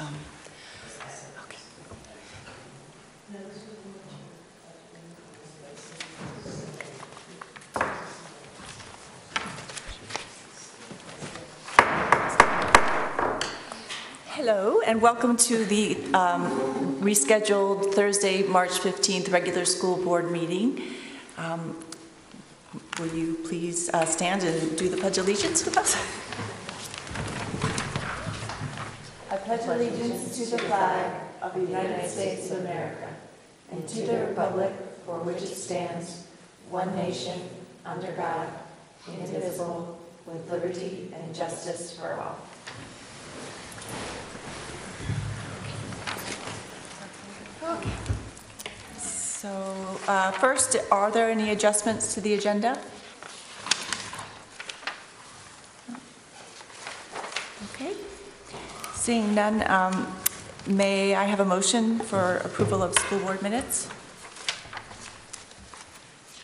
Um, okay. Hello, and welcome to the um, rescheduled Thursday, March 15th regular school board meeting. Um, Will you please uh, stand and do the Pledge of Allegiance with us? I pledge allegiance to the flag of the United States of America and to the republic for which it stands, one nation, under God, indivisible, with liberty and justice for all. Okay. So uh, first, are there any adjustments to the agenda? Okay. Seeing none, um, may I have a motion for approval of school board minutes?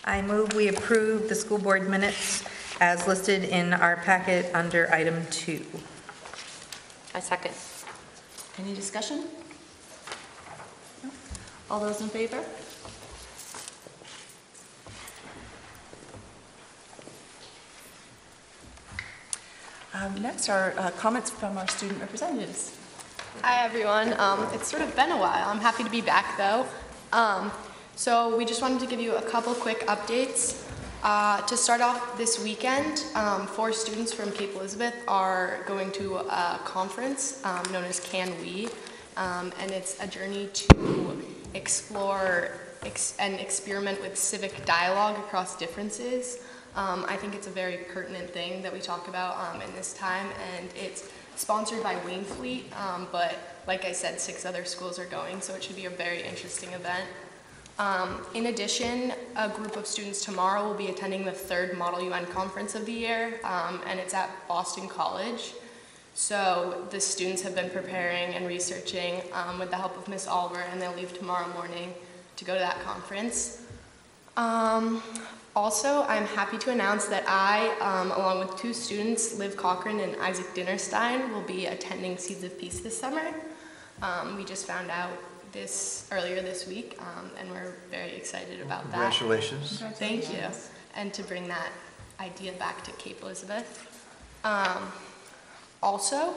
I move we approve the school board minutes as listed in our packet under item two. I second. Any discussion? No? All those in favor? Um, Next are uh, comments from our student representatives. Hi, everyone. Um, it's sort of been a while. I'm happy to be back, though. Um, so we just wanted to give you a couple quick updates. Uh, to start off this weekend, um, four students from Cape Elizabeth are going to a conference um, known as Can We, um, and it's a journey to explore ex- and experiment with civic dialogue across differences. Um, I think it's a very pertinent thing that we talk about um, in this time, and it's sponsored by Waynflete, um, but like I said, six other schools are going, so it should be a very interesting event. Um, in addition, a group of students tomorrow will be attending the third Model UN conference of the year, um, and it's at Boston College. So the students have been preparing and researching um, with the help of Miss Albert, and they'll leave tomorrow morning to go to that conference. Um, also, I'm happy to announce that I, um, along with two students, Liv Cochran and Isaac Dinnerstein, will be attending Seeds of Peace this summer. Um, we just found out this earlier this week, um, and we're very excited about that. Congratulations. Thank you. And to bring that idea back to Cape Elizabeth. Um, also,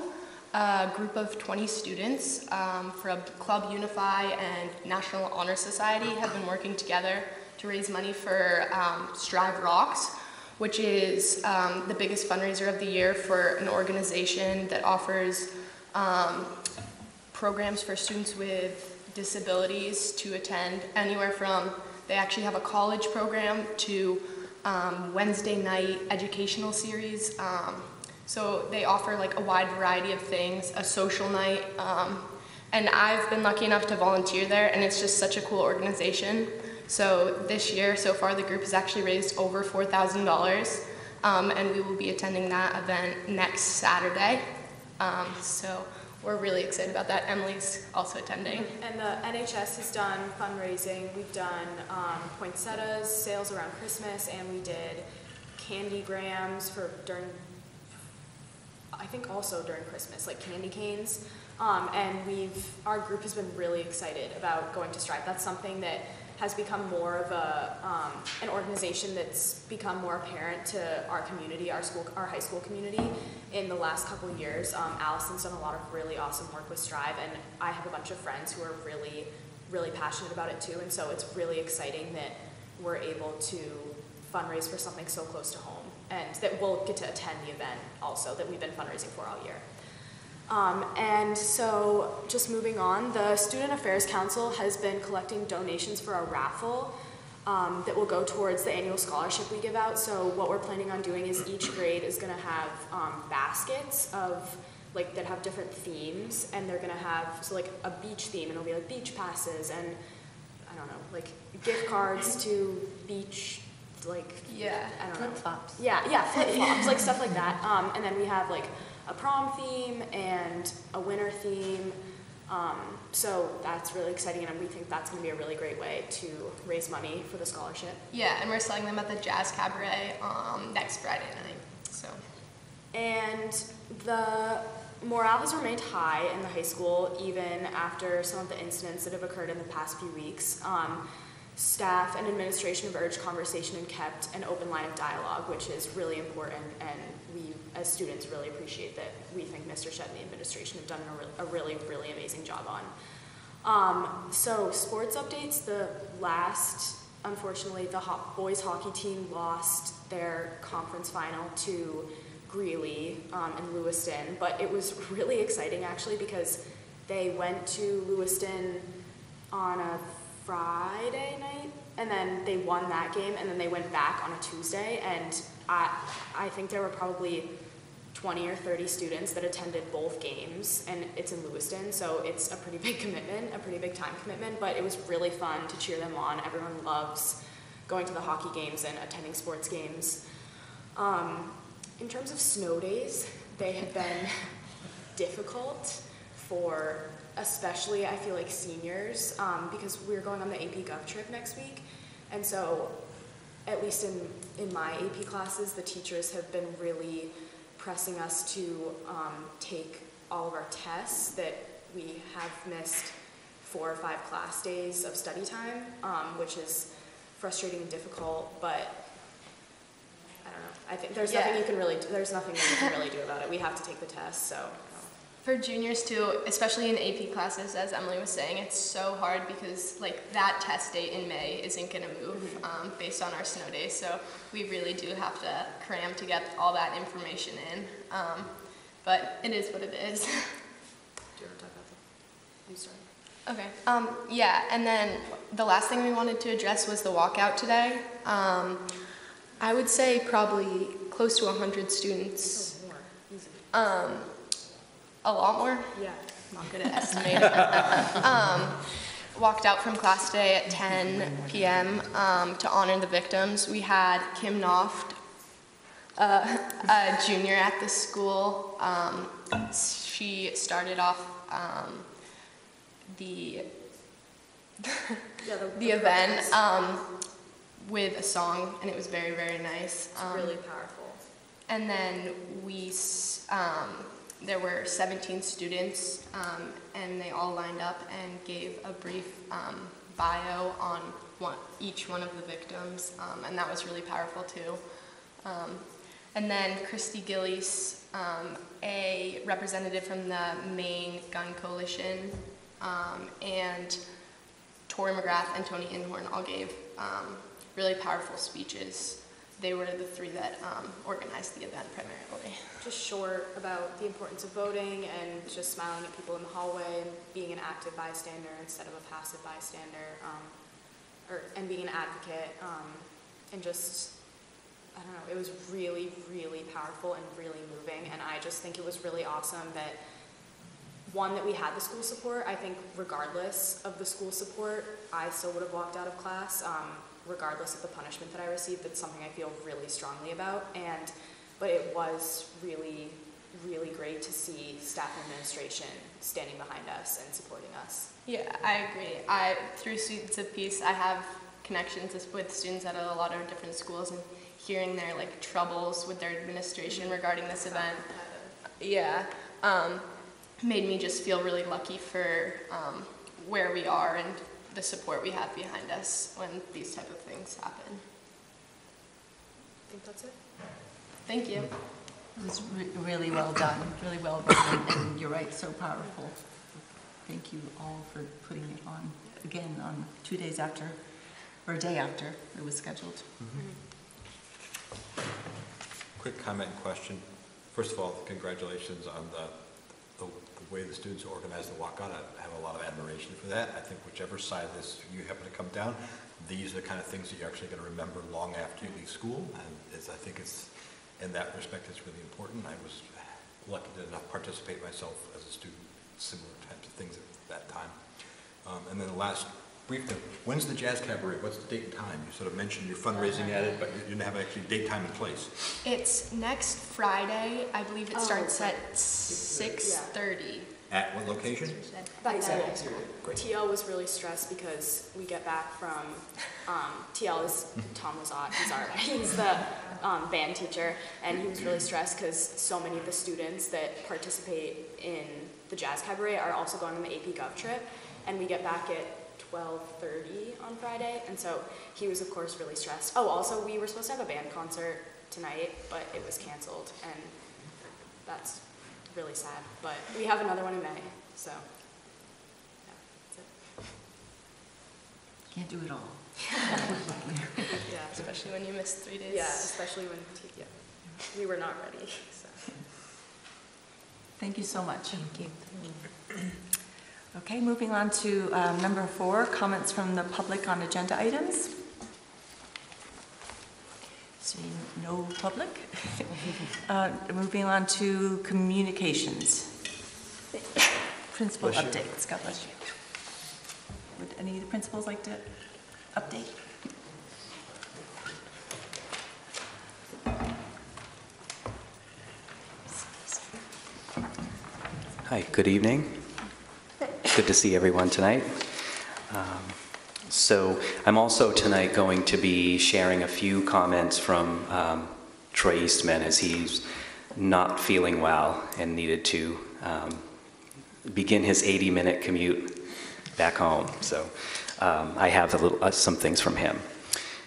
a group of 20 students um, from Club Unify and National Honor Society have been working together to raise money for um, Strive Rocks, which is um, the biggest fundraiser of the year for an organization that offers um, programs for students with disabilities to attend anywhere from they actually have a college program to um, Wednesday night educational series. Um, so they offer like a wide variety of things, a social night. Um, and I've been lucky enough to volunteer there, and it's just such a cool organization. So this year, so far, the group has actually raised over $4,000, um, and we will be attending that event next Saturday. Um, so we're really excited about that. Emily's also attending. And the NHS has done fundraising. We've done um, poinsettias, sales around Christmas, and we did candy grams for during, I think also during Christmas, like candy canes. Um, and we've, our group has been really excited about going to Strive. That's something that has become more of a, um, an organization that's become more apparent to our community, our school, our high school community in the last couple years. Um, Allison's done a lot of really awesome work with Strive, and I have a bunch of friends who are really, really passionate about it too. And so it's really exciting that we're able to fundraise for something so close to home, and that we'll get to attend the event also that we've been fundraising for all year. Um, and so, just moving on, the Student Affairs Council has been collecting donations for a raffle um, that will go towards the annual scholarship we give out. So, what we're planning on doing is each grade is going to have um, baskets of like that have different themes, and they're going to have so like a beach theme, and it'll be like beach passes and I don't know, like gift cards to beach, like Yeah. I don't know. Flip-flops. Yeah, yeah, flip flops, like stuff like that. Um, and then we have like a prom theme and a winter theme. Um, so that's really exciting, and we think that's going to be a really great way to raise money for the scholarship. Yeah, and we're selling them at the Jazz Cabaret um, next Friday night. So And the morale has remained high in the high school even after some of the incidents that have occurred in the past few weeks. Um, staff and administration have urged conversation and kept an open line of dialogue, which is really important, and we, as students, really appreciate that. We think Mr. Shedd and the administration have done a, re- a really, really amazing job on. Um, so sports updates. The last, unfortunately, the ho- boys hockey team lost their conference final to Greely um, in Lewiston, but it was really exciting actually because they went to Lewiston on a Friday night and then they won that game and then they went back on a Tuesday and I I think there were probably 20 or 30 students that attended both games and it's in Lewiston so it's a pretty big commitment, a pretty big time commitment, but it was really fun to cheer them on. Everyone loves going to the hockey games and attending sports games. Um, in terms of snow days, they have been difficult for especially I feel like seniors um, because we're going on the AP Gov trip next week, and so at least in in my AP classes, the teachers have been really pressing us to um, take all of our tests that we have missed four or five class days of study time, um, which is frustrating and difficult, but I don't know. I think there's nothing you can really do, there's nothing you can really do about it. We have to take the test, so. For juniors too, especially in AP classes, as Emily was saying, it's so hard because like that test date in May isn't going to move um, based on our snow days. So we really do have to cram to get all that information in. Um, but it is what it is. Do you ever talk about the? You start. Okay. Um, yeah, and then the last thing we wanted to address was the walkout today. Um, I would say probably close to 100 students. more. A lot more. Yeah. I'm Not good at estimating. um, walked out from class today at 10 p.m. Um, to honor the victims. We had Kim Noft, uh, a junior at the school. Um, she started off um, the Yeah, the, the event um, with a song, and it was very very nice. Um, really powerful. and then we, um, there were 17 students, um, and they all lined up and gave a brief um, bio on one, each one of the victims, um, and that was really powerful too. Um, and then Christy Gillies, um, a representative from the Maine Gun Coalition, um, and Tori McGrath and Tony Inhorn all gave really powerful speeches. They were the three that organized the event primarily. Just short about the importance of voting and just smiling at people in the hallway and being an active bystander instead of a passive bystander, um, or and being an advocate, um, and just I don't know. It was really, really powerful and really moving, and I just think it was really awesome that one that we had the school support. I think regardless of the school support, I still would have walked out of class, um, regardless of the punishment that I received. That's something I feel really strongly about, and but it was really, really great to see staff and administration standing behind us and supporting us. Yeah, I agree. I through Students of Peace, I have connections with students at a lot of different schools, and hearing their like troubles with their administration regarding this event, yeah, um, made me just feel really lucky for um, where we are and the support we have behind us when these type of things happen. I think that's it. Thank you. It was re- really well done, really well done, and- and you're right, so powerful. Thank you all for putting it on, again, on two days after, or a day after it was scheduled. Mm-hmm. Quick comment and question. First of all, congratulations on the, the the way the students organized the walkout. I have a lot of admiration for that. I think whichever side of this you happen to come down, these are the kind of things that you're actually going to remember long after you leave school. And it's, I think it's, in that respect, it's really important. I was lucky to enough participate myself as a student, similar types of things at that time. Um, and then the last brief thing, when's the Jazz Cabaret? What's the date and time? You sort of mentioned you're fundraising at it, but you didn't have actually date, time, and place. It's next Friday. I believe it Oh, starts at 6:30. At what location? That's it. TL was really stressed because we get back from, um, TL is Tom Lazat, he's our, he's the um, band teacher, and he was really stressed because so many of the students that participate in the jazz cabaret are also going on the AP Gov trip, and we get back at 12:30 on Friday, and so he was of course really stressed. Oh, also we were supposed to have a band concert tonight, but it was canceled, and that's really sad. But we have another one in May, so yeah. Can't do it all. Yeah, Especially when you miss three days. yeah, especially when yeah, we were not ready. So. Thank you so much. Thank you. Okay, moving on to um, number four, comments from the public on agenda items. Seeing no public. Uh, Moving on to communications. Principal Bless updates, God bless you. Would any of the principals like to update? Hi, good evening. Good to see everyone tonight. Um, So I'm also tonight going to be sharing a few comments from um, Troy Eastman as he's not feeling well and needed to um, begin his 80-minute commute back home. So um, I have a little, uh, some things from him.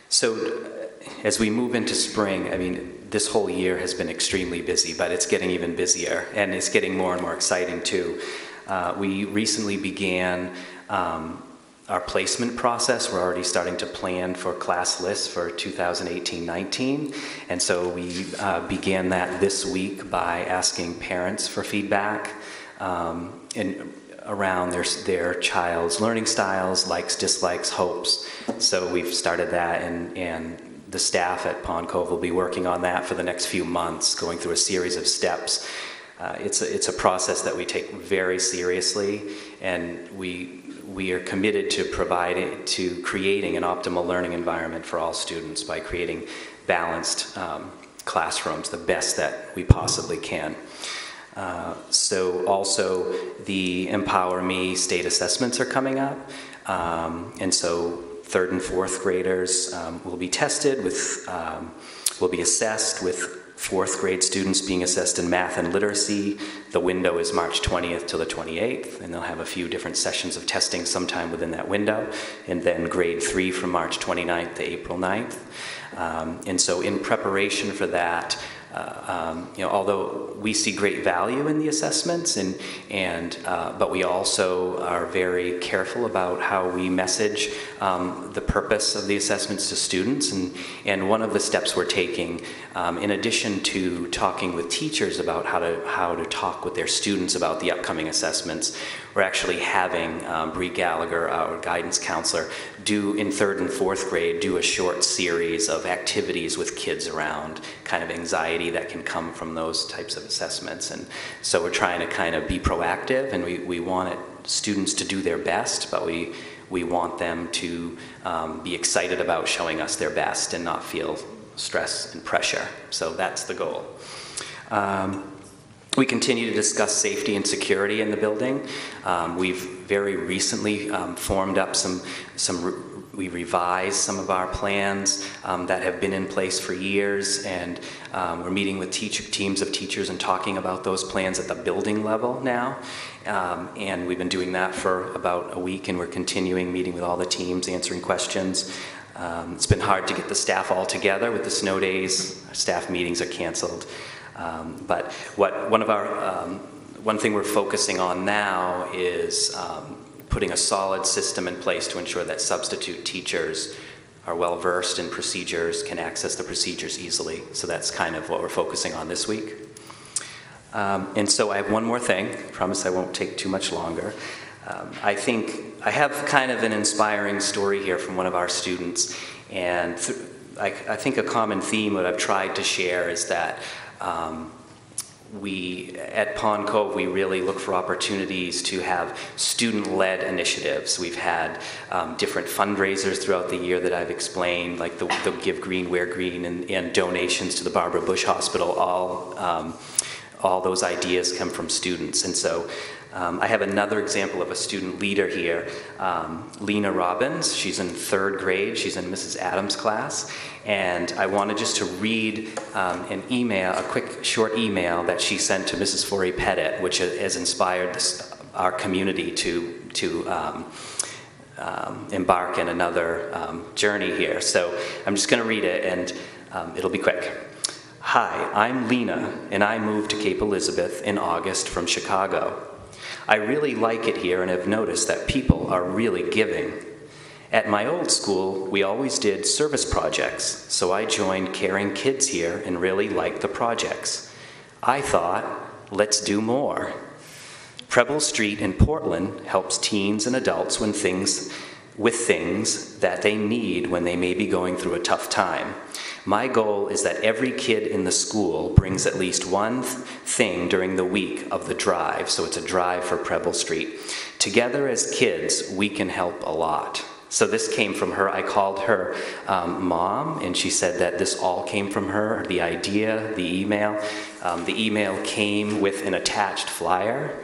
So uh, as we move into spring, I mean, this whole year has been extremely busy, but it's getting even busier, and it's getting more and more exciting too. Uh, we recently began um, our placement process. We're already starting to plan for class lists for 2018-19, and so we uh, began that this week by asking parents for feedback. Um, and around their, their child's learning styles, likes, dislikes, hopes. So we've started that, and, and the staff at Pond Cove will be working on that for the next few months, going through a series of steps. Uh, it's, a, it's a process that we take very seriously, and we, we are committed to providing, to creating an optimal learning environment for all students by creating balanced um, classrooms, the best that we possibly can. Uh, so also the eMPowerME state assessments are coming up. Um, and so third and fourth graders um, will be tested with, um, will be assessed with fourth grade students being assessed in math and literacy. The window is March 20th to the 28th, and they'll have a few different sessions of testing sometime within that window. And then grade three from March 29th to April 9th. Um, and so in preparation for that, um, you know, although we see great value in the assessments, and and uh, but we also are very careful about how we message um, the purpose of the assessments to students. And and one of the steps we're taking, um, in addition to talking with teachers about how to how to talk with their students about the upcoming assessments, we're actually having um, Bree Gallagher, our guidance counselor, do in third and fourth grade do a short series of activities with kids around kind of anxiety that can come from those types of assessments. And so we're trying to kind of be proactive and we, we want it, students to do their best but we we want them to um, be excited about showing us their best and not feel stress and pressure. So that's the goal. Um, we continue to discuss safety and security in the building. Um, we've very recently um, formed up some, some re- we revised some of our plans um, that have been in place for years, and um, we're meeting with teams of teachers and talking about those plans at the building level now. Um, and we've been doing that for about a week, and we're continuing meeting with all the teams, answering questions. Um, it's been hard to get the staff all together with the snow days. Staff meetings are canceled. Um, but what one of our um, one thing we're focusing on now is um, putting a solid system in place to ensure that substitute teachers are well versed in procedures, can access the procedures easily. So that's kind of what we're focusing on this week. Um, and so I have one more thing. I promise I won't take too much longer. Um, I think I have kind of an inspiring story here from one of our students, and I, I think a common theme that I've tried to share is that um, we at Pond Cove we really look for opportunities to have student-led initiatives. We've had um, different fundraisers throughout the year that I've explained, like the, the Give Green, Wear Green, and, and donations to the Barbara Bush Hospital. All um, all those ideas come from students, and so Um, I have another example of a student leader here, um, Lena Robbins. She's in third grade. She's in Mrs. Adams' class. And I wanted just to read um, an email, a quick short email that she sent to Mrs. Florey Pettit, which has inspired this, our community to, to um, um, embark in another um, journey here. So I'm just going to read it, and it'll be quick. Hi, I'm Lena, and I moved to Cape Elizabeth in August from Chicago. I really like it here and have noticed that people are really giving. At my old school, we always did service projects, so I joined Caring Kids here and really liked the projects. I thought, let's do more. Preble Street in Portland helps teens and adults when things, with things that they need when they may be going through a tough time. My goal is that every kid in the school brings at least one th- thing during the week of the drive, so it's a drive for Preble Street. Together as kids, we can help a lot. So this came from her. I called her um, mom, and she said that this all came from her the idea, the email. Um, the email came with an attached flyer.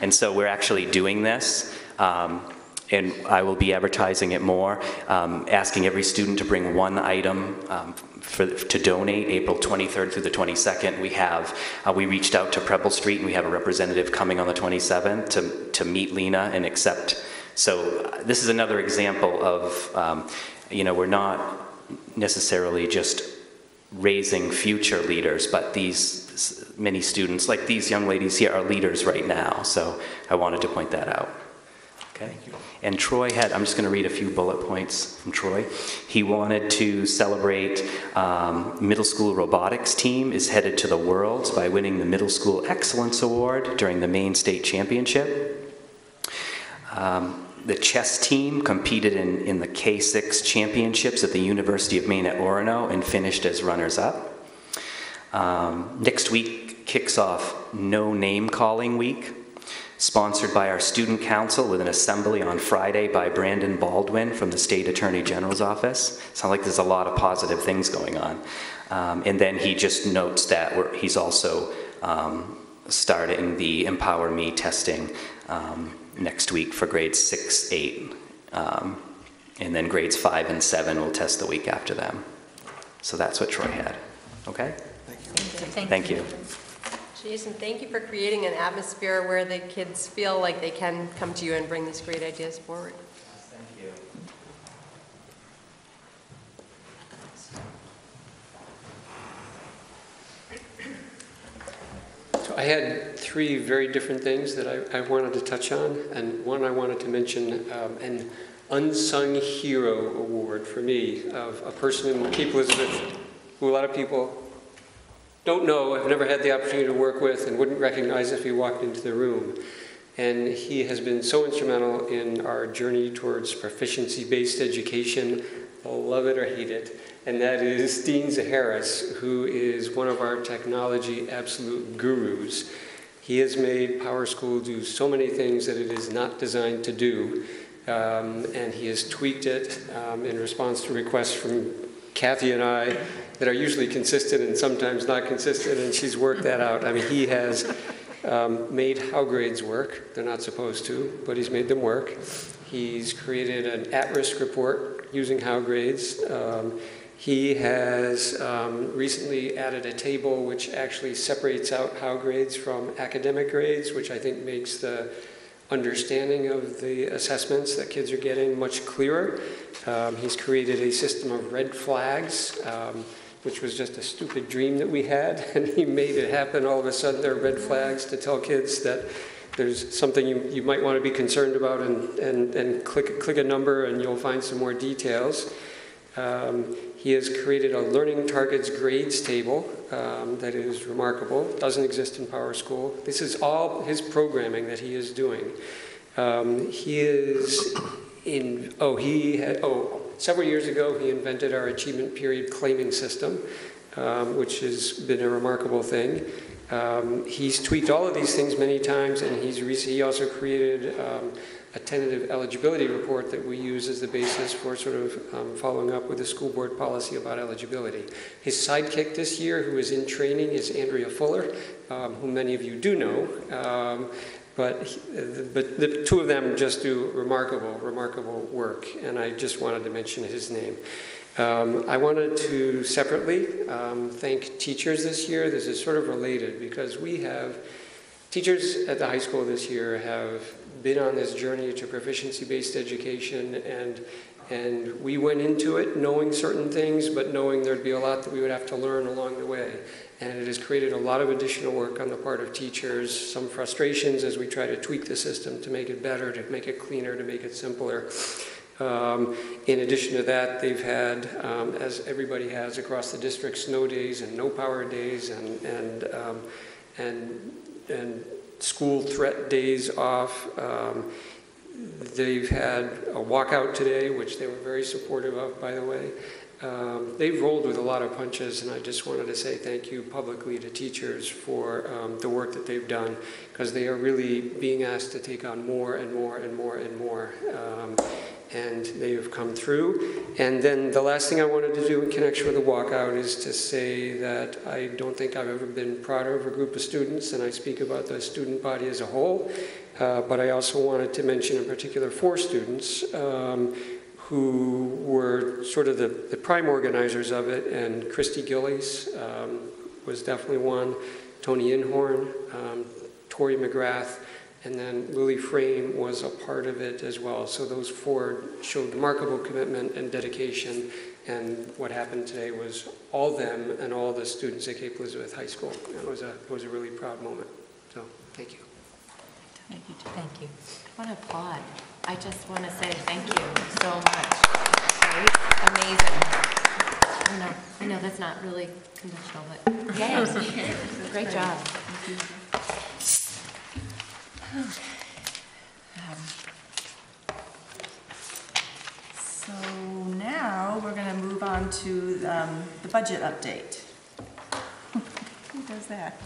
And so we're actually doing this. Um, and I will be advertising it more, um, asking every student to bring one item um, for, to donate April 23rd through the 22nd. We have, uh, we reached out to Preble Street and we have a representative coming on the 27th to, to meet Lena and accept. So uh, this is another example of, um, you know, we're not necessarily just raising future leaders, but these many students, like these young ladies here, are leaders right now. So I wanted to point that out. Okay. And Troy had, I'm just going to read a few bullet points from Troy. He wanted to celebrate um, middle school robotics team is headed to the Worlds by winning the Middle School Excellence Award during the Maine State Championship. Um, the chess team competed in, in the K6 championships at the University of Maine at Orono and finished as runners up. Um, next week kicks off No Name Calling Week, sponsored by our student council with an assembly on Friday by Brandon Baldwin from the State Attorney General's office. Sounds like there's a lot of positive things going on. Um, and then he just notes that we're, he's also um, starting the eMPowerME testing um, next week for grades six, eight, um, and then grades five and seven will test the week after them. So that's what Troy had. Okay? Thank you. Jason, thank you for creating an atmosphere where the kids feel like they can come to you and bring these great ideas forward. Thank you. So I had three very different things that I, I wanted to touch on, and one I wanted to mention um, an unsung hero award for me of a person in Cape Elizabeth who a lot of people don't know, I've never had the opportunity to work with, and wouldn't recognize if he walked into the room. And he has been so instrumental in our journey towards proficiency based education, I'll love it or hate it. And that is Dean Zaharis, who is one of our technology absolute gurus. He has made PowerSchool do so many things that it is not designed to do. Um, and he has tweaked it um, in response to requests from Kathy and I that are usually consistent and sometimes not consistent, and she's worked that out. I mean, he has um, made how grades work. They're not supposed to, but he's made them work. He's created an at risk report using how grades. Um, he has um, recently added a table which actually separates out how grades from academic grades, which I think makes the understanding of the assessments that kids are getting much clearer. Um, he's created a system of red flags, um, which was just a stupid dream that we had, and he made it happen. All of a sudden, there are red flags to tell kids that there's something you, you might want to be concerned about, and, and, and click, click a number, and you'll find some more details. Um, he has created a learning targets grades table um, that is remarkable. Doesn't exist in PowerSchool. This is all his programming that he is doing. Um, he is in. Oh, he had. Oh, several years ago he invented our achievement period claiming system, um, which has been a remarkable thing. Um, he's tweaked all of these things many times, and he's he also created um, a tentative eligibility report that we use as the basis for sort of um, following up with the school board policy about eligibility. His sidekick this year, who is in training, is Andrea Fuller, um, who many of you do know. But, but the two of them just do remarkable, remarkable work, and I just wanted to mention his name. Um, I wanted to separately um, thank teachers this year. This is sort of related because we have, teachers at the high school this year have been on this journey to proficiency-based education, and, and we went into it knowing certain things, but knowing there'd be a lot that we would have to learn along the way. And it has created a lot of additional work on the part of teachers, some frustrations as we try to tweak the system to make it better, to make it cleaner, to make it simpler. Um, in addition to that, they've had, um, as everybody has across the district, snow days and no power days and, and, um, and, and school threat days off. Um, they've had a walkout today, which they were very supportive of, by the way. Um, they've rolled with a lot of punches, and I just wanted to say thank you publicly to teachers for um, the work that they've done, because they are really being asked to take on more and more and more and more. Um, and they have come through. And then the last thing I wanted to do in connection with the walkout is to say that I don't think I've ever been prouder of a group of students, and I speak about the student body as a whole. Uh, but I also wanted to mention in particular four students um, who were sort of the, the prime organizers of it, and Christy Gillies um, was definitely one, Tony Inhorn, um, Tori McGrath, and then Lily Frame was a part of it as well. So those four showed remarkable commitment and dedication. And what happened today was all them and all the students at Cape Elizabeth High School. It was a, it was a really proud moment. So thank you. Thank you. Thank you. What a applaud. I just want to say thank you so much. Right? Amazing. I know, I know that's not really conventional, but yay. Great job. So now, we're going to move on to um, the budget update. Who does that?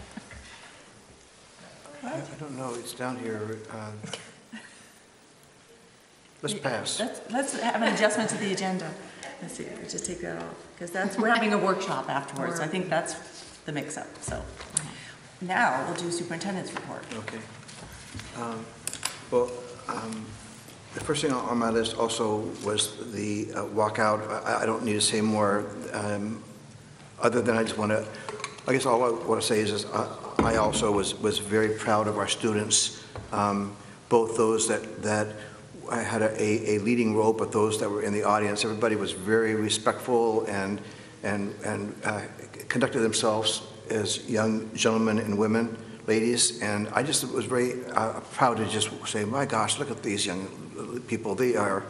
I I don't know, it's down here. uh, Let's pass. Let's, let's have an adjustment to the agenda. Let's see, let's just take that off, because that's, we're having a workshop afterwards. I think that's the mix-up, so. Now, we'll do superintendent's report. Okay. Um, Well, um, the first thing on my list also was the uh, walkout. I I don't need to say more, um, other than I just want to, I guess all I want to say is, is uh, I also was, was very proud of our students, um, both those that, that I had a, a leading role, but those that were in the audience. Everybody was very respectful and, and, and uh, conducted themselves as young gentlemen and women, ladies, and I just was very uh, proud to just say, my gosh, look at these young people. They are,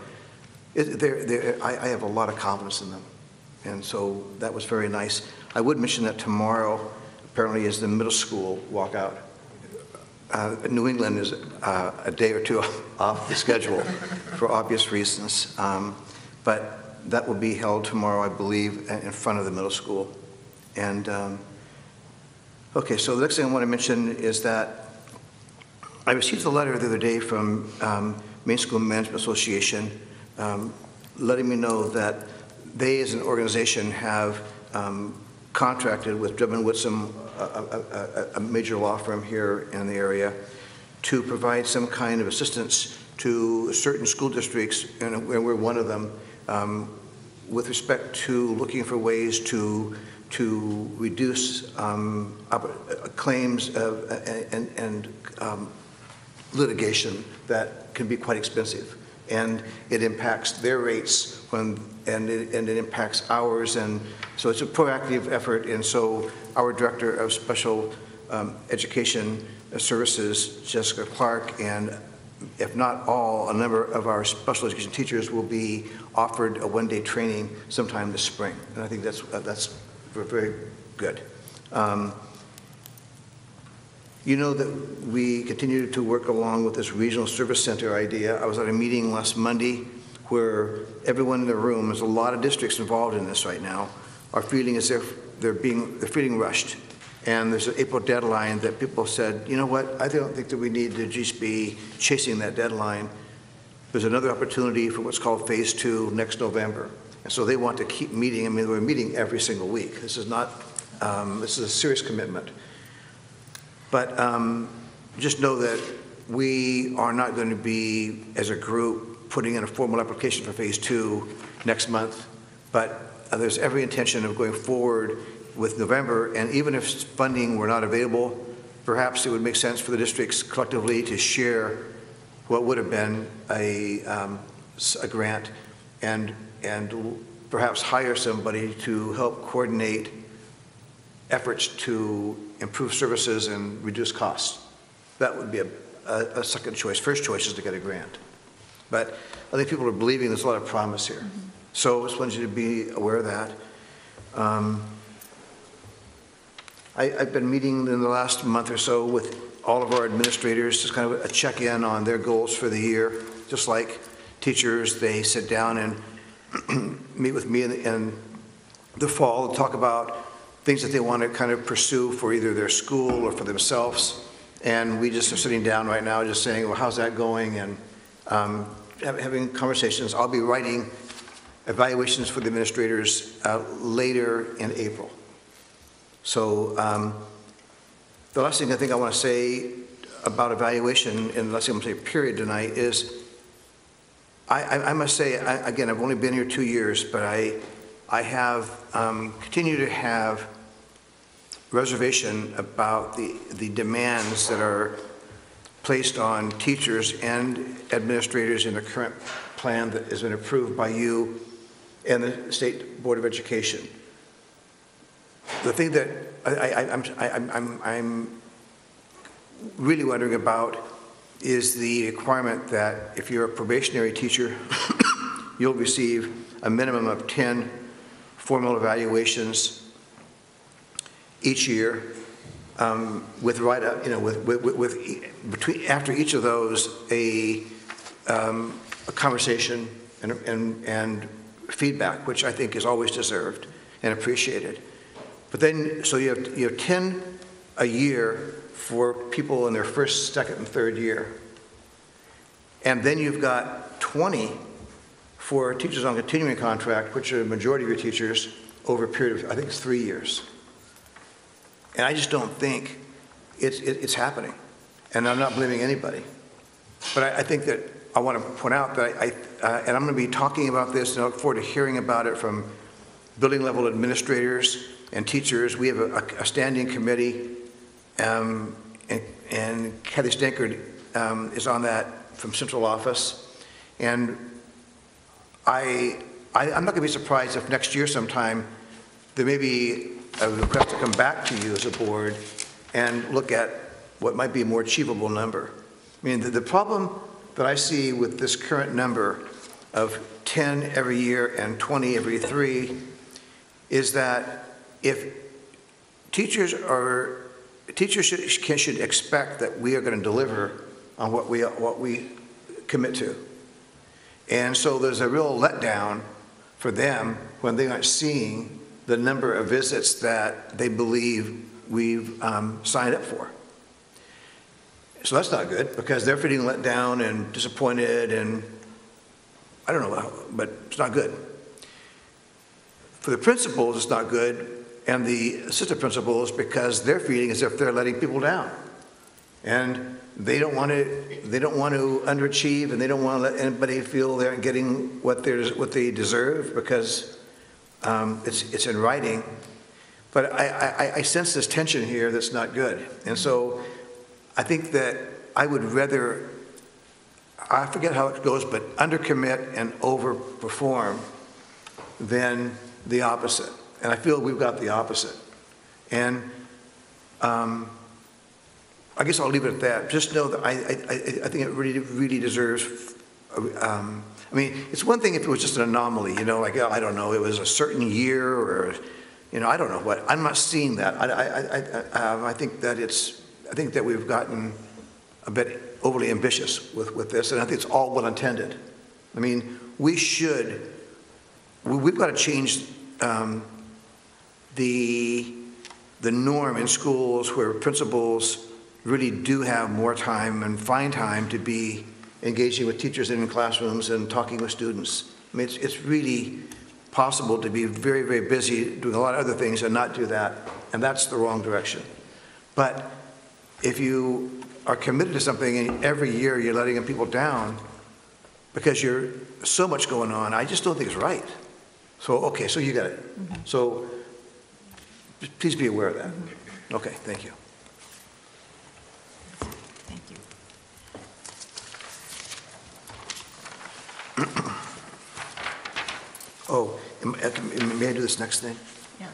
they're, they're, I, I have a lot of confidence in them. And so that was very nice. I would mention that tomorrow apparently is the middle school walkout. Uh, New England is uh, a day or two off the schedule for obvious reasons. Um, But that will be held tomorrow, I believe, in front of the middle school. And, um, okay, so the next thing I want to mention is that I received a letter the other day from um, Maine School Management Association um, letting me know that they, as an organization, have um, contracted with Drummond Woodsum, a- a a- major law firm here in the area, to provide some kind of assistance to certain school districts, and we're one of them, um, with respect to looking for ways to, to reduce um, claims of- and, and um, litigation that can be quite expensive. And it impacts their rates when, and it, and it impacts ours. And so it's a proactive effort. And so our Director of Special um, Education Services, Jessica Clark, and if not all, a number of our special education teachers will be offered a one-day training sometime this spring. And I think that's, uh, that's very good. Um, you know that we continue to work along with this regional service center idea. I was at a meeting last Monday where everyone in the room, there's a lot of districts involved in this right now, are feeling as if they're being, they're feeling rushed. And there's an April deadline that people said, you know what, I don't think that we need to just be chasing that deadline. There's another opportunity for what's called Phase Two next November. And so they want to keep meeting. I mean, we're meeting every single week. This is not, um, this is a serious commitment. But um, just know that we are not going to be, as a group, putting in a formal application for Phase Two next month, but uh, there's every intention of going forward with November, and even if funding were not available, perhaps it would make sense for the districts collectively to share what would have been a, um, a grant, and, and perhaps hire somebody to help coordinate efforts to improve services and reduce costs. That would be a, a, a second choice. First choice is to get a grant. But I think people are believing there's a lot of promise here. So I just wanted you to be aware of that. Um, I, I've been meeting in the last month or so with all of our administrators, just kind of a check-in on their goals for the year. Just like teachers, they sit down and meet with me in, in the fall to talk about things that they want to kind of pursue for either their school or for themselves. And we just are sitting down right now, just saying, well, how's that going? And um, hav- having conversations. I'll be writing evaluations for the administrators uh, later in April. So um, the last thing I think I want to say about evaluation, and the last thing I'm going to say period tonight, is I, I I must say, I- again, I've only been here two years, but I, I have, um, continue to have reservation about the, the demands that are placed on teachers and administrators in the current plan that has been approved by you and the State Board of Education. The thing that I, I- I'm, I'm, I'm really wondering about is the requirement that if you're a probationary teacher, you'll receive a minimum of 10 formal evaluations each year um, with right up, you know, with, with, with- between, after each of those, a, um, a conversation and, and, and feedback, which I think is always deserved and appreciated. But then, so you have, you have 10 a year for people in their first, second, and third year. And then you've got 20 for teachers on continuing contract, which are the majority of your teachers, over a period of, I think it's three years. And I just don't think it's, it- it's happening. And I'm not blaming anybody. But I, I think that, I want to point out that I, uh, and I'm going to be talking about this, and I look forward to hearing about it from building level administrators and teachers. We have a, a standing committee, um, and, and Kathy Stankard, um, is on that from central office. And I, I, I'm not going to be surprised if next year sometime, there may be a request to come back to you as a board and look at what might be a more achievable number. I mean, the, the problem that I see with this current number of 10 every year and 20 every three is that if teachers are, teachers should, should expect that we are going to deliver on what we, what we commit to. And so there's a real letdown for them when they aren't seeing the number of visits that they believe we've um, signed up for. So that's not good because they're feeling let down and disappointed and I don't know, but it's not good. For the principals, it's not good, and the assistant principals because they're feeling as if they're letting people down. And they don't want to, they don't want to underachieve, and they don't want to let anybody feel they're getting what they're, what they deserve, because um, it's, it's in writing. But I, I, I sense this tension here that's not good. And so I think that I would rather, I forget how it goes, but undercommit and overperform than the opposite. And I feel we've got the opposite. And um, I guess I'll leave it at that. Just know that I, I, I- think it really, really deserves, um, I mean, it's one thing if it was just an anomaly, you know, like, oh, I don't know, it was a certain year or, you know, I don't know what. I'm not seeing that. I, I, I, I, um, I think that it's, I think that we've gotten a bit overly ambitious with, with this, and I think it's all well intended. I mean, we should, we- we've got to change um, the, the norm in schools where principals really do have more time and find time to be engaging with teachers in classrooms and talking with students. I mean, it's, it's really possible to be very, very busy doing a lot of other things and not do that, and that's the wrong direction. But if you are committed to something and every year you're letting people down because you're, so much going on, I just don't think it's right. So, okay, so you got it. Mm-hmm. So please be aware of that. Okay, thank you. Thank you. Oh, am- may I do this next thing? Yeah.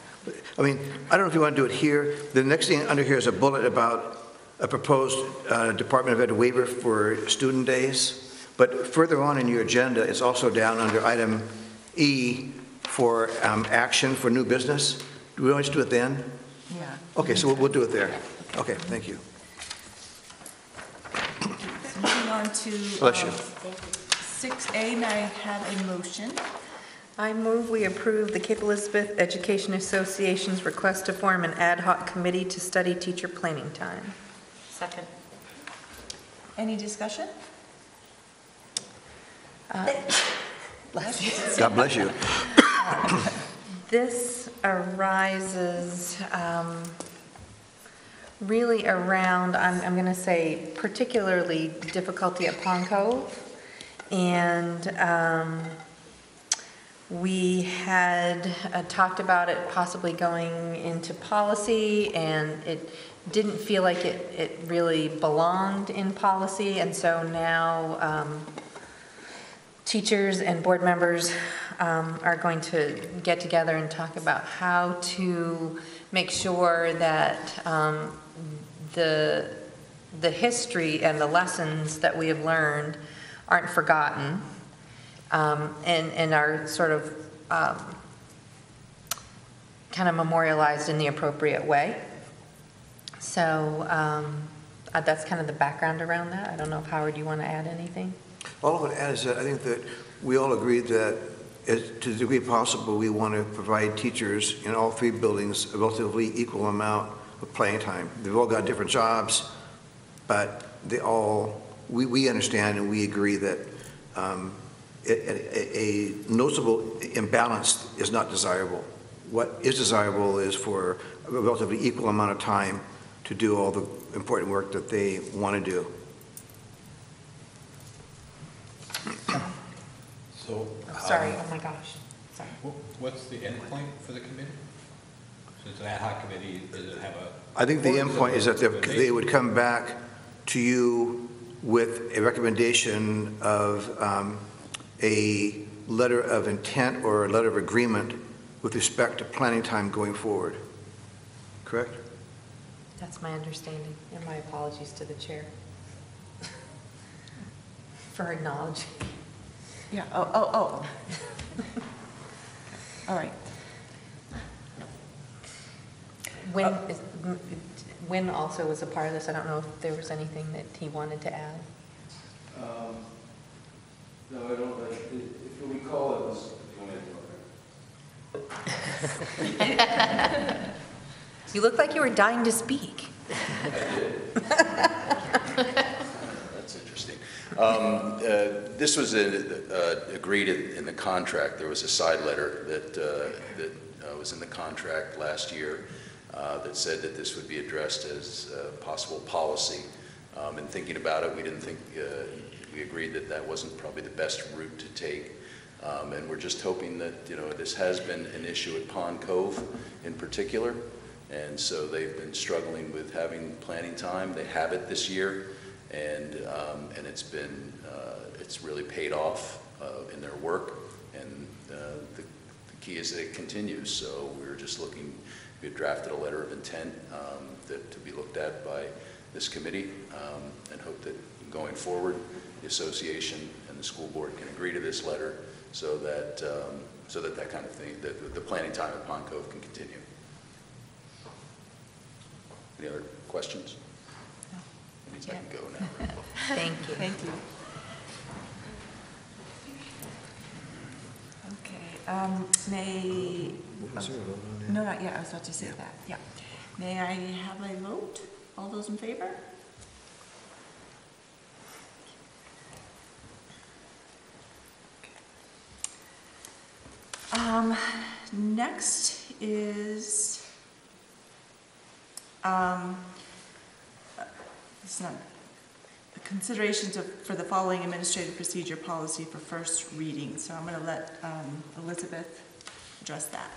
I mean, I don't know if you want to do it here. The next thing under here is a bullet about a proposed uh, Department of Ed waiver for student days. But further on in your agenda, it's also down under item E for um, action for new business. Do we always do it then? Yeah. Okay, so we'll- we'll do it there. Okay, thank you. Moving on to. Bless you. um, 6A, may I have a motion? I move we approve the Cape Elizabeth Education Association's request to form an ad hoc committee to study teacher planning time. Second. Any discussion? Bless. God bless you. This arises um, really around, I'm, I'm going to say particularly difficulty at Pond Cove. And um, we had uh, talked about it possibly going into policy, and it didn't feel like it, it really belonged in policy. And so now um, teachers and board members um, are going to get together and talk about how to make sure that um, the, the history and the lessons that we have learned aren't forgotten um, and, and are sort of um, kind of memorialized in the appropriate way. So um, uh, that's kind of the background around that. I don't know if Howard, you want to add anything? All I would add is that I think that we all agree that, as- to the degree possible, we want to provide teachers in all three buildings a relatively equal amount of playing time. They've all got different jobs, but they all, we, we understand and we agree that um, a, a- a noticeable imbalance is not desirable. What is desirable is for a relatively equal amount of time to do all the important work that they want to do. So. Sorry, um, oh my gosh, sorry. What's the end point for the committee? So it's an ad hoc committee, does it have a? I think the end point is that they- they would come back to you with a recommendation of um, a letter of intent or a letter of agreement with respect to planning time going forward. Correct? That's my understanding, and my apologies to the chair for acknowledging. Yeah, oh, oh, oh. All right. When, is- m- when also was a part of this, I don't know if there was anything that he wanted to add. Um, No, I don't, like, if you recall, it was, You looked like you were dying to speak. That's interesting. Um, uh, This was uh, agreed in in the contract. There was a side letter that, uh, that uh, was in the contract last year uh, that said that this would be addressed as possible policy. Um, And thinking about it, we didn't think, uh, we agreed that that wasn't probably the best route to take. Um, And we're just hoping that, you know, this has been an issue at Pond Cove in particular. And so they've been struggling with having planning time. They have it this year, and, um, and it's been, uh, it's really paid off in their work. And the the key is that it continues. So we were just looking, we had drafted a letter of intent um, that, to be looked at by this committee, um, and hope that going forward, the association and the school board can agree to this letter so that, um, so that that kind of thing, that the planning time at Pond Cove can continue. Any other questions? Means I can go now. Thank you. Thank you. Okay, um, may, no, not yet, I was about to say that, yeah. May I have a vote? All those in favor? Um, next is, um, it's not considerations of, for the following administrative procedure policy for first reading. So I'm going to let um, Elizabeth address that.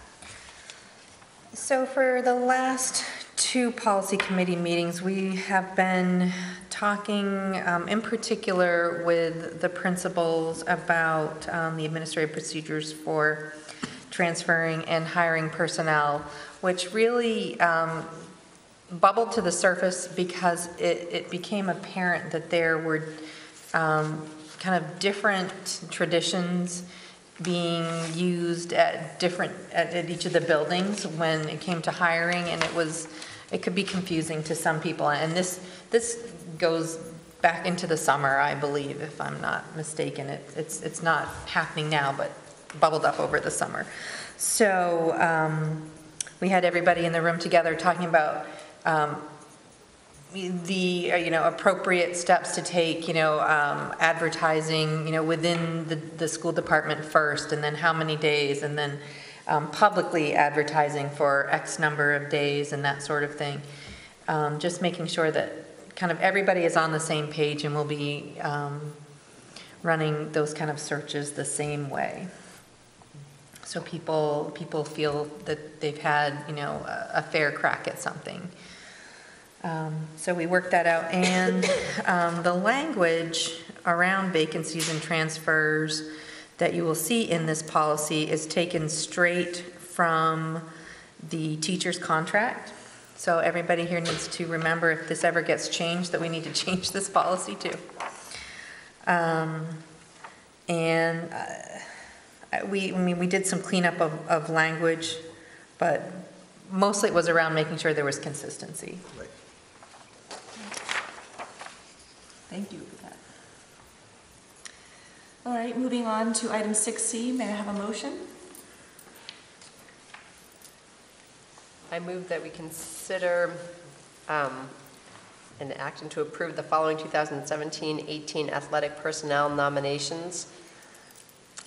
So for the last two policy committee meetings, we have been talking um, in particular with the principals about um, the administrative procedures for transferring and hiring personnel, which really um, bubbled to the surface because it, it became apparent that there were um, kind of different traditions being used at different, at, at each of the buildings when it came to hiring, and it was, it could be confusing to some people. And this, this goes back into the summer, I believe, if I'm not mistaken. It, it's, it's not happening now, but bubbled up over the summer. So, um, we had everybody in the room together talking about, um, the, uh, you know, appropriate steps to take, you know, um, advertising, you know, within the, the school department first, and then how many days, and then um, publicly advertising for X number of days and that sort of thing. Um, Just making sure that kind of everybody is on the same page and we'll be um, running those kind of searches the same way. So people, people feel that they've had, you know, a a fair crack at something. Um, So we worked that out, and um, the language around vacancies and transfers that you will see in this policy is taken straight from the teacher's contract. So everybody here needs to remember, if this ever gets changed, that we need to change this policy too. Um, And uh, we, I mean, we did some cleanup of, of language, but mostly it was around making sure there was consistency. Right. Thank you for that. All right, moving on to item 6C, may I have a motion? I move that we consider um, an action to approve the following 2017-18 athletic personnel nominations.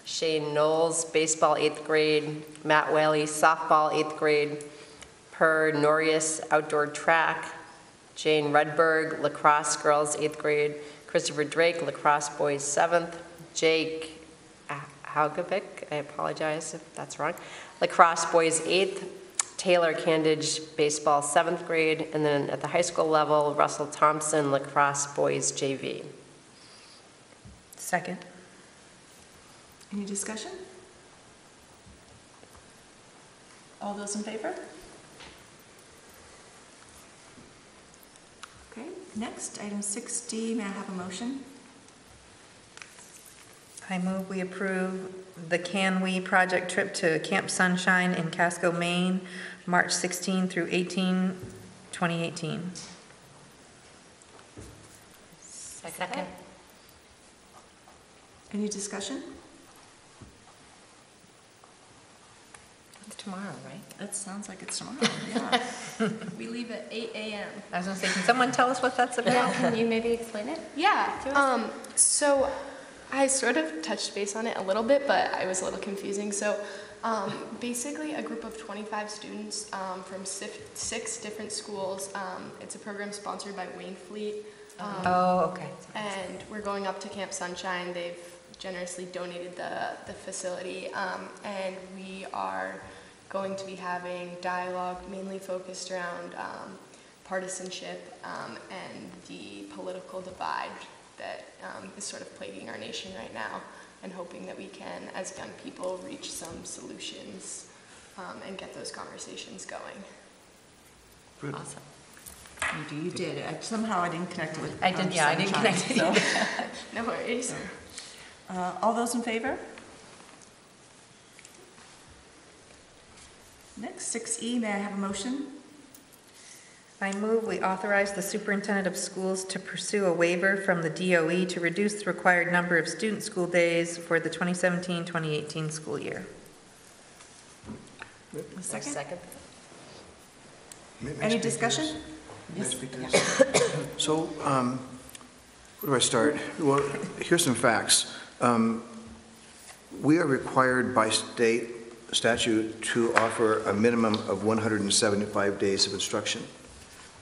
Shane Knowles, baseball, eighth grade. Matt Whaley, softball, eighth grade. Per Norius, outdoor track. Jane Rudberg, lacrosse girls, eighth grade. Christopher Drake, lacrosse boys, seventh. Jake Haugovic, I apologize if that's wrong. Lacrosse boys, eighth. Taylor Candage, baseball, seventh grade. And then at the high school level, Russell Thompson, lacrosse boys, JV. Second. Any discussion? All those in favor? Okay, next, item 6D, may I have a motion? I move we approve the Can We project trip to Camp Sunshine in Casco, Maine, March 16 through 18, 2018. Second. Any discussion? Tomorrow, right? That sounds like it's tomorrow, yeah. We leave at 8 a.m. I was gonna say, can someone tell us what that's about? Can you maybe explain it? Yeah. Um, so I sort of touched base on it a little bit, but I was a little confusing. So um, basically, a group of 25 students um, from six, six different schools. Um, it's a program sponsored by Waynflete. Um, Oh, okay. and we're going up to Camp Sunshine. They've generously donated the, the facility, um, and we are going to be having dialogue mainly focused around um, partisanship um, and the political divide that um, is sort of plaguing our nation right now, and hoping that we can, as young people, reach some solutions um, and get those conversations going. Awesome. You do, you did. I- Somehow I didn't connect with. I did, um, yeah, I didn't sunshine, connect it so. No worries. Uh, All those in favor? Next, 6E, may I have a motion? I move we authorize the superintendent of schools to pursue a waiver from the DOE to reduce the required number of student school days for the 2017-2018 school year. A second? Second. May- may I Any discussion? this? May I speak to this? So, um, where do I start? Well, here's some facts. Um, We are required by state statute to offer a minimum of 175 days of instruction.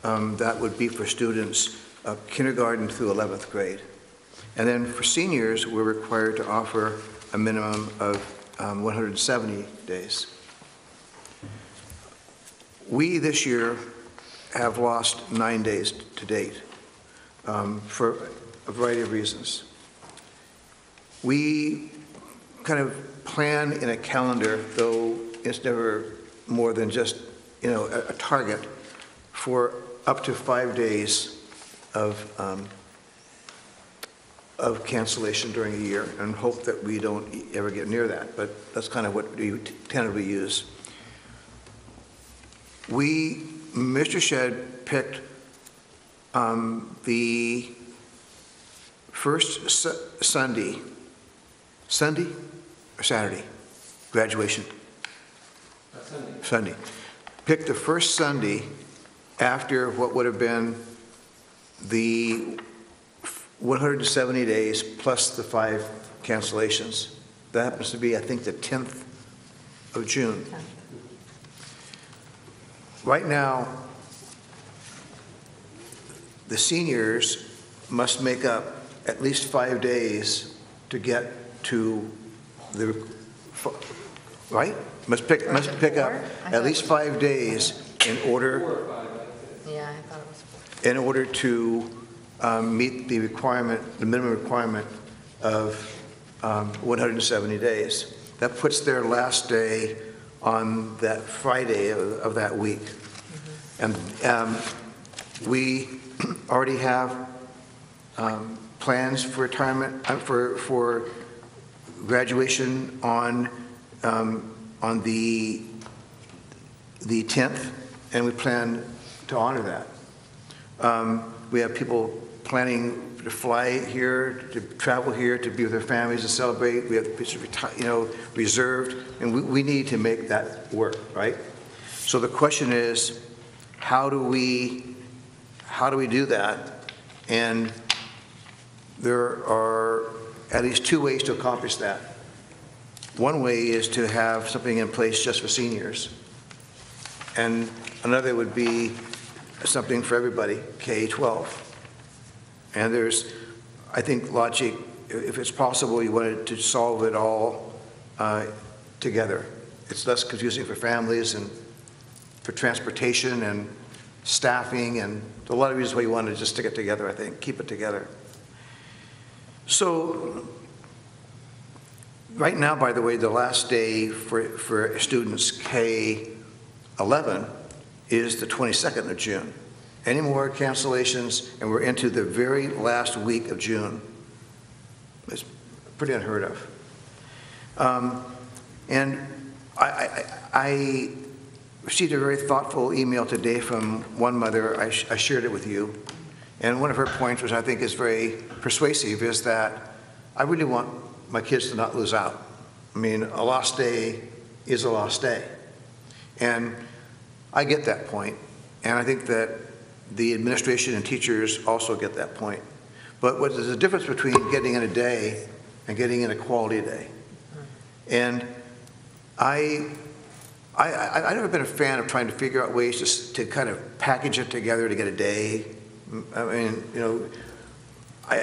Um, That would be for students uh, kindergarten through 11th grade. And then for seniors, we're required to offer a minimum of um, 170 days. We, this year, have lost nine days to date um, for a variety of reasons. We kind of plan in a calendar, though it's never more than just, you know, a, a target for up to five days of, um, of cancellation during a year and hope that we don't ever get near that, but that's kind of what we tentatively use. We, Mr. Shedd picked um, the first Su- Sunday, Sunday Saturday, graduation? Sunday. Pick the first Sunday after what would have been the 170 days plus the five cancellations. That happens to be, I think, the 10th of June. Right now, the seniors must make up at least five days to get to the, right? Must pick, must pick up at least five days in order, Yeah, I thought it was four. in order to um, meet the requirement, the minimum requirement of um, 170 days. That puts their last day on that Friday of of that week. And um, we already have um, plans for retirement, uh, for, for graduation on, um, on the, the 10th, and we plan to honor that. Um, We have people planning to fly here, to travel here, to be with their families, to celebrate. We have, you know, reserved, and we, we need to make that work, right? So the question is, how do we, how do we do that? And there are at least two ways to accomplish that. One way is to have something in place just for seniors. And another would be something for everybody, K-12. And there's, I think, logic, if it's possible, you wanted to solve it all uh, together. It's less confusing for families and for transportation and staffing, and a lot of reasons why you want to just stick it together, I think, keep it together. So, right now, by the way, the last day for, for students K-11 is the 22nd of June. Any more cancellations, and we're into the very last week of June. It's pretty unheard of. Um, And I, I, I received a very thoughtful email today from one mother, I sh- I shared it with you, and one of her points, which I think is very persuasive, is that I really want my kids to not lose out. I mean, a lost day is a lost day. And I get that point, and I think that the administration and teachers also get that point. But what is the difference between getting in a day and getting in a quality day? And I, I, I, I've never been a fan of trying to figure out ways to, to kind of package it together to get a day. I mean, you know, I,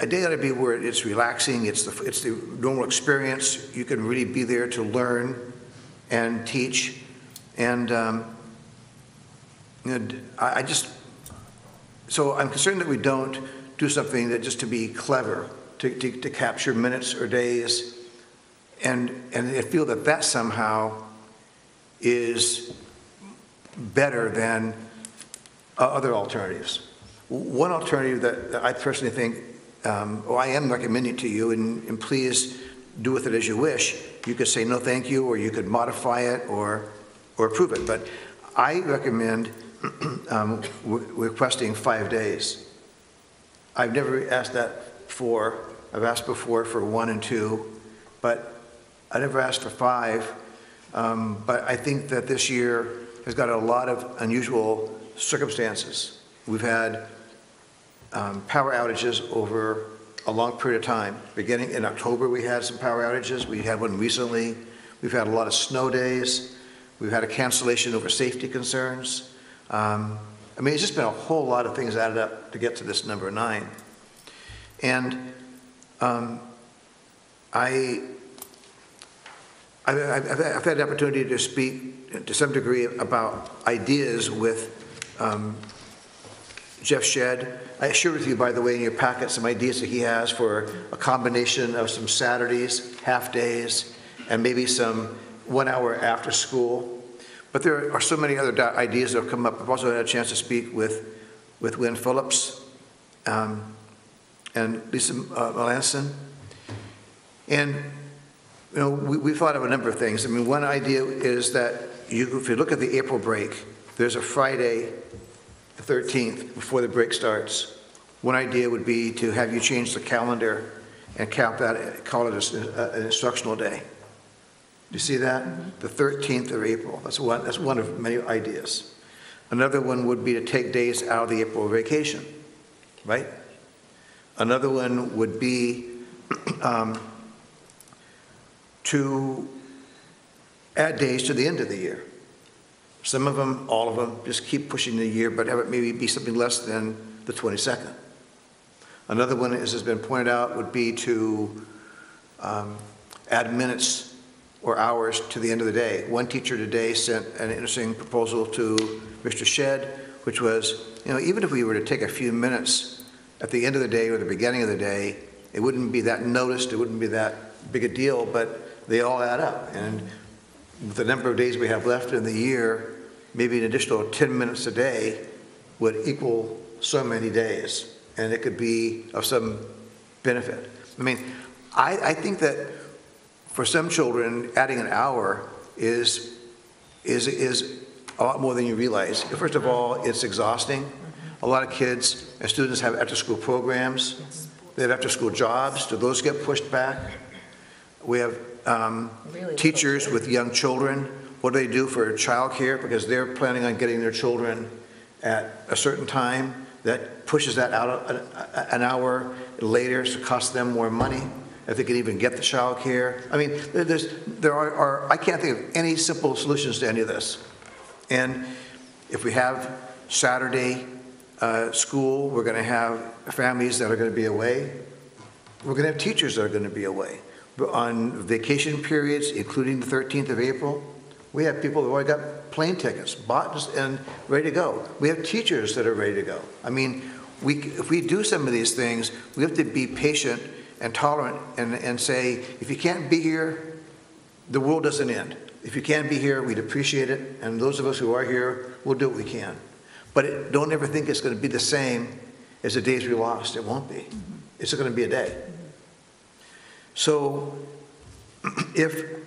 a day ought to be where it's relaxing, it's the, it's the normal experience. You can really be there to learn and teach. And, um, you know, I, I just, so I'm concerned that we don't do something that just to be clever, to, to, to capture minutes or days. And, and I feel that that somehow is better than uh, other alternatives. One alternative that that I personally think, um, or I am recommending to you, and, and please do with it as you wish. You could say no thank you, or you could modify it, or, or approve it. But I recommend um, re- requesting five days. I've never asked that before. I've asked before for one and two, but I never asked for five. Um, But I think that this year has got a lot of unusual circumstances. We've had um, power outages over a long period of time. Beginning in October, we had some power outages. We had one recently. We've had a lot of snow days. We've had a cancellation over safety concerns. Um, I mean, it's just been a whole lot of things added up to get to this number nine. And um, I, I've, I've I've had the opportunity to speak to some degree about ideas with um, Jeff Shedd. I shared with you, by the way, in your packet, some ideas that he has for a combination of some Saturdays, half-days, and maybe some one hour after school. But there are so many other ideas that have come up. I've also had a chance to speak with, with Wynn Phillips um, and Lisa uh, Melanson. And, you know, we, we've thought of a number of things. I mean, one idea is that you, if you look at the April break, there's a Friday, the 13th, before the break starts. One idea would be to have you change the calendar and count that, call it a- an instructional day. Do you see that? The 13th of April, that's one, that's one of many ideas. Another one would be to take days out of the April vacation, right? Another one would be um, to add days to the end of the year. Some of them, all of them, just keep pushing the year, but have it maybe be something less than the 22nd. Another one, as has been pointed out, would be to um, add minutes or hours to the end of the day. One teacher today sent an interesting proposal to Mr. Shedd, which was, you know, even if we were to take a few minutes at the end of the day or the beginning of the day, it wouldn't be that noticed, it wouldn't be that big a deal, but they all add up. And the number of days we have left in the year, maybe an additional 10 minutes a day would equal so many days, and it could be of some benefit. I mean, I, I think that for some children, adding an hour is, is, is a lot more than you realize. First of all, it's exhausting. A lot of kids and students have after-school programs. They have after-school jobs. Do those get pushed back? We have um, Really teachers with young children. What do they do for childcare? Because they're planning on getting their children at a certain time. That pushes that out an hour later, so it costs them more money if they can even get the childcare. I mean, there- there's, there are- are, I can't think of any simple solutions to any of this. And if we have Saturday uh, school, we're going to have families that are going to be away. We're going to have teachers that are going to be away. On vacation periods, including the 13th of April, we have people who've already got plane tickets, bought and ready to go. We have teachers that are ready to go. I mean, we, if we do some of these things, we have to be patient and tolerant and, and say, if you can't be here, the world doesn't end. If you can't be here, we'd appreciate it, and those of us who are here, we'll do what we can. But it- don't ever think it's going to be the same as the days we lost. It won't be. Mm-hmm. It's going to be a day. So if,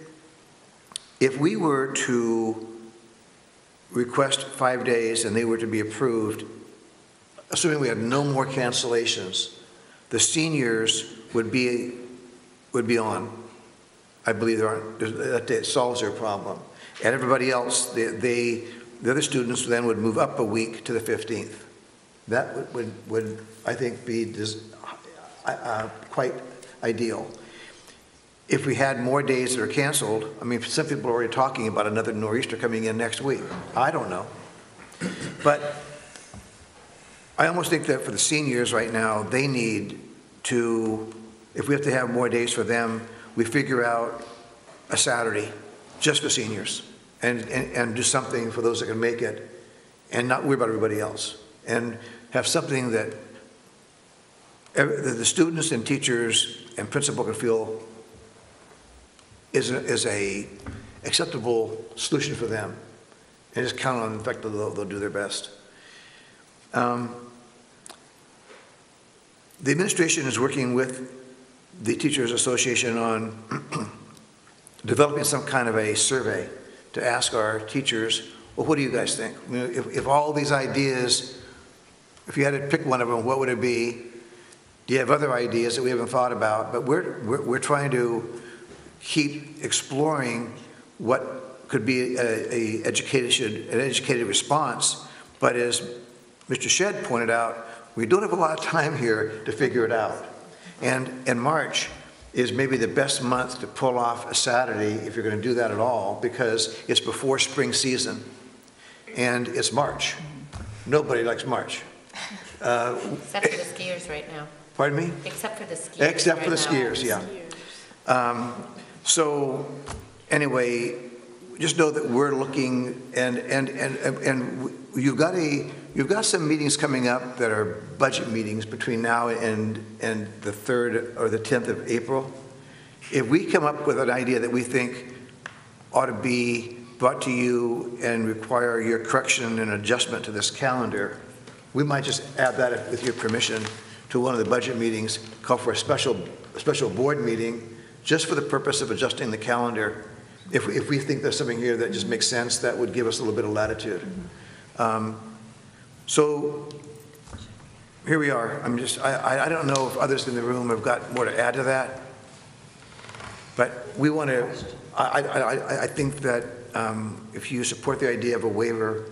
if we were to request five days and they were to be approved, assuming we had no more cancellations, the seniors would be, would be on. I believe there aren't, that solves their problem. And everybody else, they- they, the other students then would move up a week to the 15th. That would- would, would, I think, be uh, uh, quite ideal. If we had more days that are canceled, I mean, some people are already talking about another nor'easter coming in next week. I don't know. But I almost think that for the seniors right now, they need to, if we have to have more days for them, we figure out a Saturday just for seniors and, and, and do something for those that can make it and not worry about everybody else. And have something that that the students and teachers and principal can feel is, a- is a acceptable solution for them. And just count on the fact that they'll, they'll do their best. Um, The administration is working with the Teachers Association on developing some kind of a survey to ask our teachers, well, what do you guys think? I mean, If, if all these ideas, if you had to pick one of them, what would it be? Do you have other ideas that we haven't thought about? But we're, we're, we're trying to keep exploring what could be a, a educated, an educated response. But as Mr. Shedd pointed out, we don't have a lot of time here to figure it out. And, and March is maybe the best month to pull off a Saturday, if you're going to do that at all, because it's before spring season, and it's March. nobody likes March. Uh, Except for the skiers right now. Pardon me? Except for the skiers. Except for the right now. skiers, yeah. Um, So, anyway, just know that we're looking, and, and, and, and you've got a, you've got some meetings coming up that are budget meetings between now and, and the 3rd or the 10th of April. If we come up with an idea that we think ought to be brought to you and require your correction and adjustment to this calendar, we might just add that, with your permission, to one of the budget meetings, call for a special, a special board meeting, just for the purpose of adjusting the calendar. If, we- if we think there's something here that just makes sense, that would give us a little bit of latitude. Um, So, here we are. I'm just, I, I- don't know if others in the room have got more to add to that, but we want to, I, I, I, I think that um, if you support the idea of a waiver,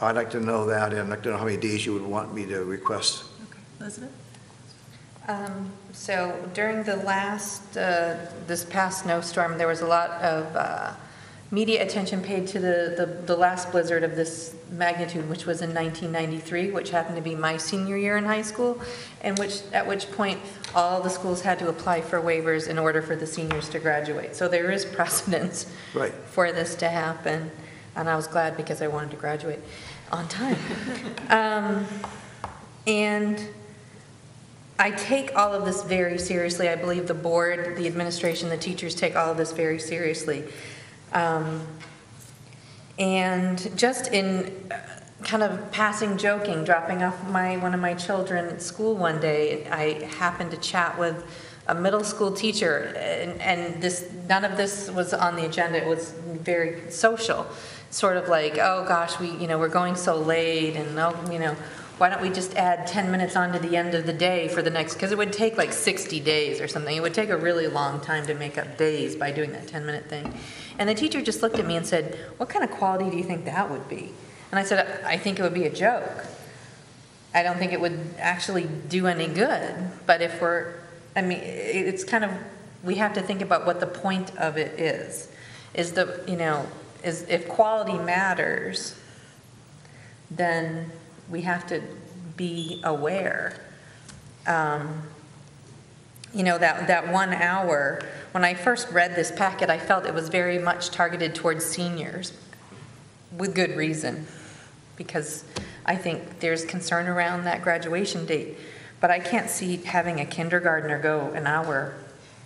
I'd like to know that, and I'd like to know how many days you would want me to request. Okay, Elizabeth? Um, So during the last, uh, this past snowstorm, there was a lot of uh, media attention paid to the, the the last blizzard of this magnitude, which was in 1993, which happened to be my senior year in high school, and which, at which point, all the schools had to apply for waivers in order for the seniors to graduate. So there is precedence Right. for this to happen, and I was glad because I wanted to graduate on time. Um, And I take all of this very seriously. I believe the board, the administration, the teachers take all of this very seriously. Um, And just in uh, kind of passing joking, dropping off my, one of my children at school one day, I happened to chat with a middle school teacher, and, and this, none of this was on the agenda, it was very social. Sort of like, oh gosh, we, you know, we're going so late, and oh, you know, why don't we just add 10 minutes onto the end of the day for the next, because it would take like 60 days or something. It would take a really long time to make up days by doing that 10-minute thing. And the teacher just looked at me and said, what kind of quality do you think that would be? And I said, I think it would be a joke. I don't think it would actually do any good. But if we're, I mean, it's kind of, we have to think about what the point of it is. Is the, you know, is if quality matters, then we have to be aware. Um, You know, that, that one hour, when I first read this packet, I felt it was very much targeted towards seniors, with good reason, because I think there's concern around that graduation date. But I can't see having a kindergartner go an hour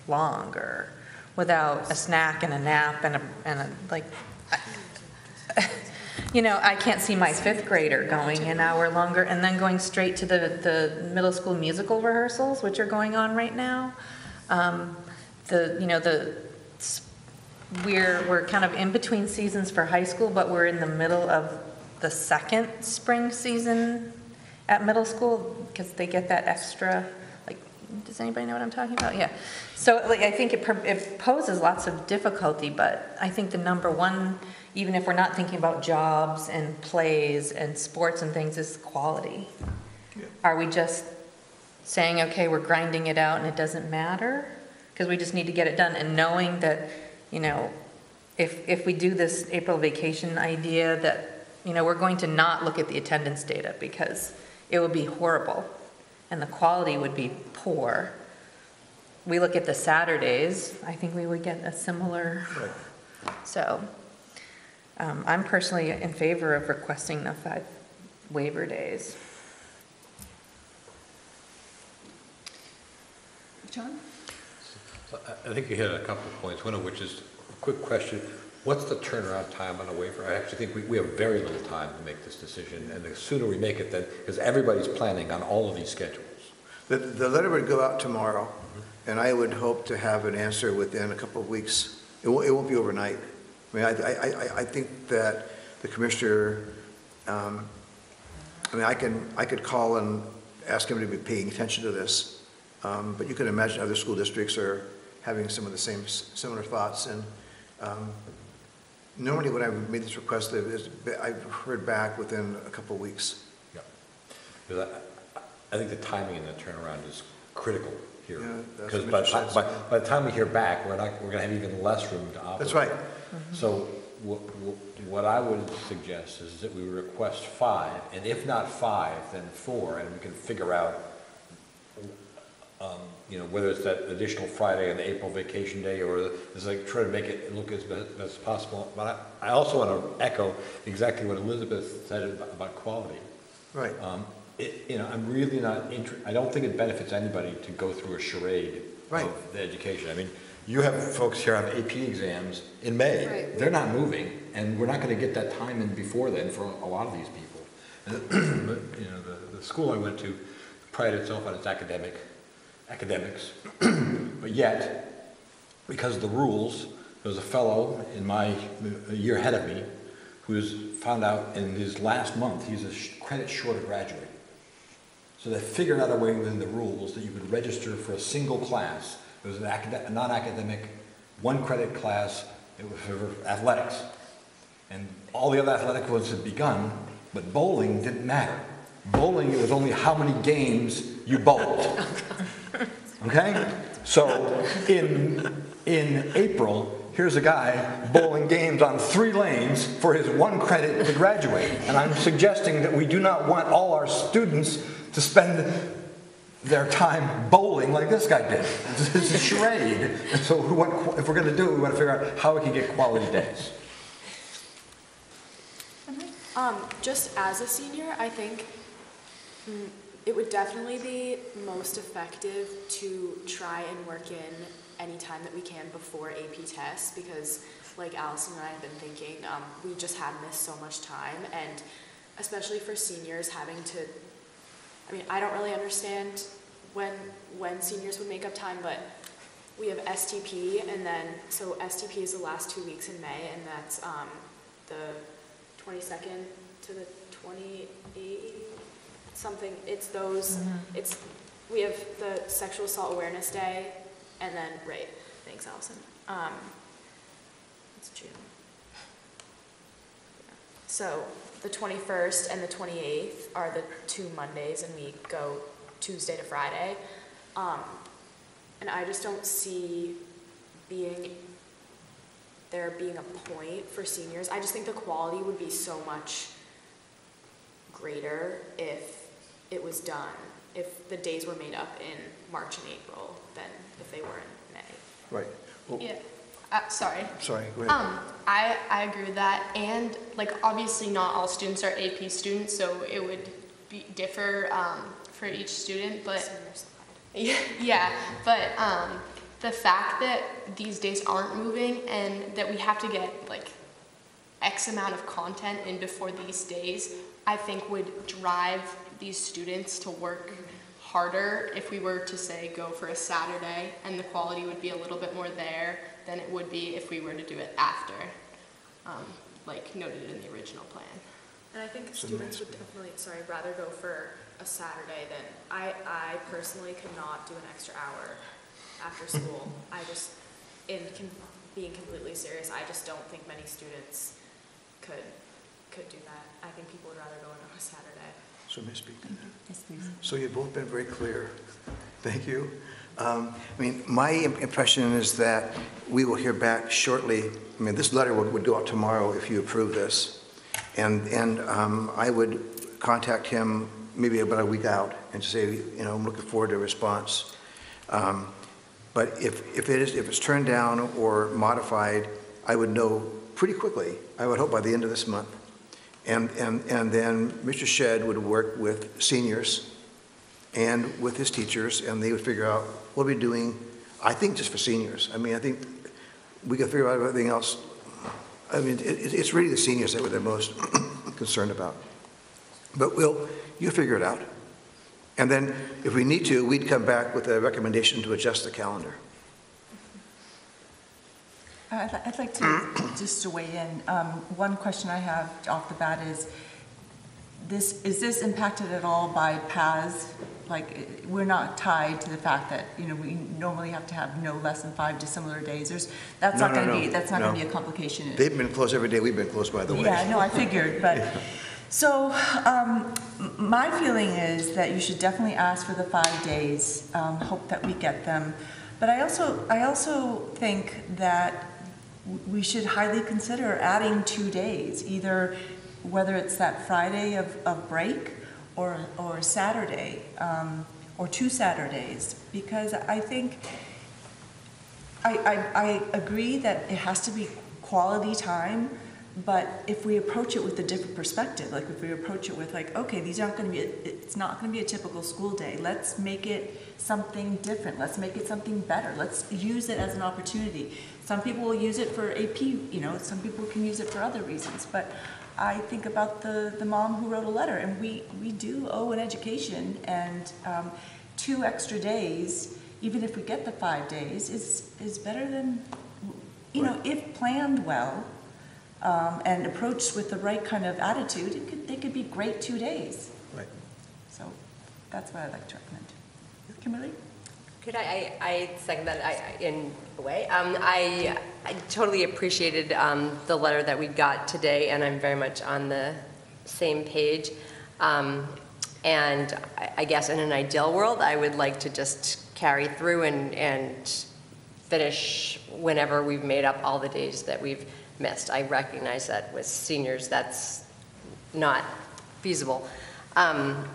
longer without a snack and a nap and a, and a, like, you know, I can't see my fifth grader going an hour longer and then going straight to the, the middle school musical rehearsals, which are going on right now. Um, The, you know, the, we're, we're kind of in between seasons for high school, but we're in the middle of the second spring season at middle school because they get that extra, like, does anybody know what I'm talking about? Yeah. So like, I think it it poses lots of difficulty, but I think the number one, even if we're not thinking about jobs and plays and sports and things, is quality. Are we just saying, okay, we're grinding it out and it doesn't matter? Because we just need to get it done and knowing that, you know, if, if we do this April vacation idea that, you know, we're going to not look at the attendance data because it would be horrible and the quality would be poor. We look at the Saturdays, I think we would get a similar, Right. so. Um, I'm personally in favor of requesting the five waiver days. John? So I I think you hit a couple of points, one of which is a quick question. What's the turnaround time on a waiver? I actually think we, we have very little time to make this decision, and the sooner we make it, then, because everybody's planning on all of these schedules. The, the letter would go out tomorrow, and I would hope to have an answer within a couple of weeks. It won't, it won't be overnight. I mean, I, I, I- I think that the commissioner, um, I mean, I can, I could call and ask him to be paying attention to this, um, but you can imagine other school districts are having some of the same, similar thoughts, and um, normally when I've made this request, I've heard back within a couple of weeks. Yeah. Because I, I think the timing and the turnaround is critical here. Yeah, Because what by, by, by- the time we hear back, we're not, we're gonna have even less room to operate. That's right. So what, what I would suggest is that we request five, and if not five, then four, and we can figure out, um, you know, whether it's that additional Friday and the April vacation day, or it's like try to make it look as best as possible. But I, I also want to echo exactly what Elizabeth said about, about quality. Right. Um, it, you know, I'm really not inter, I don't think it benefits anybody to go through a charade Right. of the education. I mean, you have folks here on AP exams in May. Right. They're not moving, and we're not gonna get that time in before then for a lot of these people. But, You know, the, the school I went to prided itself on its academic, academics. But yet, because of the rules, there was a fellow in my, a year ahead of me, who was found out in his last month, he's a sh- credit short of graduating. So they figured out a way within the rules that you could register for a single class. It was an a non-academic, one-credit class, it was for athletics. And all the other athletic ones had begun, but bowling didn't matter. Bowling, it was only how many games you bowled. Okay? So in, in April, here's a guy bowling games on three lanes for his one credit to graduate. And I'm suggesting that we do not want all our students to spend their time bowling like this guy did. It's a charade. And so we want, if we're going to do it, we want to figure out how we can get quality days. Um, just as a senior, I think mm, it would definitely be most effective to try and work in any time that we can before AP tests because like Allison and I have been thinking, um, we just have missed so much time and especially for seniors having to, I mean, I don't really understand when, when seniors would make up time, but we have STP and then, so STP is the last two weeks in May and that's, um, the 22nd to the 28th, something, it's those, it's, we have the Sexual Assault Awareness Day, and then, right, thanks Allison. Um, It's June. So, the 21st and the 28th are the two Mondays, and we go Tuesday to Friday. Um, And I just don't see being there being a point for seniors. I just think the quality would be so much greater if it was done, if the days were made up in March and April than if they were in May. Right. Well, Yeah, uh, sorry. Sorry, go ahead. Um, I, I agree with that, and like obviously not all students are AP students, so it would be differ um, for each student. But yeah, yeah, but um, the fact that these days aren't moving and that we have to get like X amount of content in before these days, I think would drive these students to work harder if we were to say go for a Saturday and the quality would be a little bit more there than it would be if we were to do it after, um, like noted in the original plan. And I think So students would definitely, sorry, rather go for a Saturday than, I, I personally could not do an extra hour after school. I just, in, com- being completely serious, I just don't think many students could, could do that. I think people would rather go on a Saturday. So may I speak to that? Yes, please. So you've both been very clear. Thank you. Um, I mean, my impression is that we will hear back shortly. I mean, this letter would would go out tomorrow if you approve this. And, and um, I would contact him maybe about a week out and say, you know, I'm looking forward to a response. Um, But if, if it is, if it's turned down or modified, I would know pretty quickly, I would hope by the end of this month. And, and, and then Mr. Shedd would work with seniors and with his teachers, and they would figure out what are we doing, I think just for seniors. I mean, I think we could figure out everything else. I mean, it, it- it's really the seniors that we're the most concerned about. But we'll, you figure it out. And then if we need to, we'd come back with a recommendation to adjust the calendar. I'd I'd like to, just to weigh in, um, one question I have off the bat is, this, is this impacted at all by PAS? Like, we're not tied to the fact that, you know, we normally have to have no less than five dissimilar days, there's, that's No, not no, gonna no, be, that's not gonna no. be a complication. They've been closed every day, we've been closed, by the way. Yeah, no, I figured, but, so, um, m- my feeling is that you should definitely ask for the five days, um, hope that we get them. But I also, I also think that w- we should highly consider adding two days, either whether it's that Friday of, of break or, or Saturday, um, or two Saturdays, because I think, I, I, I agree that it has to be quality time, but if we approach it with a different perspective, like if we approach it with like, okay, these aren't gonna be, it's not gonna be a typical school day, let's make it something different, let's make it something better, let's use it as an opportunity. Some people will use it for AP, you know, some people can use it for other reasons, but I think about the, the mom who wrote a letter, and we, we do owe an education, and um, two extra days, even if we get the five days, is, is better than, you know, if planned well, um, and approached with the right kind of attitude, it could, they could be great two days. Right. So that's what I'd like to recommend. Kimberly? Could I, I, I second that I, in a way. Um, I, I totally appreciated, um, the letter that we got today, and I'm very much on the same page. Um, and I, I guess in an ideal world, I would like to just carry through and, and finish whenever we've made up all the days that we've missed. I recognize that with seniors, that's not feasible. Um,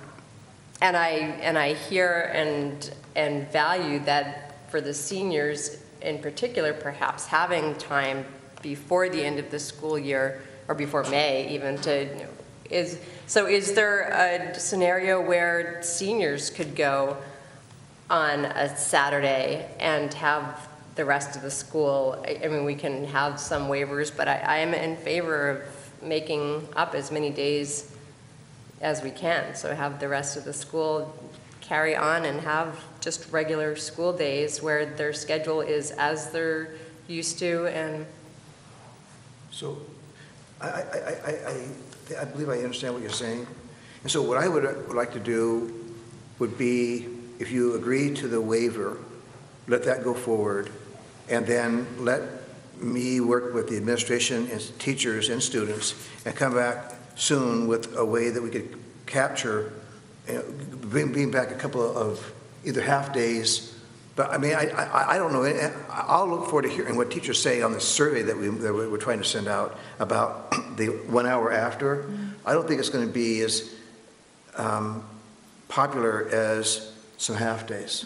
and I, and I hear and, and value that for the seniors in particular, perhaps having time before the end of the school year, or before May even, to, you know, is, so is there a scenario where seniors could go on a Saturday and have the rest of the school, I I mean, we can have some waivers, but I, I am in favor of making up as many days as we can, so have the rest of the school carry on and have just regular school days where their schedule is as they're used to and So, I, I, I, I, I believe I understand what you're saying. And so what I would, would like to do would be, if you agree to the waiver, let that go forward, and then let me work with the administration and teachers and students, and come back soon with a way that we could capture, you know, back a couple of either half-days, but I mean, I, I, I don't know, I'll look forward to hearing what teachers say on the survey that we, that we're trying to send out about the one hour after. I don't think it's going to be as um, popular as some half-days.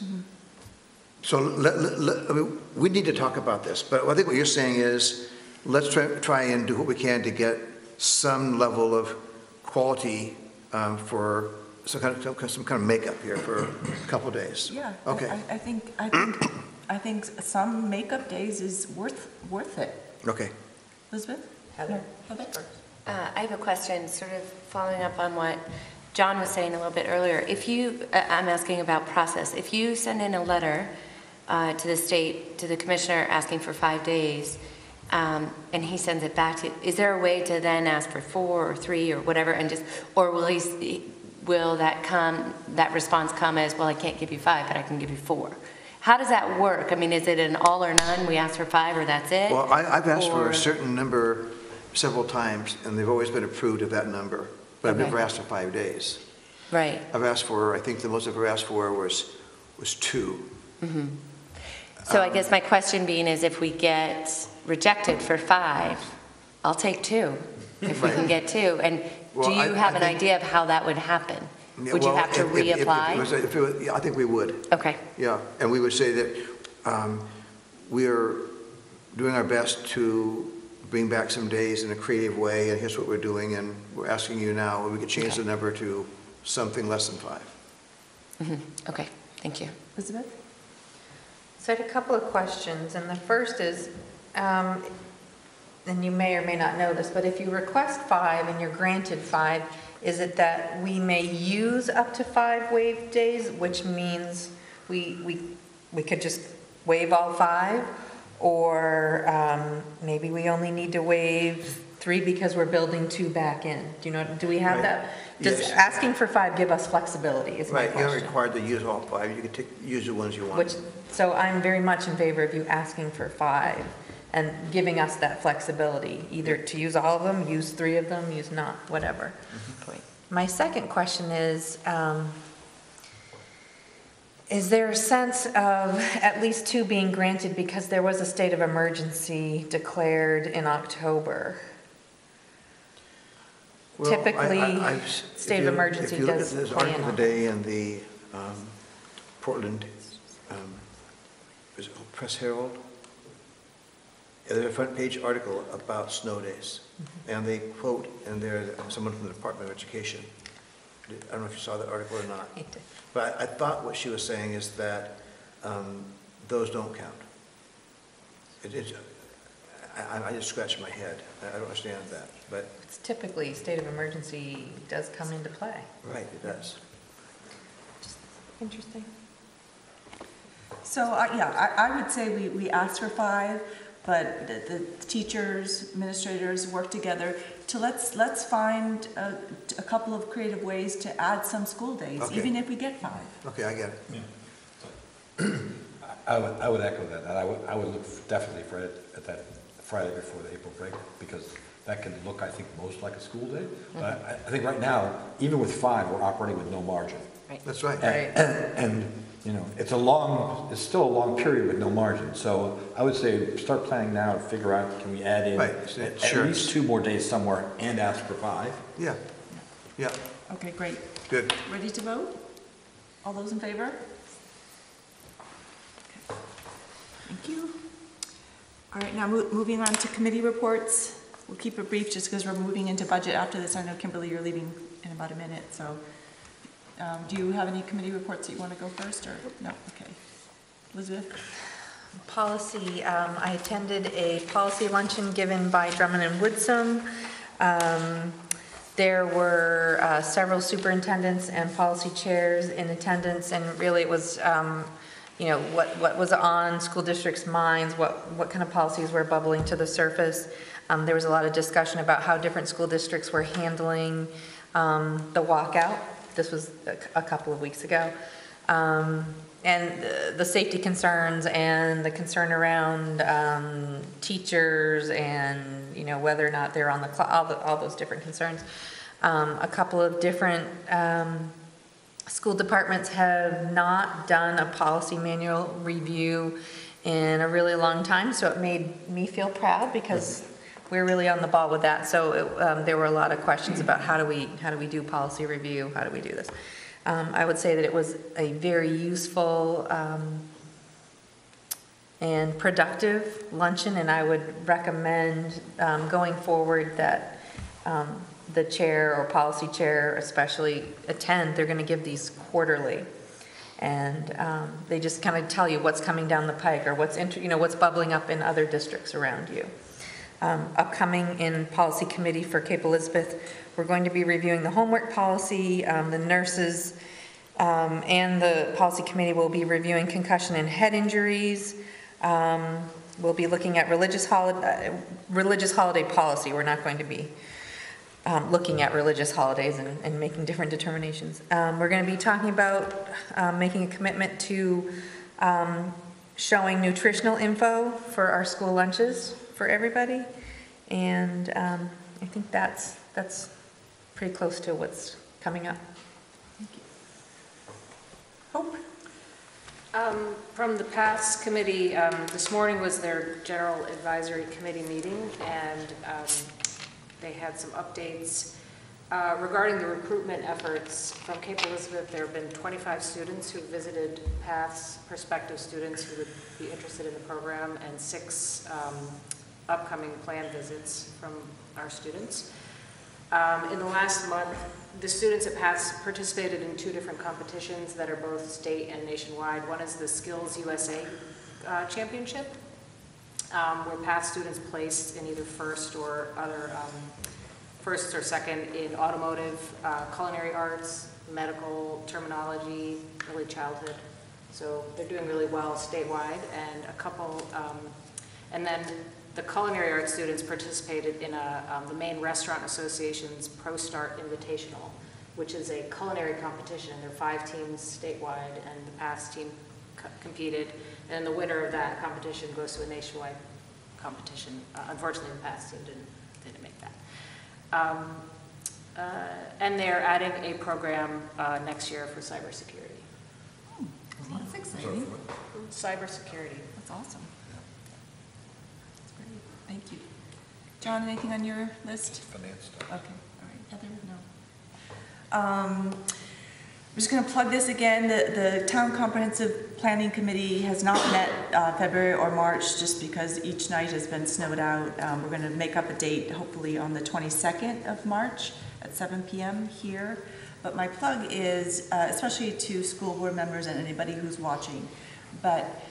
So let, let- let- I mean, we need to talk about this, but I think what you're saying is, let's try, try and do what we can to get some level of quality um, for some kind of, some kind of makeup here for a couple days. Yeah. I- Okay. I, I think, I think, I think some makeup days is worth, worth it. Okay. Elizabeth? Heather. Heather? Uh, I have a question, sort of following up on what John was saying a little bit earlier. If you, uh, I'm asking about process. If you send in a letter uh, to the state, to the commissioner, asking for five days, um, and he sends it back to, is there a way to then ask for four or three or whatever, and just, or will he, s- will that come, that response come as, well, I can't give you five, but I can give you four? How does that work? I mean, is it an all or none? We ask for five or that's it? Well, I, I've asked for Or- a certain number several times, and they've always been approved of that number, but I've Okay. never asked for five days. Right. I've asked for, I think the most I've ever asked for was, was two. Mm-hmm. So I um, guess my question being is if we get rejected for five, I'll take two, if we can get two. And Well, do I- you have I an think- idea of how that would happen? Yeah, Would you well, have to if- if- if- if it was- reapply? if it was- yeah, I think we would. Okay, Yeah, and we would say that um, we are doing our best to bring back some days in a creative way, and here's what we're doing, and we're asking you now, if we could change the number to something less than five. Mhm. okay, thank you. Elizabeth? So I had a couple of questions, and the first is, um, and you may or may not know this, but if you request five and you're granted five, is it that we may use up to five waive days, which means we, we, we could just waive all five? Or um, maybe we only need to waive three because we're building two back in? Do you know, do we have Right. that? Does Yes. asking for five give us flexibility, is my Right, you're not question? required to use all five, you can take, use the ones you want. Which, so I'm very much in favor of you asking for five and giving us that flexibility, either to use all of them, use three of them, use not, whatever. My second question is, um, Is there a sense of at least two being granted because there was a state of emergency declared in October? Well, I- I- Typically, I've s- if state of you- emergency If you look does at this play article in on today in the um, Portland um, is it Press Herald, yeah, there's a front page article about snow days. Mm-hmm. And they quote in there someone from the Department of Education. I don't know if you saw that article or not. But I I thought what she was saying is that um, those don't count. It is, I, I- I just scratched my head. I I don't understand that, but, It's typically, state of emergency does come into play. right, it does. Interesting. So, uh, yeah, I, I would say we, we asked for five, but the, the teachers, administrators work together to let's, let's find a, a couple of creative ways to add some school days, Okay. even if we get five. Okay, I get it. I would, I would echo that, and I would, I would look definitely for it at that Friday before the April break, because that can look, I think, most like a school day. But I, I think right now, even with five, we're operating with no margin. Right. That's right. And, and, and, you know, it's a long, it's still a long period with no margin. So I would say, start planning now to figure out, can we add in Right, at sure. at least two more days somewhere and ask for five? Yeah, yeah, Okay, great. good. Ready to vote? All those in favor? Okay. Thank you. All right, now mo- moving on to committee reports. We'll keep it brief just because we're moving into budget after this. I know Kimberly, you're leaving in about a minute, so. Um, Do you have any committee reports that you want to go first, or, no, okay. Elizabeth? Policy, um, I attended a policy luncheon given by Drummond and Woodsum. Um, There were uh, several superintendents and policy chairs in attendance, and really it was, um, you know, what, what was on school districts' minds, what, what kind of policies were bubbling to the surface. Um, There was a lot of discussion about how different school districts were handling um, the walkout. This was a- a couple of weeks ago. Um, And the- the safety concerns and the concern around um, teachers and, you know, whether or not they're on the, clock, all the- all those different concerns. Um, A couple of different um, school departments have not done a policy manual review in a really long time, so it made me feel proud because we're really on the ball with that. So it, um, there were a lot of questions about how do we, how do we do policy review? How do we do this? Um, I would say that it was a very useful um, and productive luncheon, and I would recommend um, going forward that um, the chair or policy chair especially attend. They're going to give these quarterly. And um, they just kind of tell you what's coming down the pike or what's, you know, what's bubbling up in other districts around you. Um, Upcoming in policy committee for Cape Elizabeth, we're going to be reviewing the homework policy, um, the nurses, um, and the policy committee will be reviewing concussion and head injuries. Um, We'll be looking at religious holiday, religious holiday policy. We're not going to be um, looking at religious holidays and, and making different determinations. Um, we're going to be talking about making a commitment to showing nutritional info for our school lunches for everybody. And um, I think that's, that's pretty close to what's coming up. Thank you. Hope? Um, From the PATHS committee, um, this morning was their general advisory committee meeting, and um, they had some updates uh, regarding the recruitment efforts from Cape Elizabeth. There have been 25 students who visited PATHS, prospective students who would be interested in the program, and six um, upcoming planned visits from our students. Um, In the last month, the students at PATHS participated in two different competitions that are both state and nationwide. One is the SkillsUSA uh, Championship, um, where PATHS students placed in either first or other, um, first or second in automotive, uh, culinary arts, medical, terminology, early childhood. So they're doing really well statewide, and a couple, um, and then the culinary arts students participated in a, um, the Maine Restaurant Association's ProStart Invitational, which is a culinary competition. There are five teams statewide, and the PATHS team co- competed. And the winner of that competition goes to a nationwide competition. Uh, Unfortunately, the PATHS team didn't, didn't make that. Um, uh, And they're adding a program uh, next year for cybersecurity. That's exciting. Cybersecurity. That's awesome. Thank you. John, anything on your list? Finance stuff. Okay, all right. Heather, no. Um, I'm just going to plug this again. The, the Town Comprehensive Planning Committee has not met uh, February or March just because each night has been snowed out. Um, We're going to make up a date hopefully on the 22nd of March at 7 PM here. But my plug is, uh, especially to school board members and anybody who's watching, but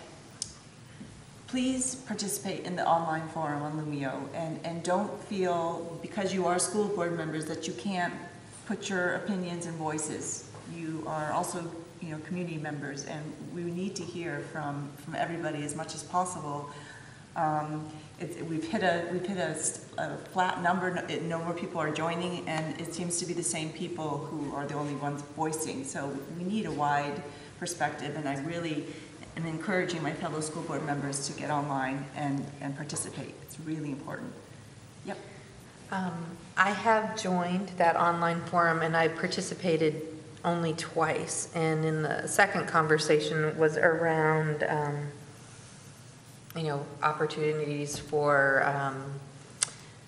please participate in the online forum on Loomio and, and don't feel, because you are school board members, that you can't put your opinions and voices. You are also, you know, community members and we need to hear from, from everybody as much as possible. Um, it, we've hit a, we've hit a, a flat number, no more people are joining and it seems to be the same people who are the only ones voicing. So we need a wide perspective and I really am encouraging my fellow school board members to get online and, and participate. It's really important. Yep. Um, I have joined that online forum and I participated only twice. And in the second conversation was around, um, you know, opportunities for, um,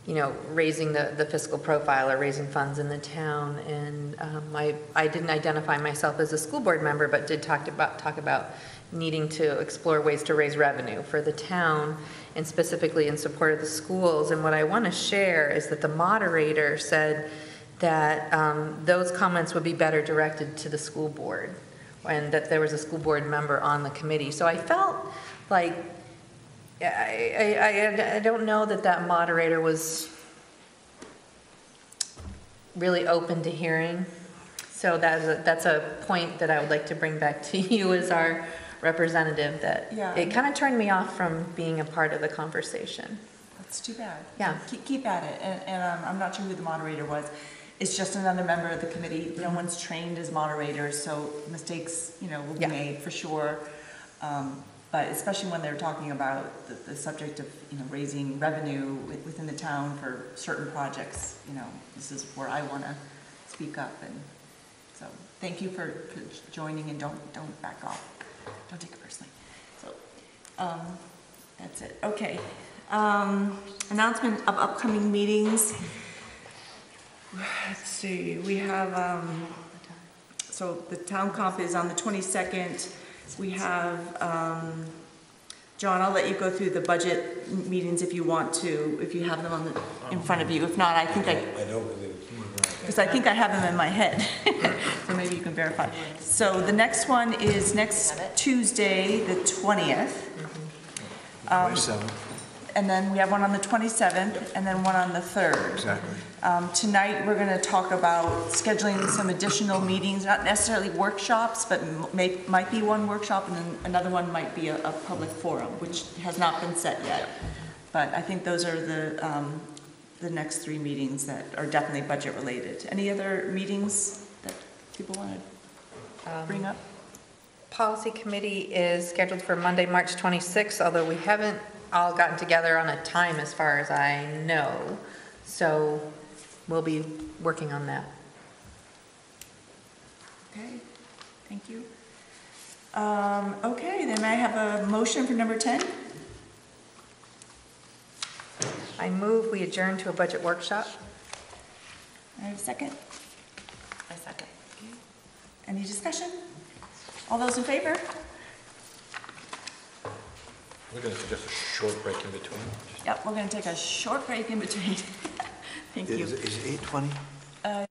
you know, raising the, the fiscal profile or raising funds in the town. And um, I, I didn't identify myself as a school board member, but did talk about, talk about needing to explore ways to raise revenue for the town and specifically in support of the schools. And what I want to share is that the moderator said that um, those comments would be better directed to the school board and that there was a school board member on the committee. So I felt like I, I, I, don't know that that moderator was really open to hearing. So that's a, that's a point that I would like to bring back to you as our representative, that Yeah. it kind of turned me off from being a part of the conversation. That's too bad. Yeah. Keep, keep at it, and, and um, I'm not sure who the moderator was. It's just another member of the committee. No one's trained as moderators, so mistakes, you know, will be Yeah. made for sure. Um, But especially when they're talking about the, the subject of, you know, raising revenue wi- within the town for certain projects, you know, this is where I want to speak up, and so, thank you for, for joining, and don't, don't back off. Don't take it personally. So, um, that's it, okay. Um, announcement of upcoming meetings. Let's see, we have, um, so the town comp is on the twenty-second. We have, um, John, I'll let you go through the budget meetings if you want to, if you have them on the, in front of you. If not, I think I, I don't believe. Because I think I have them in my head, so maybe you can verify. So the next one is next Tuesday, the 20th. Um, 27, And then we have one on the 27th, and then one on the 3rd. exactly. Um, Tonight, we're going to talk about scheduling some additional meetings, not necessarily workshops, but m- may, might be one workshop, and then another one might be a, a public forum, which has not been set yet. But I think those are the, um, the next three meetings that are definitely budget-related. Any other meetings that people want to bring up? Policy Committee is scheduled for Monday, March 26th, although we haven't all gotten together on a time as far as I know. So we'll be working on that. Okay, thank you. Um, Okay, then I have a motion for number 10. I move we adjourn to a budget workshop. I have a second. I second. Any discussion? All those in favor? We're going to suggest a short break in between. Yep, we're going to take a short break in between. Thank Is you. is it 8:20? Uh,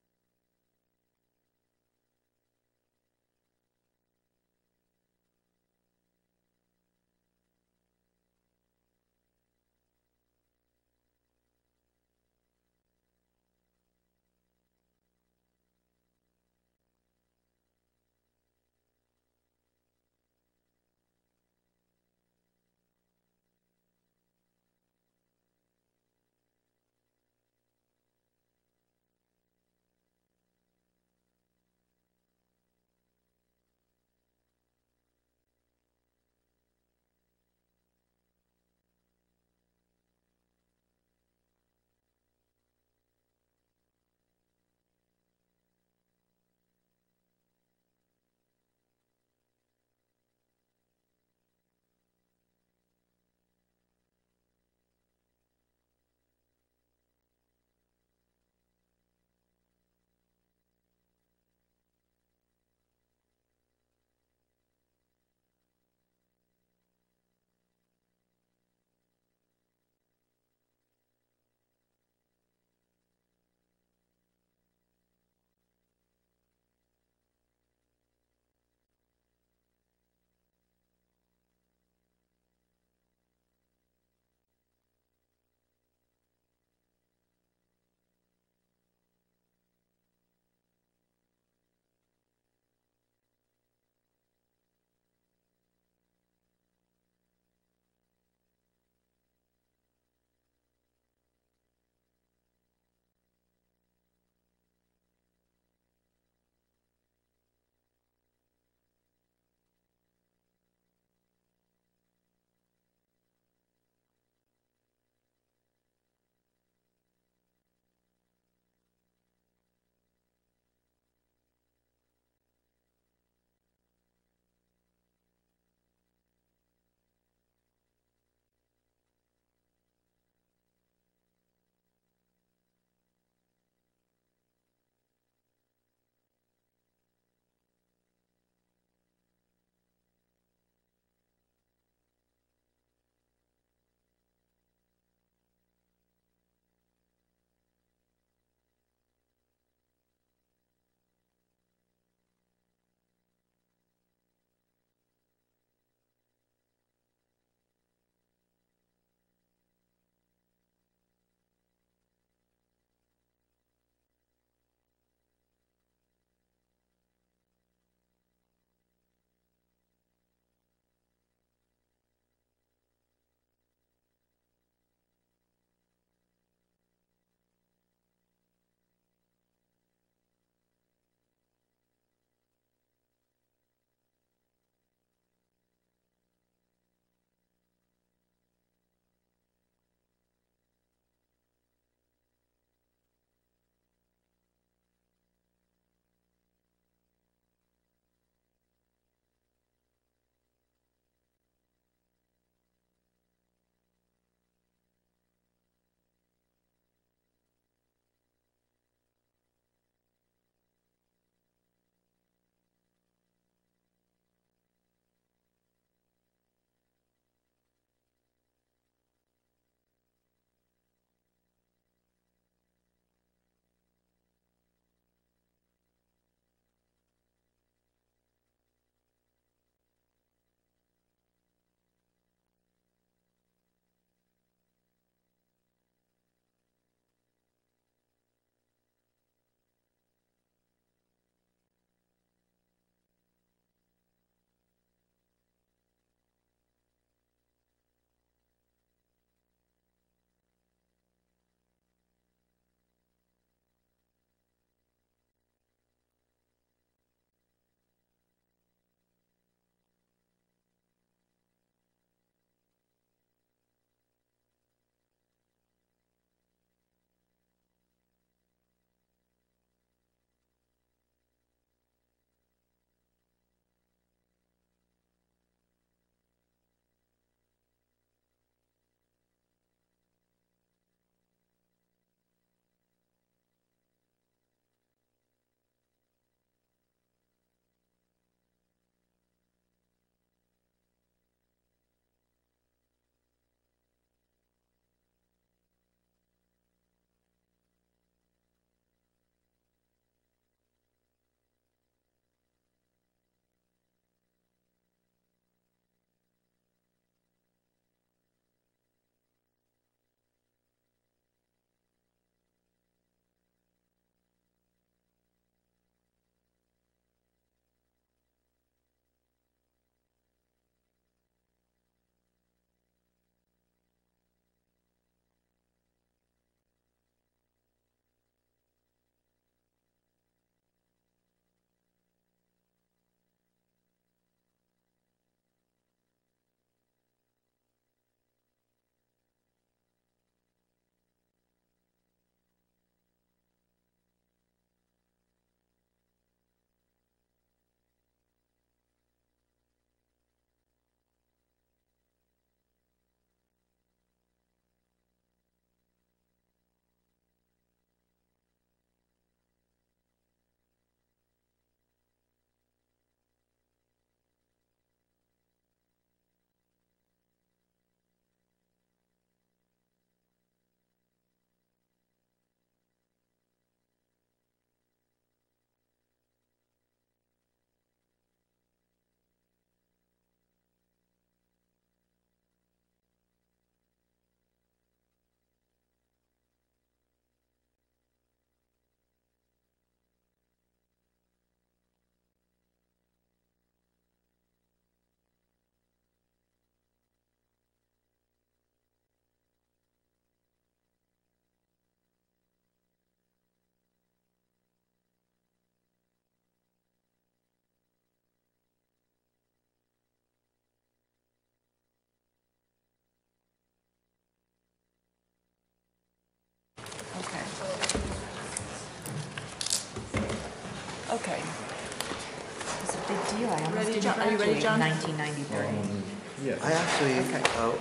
John, are you ready, John? 1993. I actually Okay. uh,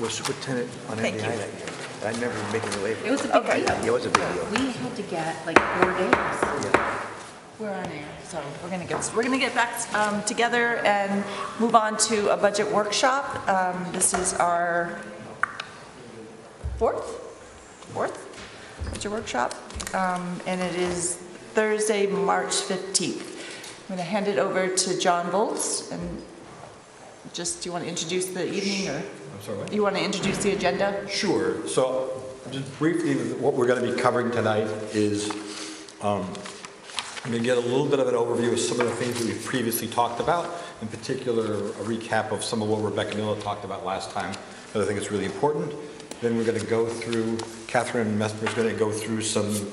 was superintendent on Thank MBI you. that year. I never made it away. It was a big Okay. deal. Yeah, it was a big deal. We had to get like four days. We're on air, so we're going to get, we're going to get back um, together and move on to a budget workshop. Um, This is our fourth, fourth budget workshop, Um, and it is Thursday, March 15th. I'm going to hand it over to John Volz, and just, do you want to introduce the evening, or I'm sorry, what? you want to introduce the agenda? Sure. So just briefly, what we're going to be covering tonight is, um, I'm going to get a little bit of an overview of some of the things that we've previously talked about, in particular, a recap of some of what Rebecca Millett talked about last time, because I think it's really important. Then we're going to go through, Catherine Messmer's going to go through some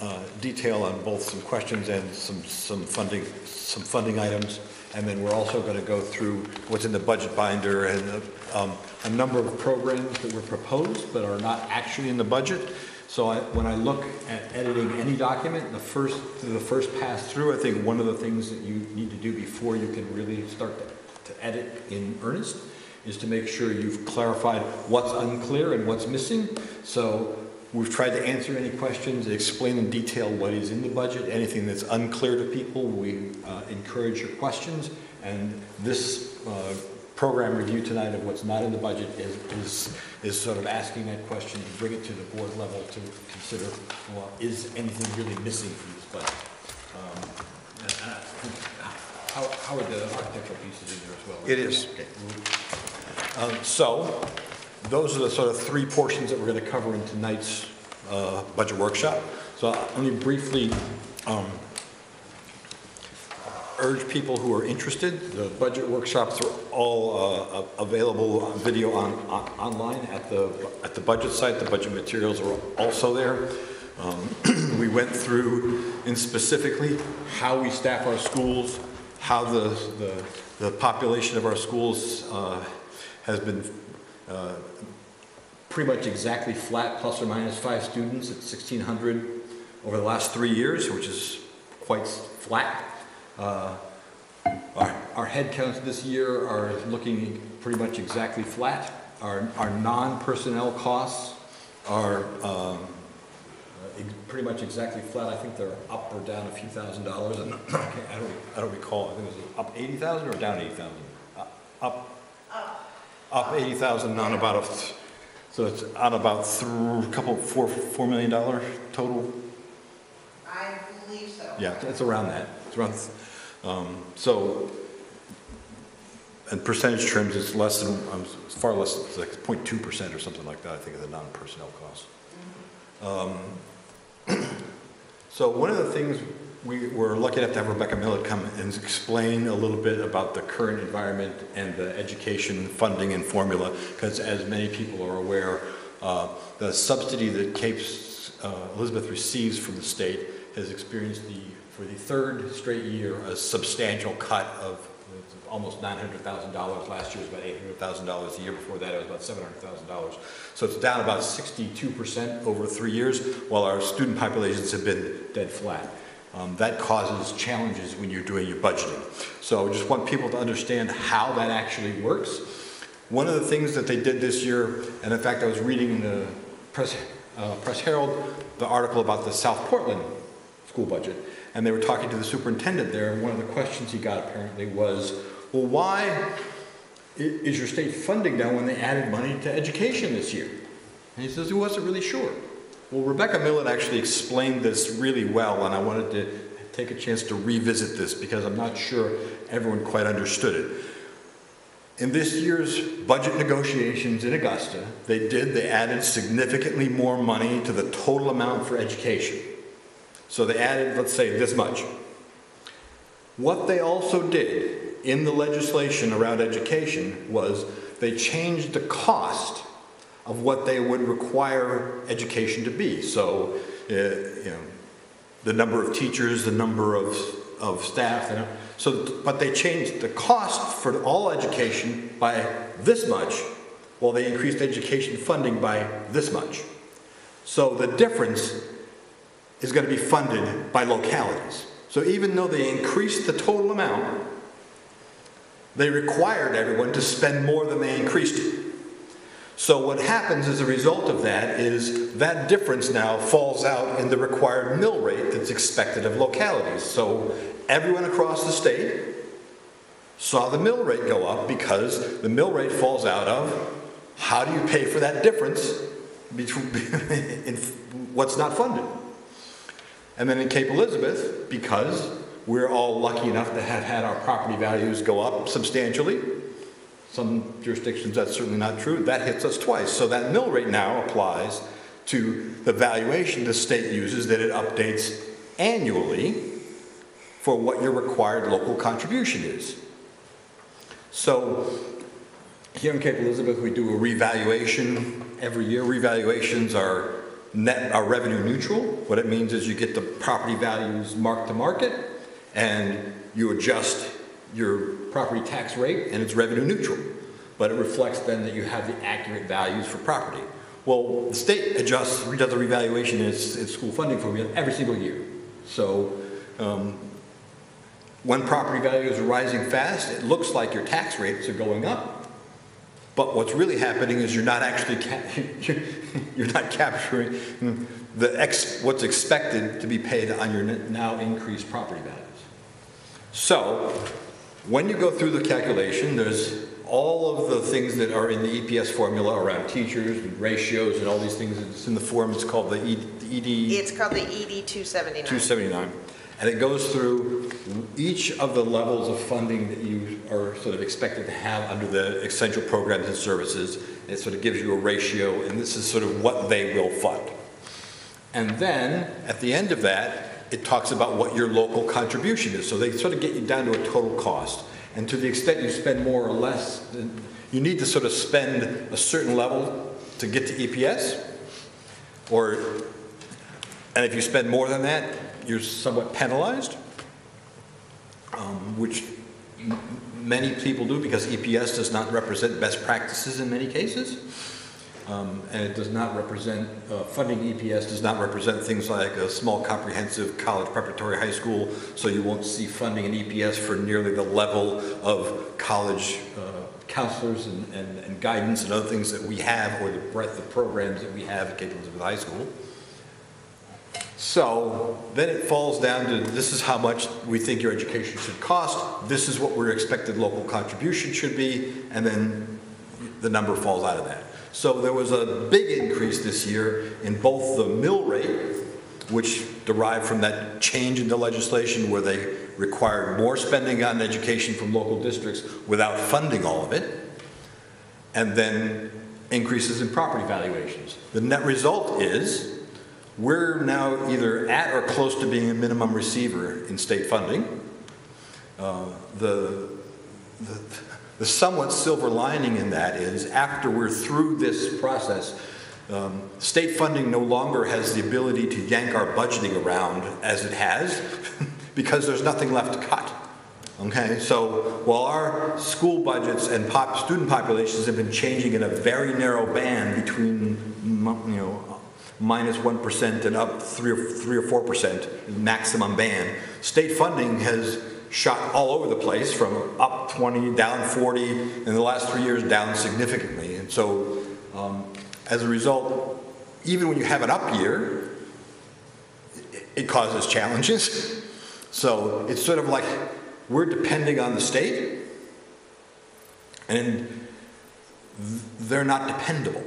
uh, detail on both some questions and some, some funding, some funding items. And then we're also going to go through what's in the budget binder and um, a number of programs that were proposed but are not actually in the budget. So I, when I look at editing any document, the first, the first pass through, I think one of the things that you need to do before you can really start to, to edit in earnest is to make sure you've clarified what's unclear and what's missing. So we've tried to answer any questions, explain in detail what is in the budget, anything that's unclear to people, we uh, encourage your questions. And this uh, program review tonight of what's not in the budget is, is, is sort of asking that question to bring it to the board level to consider, well, is anything really missing from this budget? Um, How, how are the architectural pieces in there as well? It is. Okay. Um, So, those are the sort of three portions that we're going to cover in tonight's uh, budget workshop. So let me briefly um, urge people who are interested, the budget workshops are all uh, available on video on, on- online at the, at the budget site. The budget materials are also there. Um, We went through in specifically how we staff our schools, how the, the, the population of our schools uh, has been uh, pretty much exactly flat, plus or minus five students at 1,600 over the last three years, which is quite flat. Uh, Our, our head counts this year are looking pretty much exactly flat. Our, our non-personnel costs are um, uh, pretty much exactly flat. I think they're up or down a few thousand dollars. I don't, I don't recall, I think it was up 80,000 or down 80,000? Uh, Up? Up 80,000 on about a, so it's on about through, a couple, four, $4 million total? I believe so. Yeah, it's around that. It's around, um, so, in percentage terms, it's less than, um, it's far less, it's like 0.2% or something like that, I think, of the non-personnel costs. Um, So one of the things, we were lucky enough to have Rebecca Millett come and explain a little bit about the current environment and the education funding and formula, because as many people are aware, uh, the subsidy that Cape uh, Elizabeth receives from the state has experienced the, for the third straight year, a substantial cut of almost $900,000. Last year was about $800,000. The year before that, it was about $700,000. So it's down about 62% over three years, while our student populations have been dead flat. Um, That causes challenges when you're doing your budgeting. So I just want people to understand how that actually works. One of the things that they did this year, and in fact, I was reading in the Press, uh, Press Herald, the article about the South Portland school budget, and they were talking to the superintendent there, and one of the questions he got apparently was, well, why is your state funding down when they added money to education this year? And he says he wasn't really sure. Well, Rebecca Millett actually explained this really well, and I wanted to take a chance to revisit this because I'm not sure everyone quite understood it. In this year's budget negotiations in Augusta, they did, they added significantly more money to the total amount for education. So they added, let's say, this much. What they also did in the legislation around education was they changed the cost of what they would require education to be. So, uh, you know, the number of teachers, the number of, of staff, you know. So, but they changed the cost for all education by this much, while they increased education funding by this much. So the difference is going to be funded by localities. So even though they increased the total amount, they required everyone to spend more than they increased it. So what happens as a result of that is that difference now falls out in the required mill rate that's expected of localities. So everyone across the state saw the mill rate go up because the mill rate falls out of how do you pay for that difference between in what's not funded. And then in Cape Elizabeth, because we're all lucky enough to have had our property values go up substantially, some jurisdictions that's certainly not true, that hits us twice. So that mill rate now applies to the valuation the state uses that it updates annually for what your required local contribution is. So here in Cape Elizabeth, we do a revaluation every year. Revaluations are net, are revenue neutral. What it means is you get the property values marked to market and you adjust your property tax rate and it's revenue neutral. But it reflects then that you have the accurate values for property. Well, the state adjusts, does a revaluation in its, its school funding formula every single year. So um, when property values are rising fast, it looks like your tax rates are going up. But what's really happening is you're not actually you're not capturing the ex, what's expected to be paid on your now increased property values. So when you go through the calculation, there's all of the things that are in the EPS formula around teachers and ratios and all these things. It's in the form, it's called the ED. It's called the ED 279. 279. And it goes through each of the levels of funding that you are sort of expected to have under the essential programs and services. It sort of gives you a ratio, and this is sort of what they will fund. And then, at the end of that, it talks about what your local contribution is. So they sort of get you down to a total cost. And to the extent you spend more or less, you need to sort of spend a certain level to get to EPS. Or, and if you spend more than that, you're somewhat penalized, um, which many people do because EPS does not represent best practices in many cases. Um, and it does not represent, uh, funding EPS does not represent things like a small comprehensive college preparatory high school, so you won't see funding in EPS for nearly the level of college uh, counselors and, and, and, guidance and other things that we have, or the breadth of programs that we have at Cape Elizabeth High School. So then it falls down to this is how much we think your education should cost, this is what our expected local contribution should be, and then the number falls out of that. So there was a big increase this year in both the mill rate, which derived from that change in the legislation where they required more spending on education from local districts without funding all of it, and then increases in property valuations. The net result is we're now either at or close to being a minimum receiver in state funding. Uh, the, the the somewhat silver lining in that is after we're through this process, um, state funding no longer has the ability to yank our budgeting around as it has because there's nothing left to cut. Okay, so while our school budgets and pop student populations have been changing in a very narrow band between, you know, minus 1 and up 3 or 3 or 4% maximum band, state funding has shot all over the place from up 20, down 40, in the last three years down significantly. And so um, as a result, even when you have an up year, it, it causes challenges. So it's sort of like we're depending on the state and they're not dependable.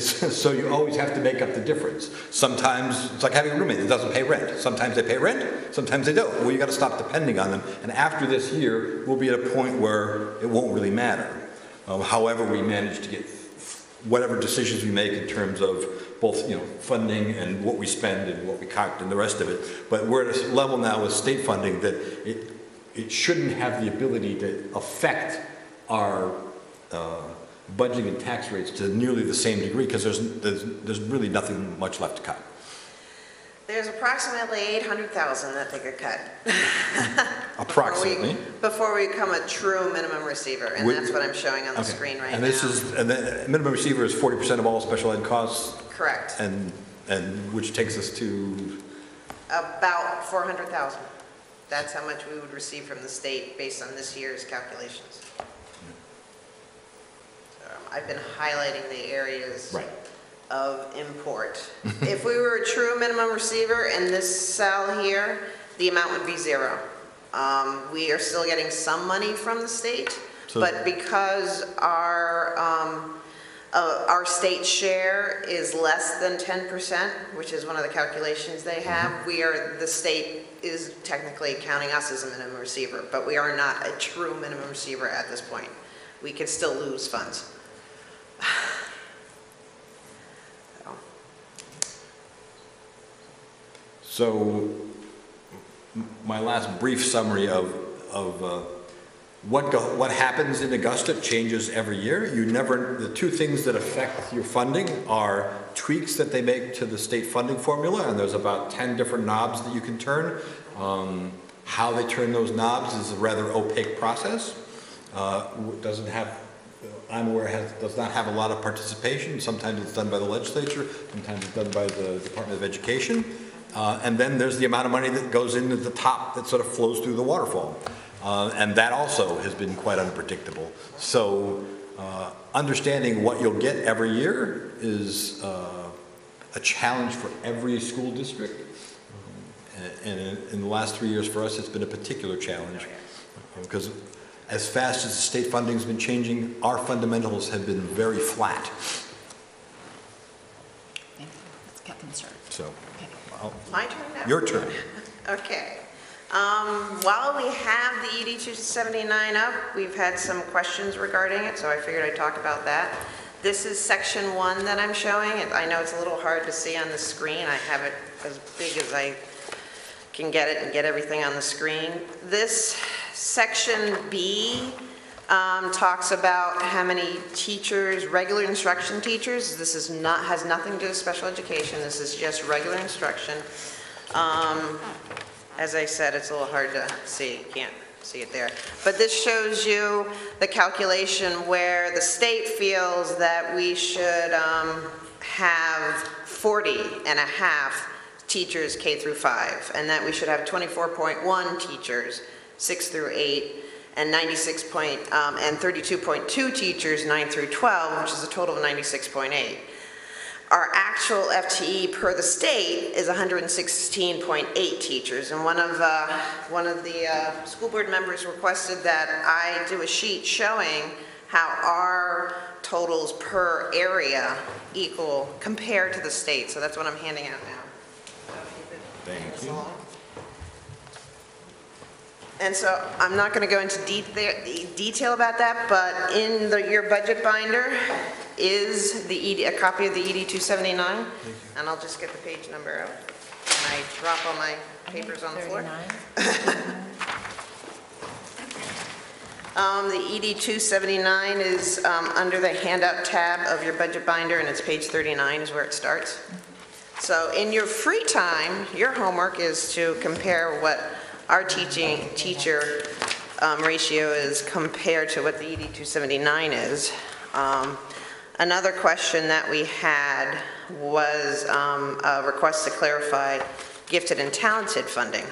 so you always have to make up the difference. Sometimes it's like having a roommate that doesn't pay rent. Sometimes they pay rent, sometimes they don't. Well, you got to stop depending on them. And after this year, we'll be at a point where it won't really matter. Um, however, we manage to get whatever decisions we make in terms of both you know funding and what we spend and what we cut and the rest of it. But we're at a level now with state funding that it it shouldn't have the ability to affect our uh, budgeting and tax rates to nearly the same degree because there's, there's, there's really nothing much left to cut. There's approximately 800,000 that they could cut. Approximately. Before we, before we become a true minimum receiver, and that's what I'm showing on the okay. screen right now. and this is, and the minimum receiver is 40% of all special ed costs? Correct. And, and which takes us to? About 400,000. That's how much we would receive from the state based on this year's calculations. I've been highlighting the areas Right. of import. If we were a true minimum receiver in this cell here, the amount would be zero. Um, We are still getting some money from the state, So- but because our, um, uh, our state share is less than 10%, which is one of the calculations they have, we are, the state is technically counting us as a minimum receiver, but we are not a true minimum receiver at this point. We could still lose funds. So, my last brief summary of, of uh, what, go- what happens in Augusta changes every year. You never, the two things that affect your funding are tweaks that they make to the state funding formula, and there's about 10 different knobs that you can turn. Um, How they turn those knobs is a rather opaque process. Uh, Doesn't have, I'm aware, has, does not have a lot of participation. Sometimes it's done by the legislature, sometimes it's done by the Department of Education. Uh, And then there's the amount of money that goes into the top that sort of flows through the waterfall. Uh, And that also has been quite unpredictable. So uh, understanding what you'll get every year is uh, a challenge for every school district. And in- in the last three years for us, it's been a particular challenge. Because as fast as the state funding's been changing, our fundamentals have been very flat. Thank you. Let's get them started. So, I'll- My turn now? your turn. Okay. Um, While we have the ED 279 up, we've had some questions regarding it, so I figured I'd talk about that. This is section one that I'm showing. I know it's a little hard to see on the screen. I have it as big as I can get it and get everything on the screen. This section B um, talks about how many teachers, regular instruction teachers, this is not, has nothing to do with special education, this is just regular instruction. Um, As I said, it's a little hard to see, can't see it there. But this shows you the calculation where the state feels that we should um, have 40 and a half teachers K through 5, and that we should have 24.1 teachers, 6 through 8, and 96 point, um, and 32.2 teachers, 9 through 12, which is a total of 96.8. Our actual FTE per the state is 116.8 teachers, and one of, uh, one of the uh, school board members requested that I do a sheet showing how our totals per area equal compared to the state, so that's what I'm handing out now. So if you could Thank you. And so I'm not going to go into detail, detail about that, but in the, your budget binder is the ED, a copy of the ED 279. And I'll just get the page number out. And I drop all my papers on the floor. Um, the ED 279 is, um, under the handout tab of your budget binder, and it's page 39 is where it starts. So in your free time, your homework is to compare what our teaching, teacher um, ratio is compared to what the ED 279 is. Um, Another question that we had was um, a request to clarify gifted and talented funding.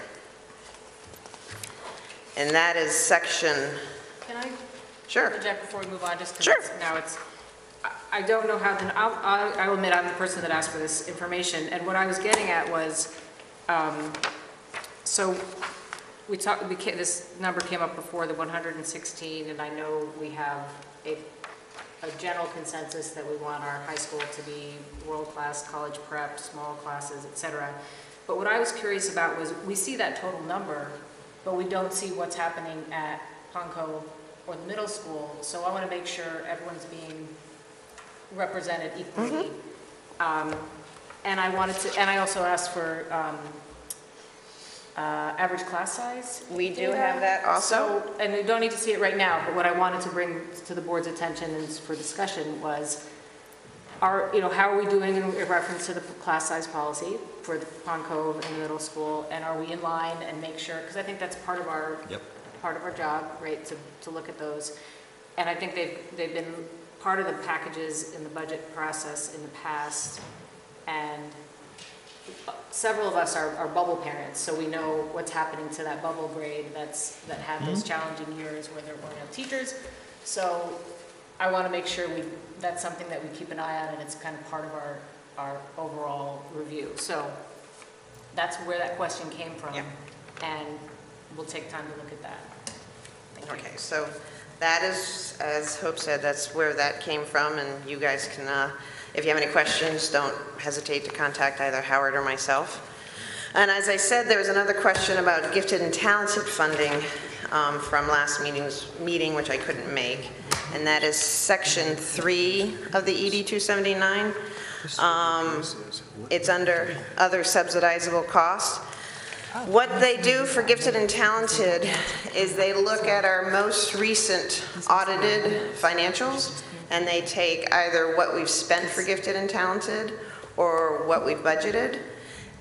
And that is section, Can I sure, before we move on, just Sure. now it's, I- don't know how, the- I'll, I'll admit, I'm the person that asked for this information, and what I was getting at was, um, so we talked, we this number came up before, the 116, and I know we have a, a general consensus that we want our high school to be world-class college prep, small classes, et cetera. But what I was curious about was, we see that total number, but we don't see what's happening at Pond Cove or the middle school. So I want to make sure everyone's being represented equally. Um, And I wanted to, and I also asked for um, uh, average class size. We do data. have that also. So, and you don't need to see it right now, but what I wanted to bring to the board's attention and for discussion was, are, you know, how are we doing in reference to the class size policy for the Pond Cove and the middle school? And are we in line and make sure, because I think that's part of our, Yep. part of our job, right, to, to look at those. And I think they've, they've been part of the packages in the budget process in the past. And several of us are, are bubble parents, so we know what's happening to that bubble grade that's, that had those mm-hmm. challenging years where there weren't enough teachers. So I want to make sure we, that's something that we keep an eye on and it's kind of part of our, our overall review. So that's where that question came from. Yep. And we'll take time to look at that. Thank you. Okay, so that is, as Hope said, that's where that came from, and you guys can, uh, if you have any questions, don't hesitate to contact either Howard or myself. And as I said, there was another question about gifted and talented funding um, from last meeting's meeting, which I couldn't make, and that is section three of the ED 279. Um, It's under other subsidizable costs. What they do for gifted and talented is they look at our most recent audited financials, and they take either what we've spent for gifted and talented or what we've budgeted,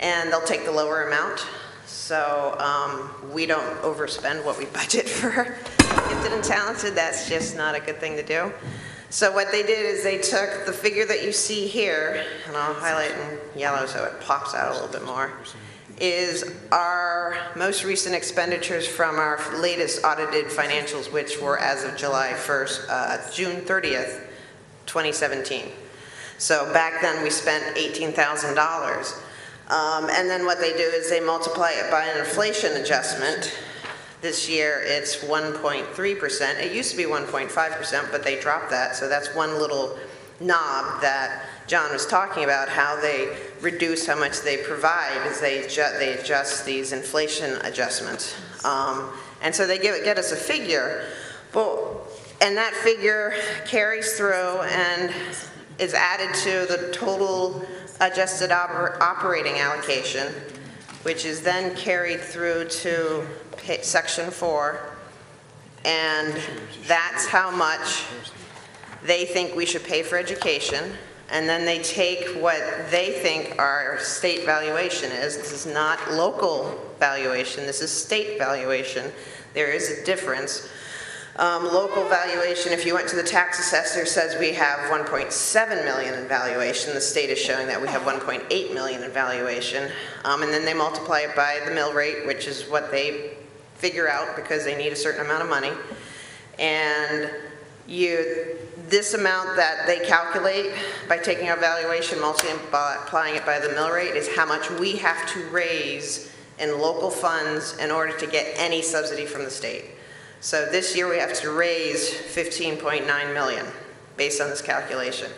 and they'll take the lower amount. So um, we don't overspend what we budget for gifted and talented. That's just not a good thing to do. So what they did is they took the figure that you see here, and I'll highlight in yellow so it pops out a little bit more, is our most recent expenditures from our latest audited financials, which were as of July 1st, uh, June 30th, 2017. So back then, we spent $18,000. Um, And then what they do is they multiply it by an inflation adjustment. This year, it's 1.3%. It used to be 1.5%, but they dropped that, so that's one little knob that John was talking about, how they reduce how much they provide, is they adjust, they adjust these inflation adjustments. Um, And so they give, get us a figure, but, and that figure carries through and is added to the total adjusted oper- operating allocation, which is then carried through to section four. And that's how much they think we should pay for education. And then they take what they think our state valuation is. This is not local valuation, this is state valuation. There is a difference. Um, Local valuation, if you went to the tax assessor, says we have 1.7 million in valuation. The state is showing that we have 1.8 million in valuation. Um, And then they multiply it by the mill rate, which is what they figure out because they need a certain amount of money. And you, this amount that they calculate by taking our valuation, multiplying it by the mill rate, is how much we have to raise in local funds in order to get any subsidy from the state. So this year, we have to raise 15.9 million, based on this calculation.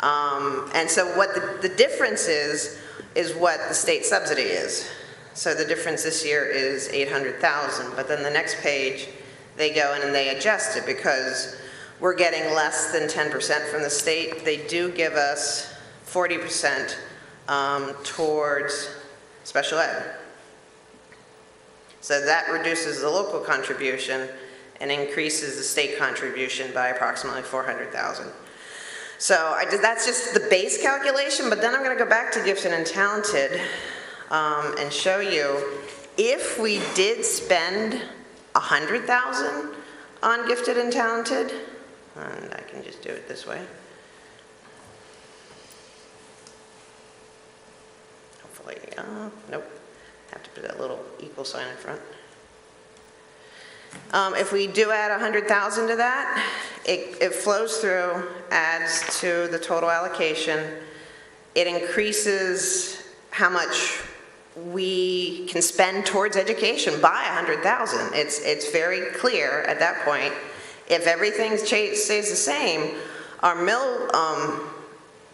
Um, And so what the, the difference is, is what the state subsidy is. So the difference this year is 800,000, but then the next page, they go in and they adjust it because we're getting less than 10% from the state. They do give us 40% um, towards special ed. So that reduces the local contribution and increases the state contribution by approximately 400,000. So I did, that's just the base calculation, but then I'm going to go back to gifted and talented um, and show you if we did spend 100,000 on gifted and talented, and I can just do it this way. Hopefully, uh, nope, have to put that little equal sign in front. Um, If we do add 100,000 to that, it, it flows through, adds to the total allocation. It increases how much we can spend towards education by 100,000. It's, it's very clear at that point. If everything stays the same, our mill um,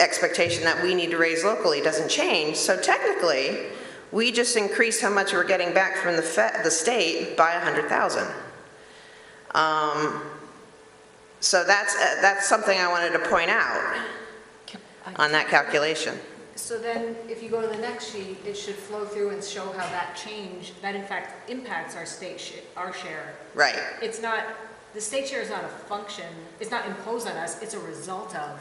expectation that we need to raise locally doesn't change. So technically, we just increase how much we're getting back from the, the state by 100,000. Um, So that's, uh, that's something I wanted to point out on that calculation. So then, if you go to the next sheet, it should flow through and show how that change, that in fact impacts our state, sh- our share. Right. It's not, the state share is not a function, it's not imposed on us, it's a result of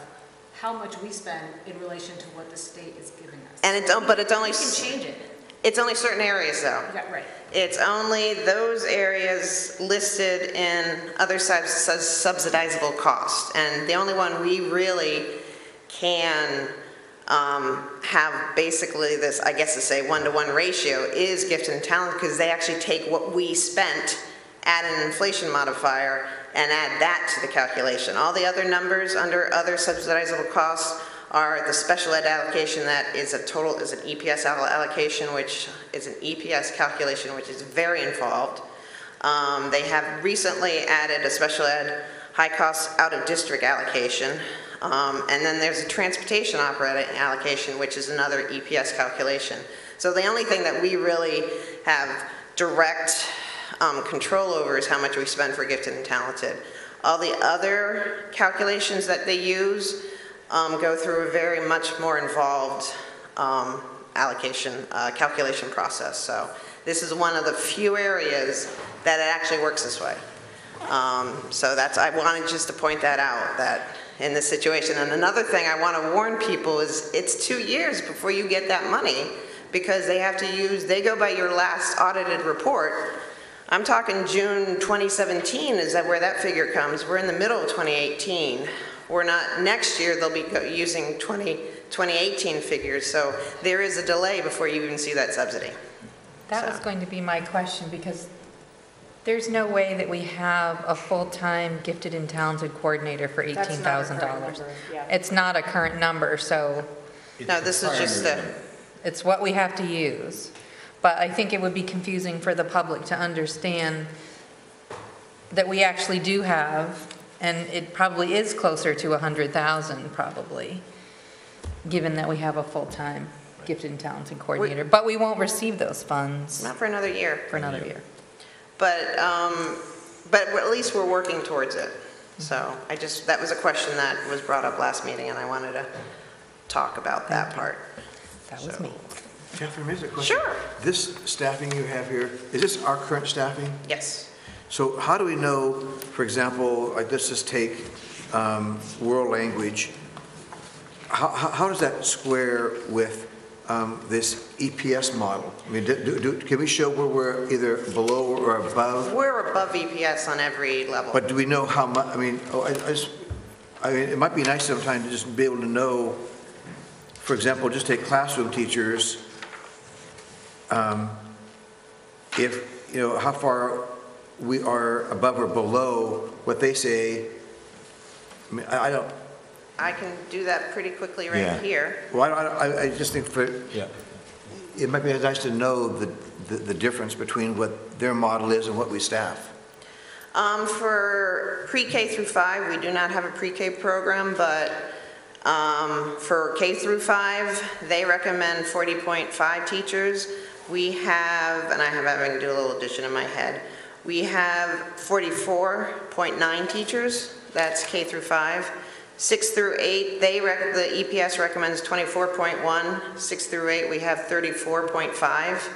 how much we spend in relation to what the state is giving us. And it's, but it's only, We can change it. it's only certain areas though. Yeah, right. It's only those areas listed in other sub- subsidizable cost. And the only one we really can um, have basically this, I guess to say, one-to-one ratio is gifted and talent because they actually take what we spent, add an inflation modifier, and add that to the calculation. All the other numbers under other subsidizable costs are the special ed allocation that is a total, is an EPS allocation, which is an EPS calculation, which is very involved. Um, They have recently added a special ed high-cost out-of-district allocation. Um, And then there's a transportation operating allocation, which is another EPS calculation. So the only thing that we really have direct um, control over is how much we spend for gifted and talented. All the other calculations that they use um, go through a very much more involved um, allocation, uh, calculation process. So this is one of the few areas that it actually works this way. Um, So that's, I wanted just to point that out, that in this situation. And another thing I want to warn people is it's two years before you get that money because they have to use, they go by your last audited report. I'm talking June 2017, is that where that figure comes? We're in the middle of 2018. We're not, next year, they'll be using 20 2018 figures, so there is a delay before you even see that subsidy. That was going to be my question, because there's no way that we have a full-time gifted and talented coordinator for That's not a current $18,000. yeah. It's not a current number, so No, this is just the, it's what we have to use. But I think it would be confusing for the public to understand that we actually do have, and it probably is closer to 100,000 probably, given that we have a full-time gifted and talented coordinator. But we won't receive those funds not for another year. for another year. But, um, but at least we're working towards it. So I just, that was a question that was brought up last meeting, and I wanted to talk about that part. That was me. Catherine, may I ask a question? Sure. This staffing you have here, is this our current staffing? Yes. So how do we know, for example, like let's just take um, world language, how, how how does that square with um, this EPS model? I mean, do- do, do- can we show where we're either below or above? We're above EPS on every level. But do we know how much, I mean, oh, I, I just, I mean, it might be nice sometimes to just be able to know, for example, just take classroom teachers, um, if, you know, how far we are above or below what they say. I mean, I I don't, I can do that pretty quickly Yeah. right here. well, I, don't- I, I just think for, Yeah. it might be nice to know the, the, the difference between what their model is and what we staff. Um, For pre-K through five, we do not have a pre-K program, but um, for K through five, they recommend 40.5 teachers. We have, and I have having to do a little addition in my head, we have 44.9 teachers, that's K through five. Six through eight, they, rec- the EPS recommends 24.1. Six through eight, we have 34.5.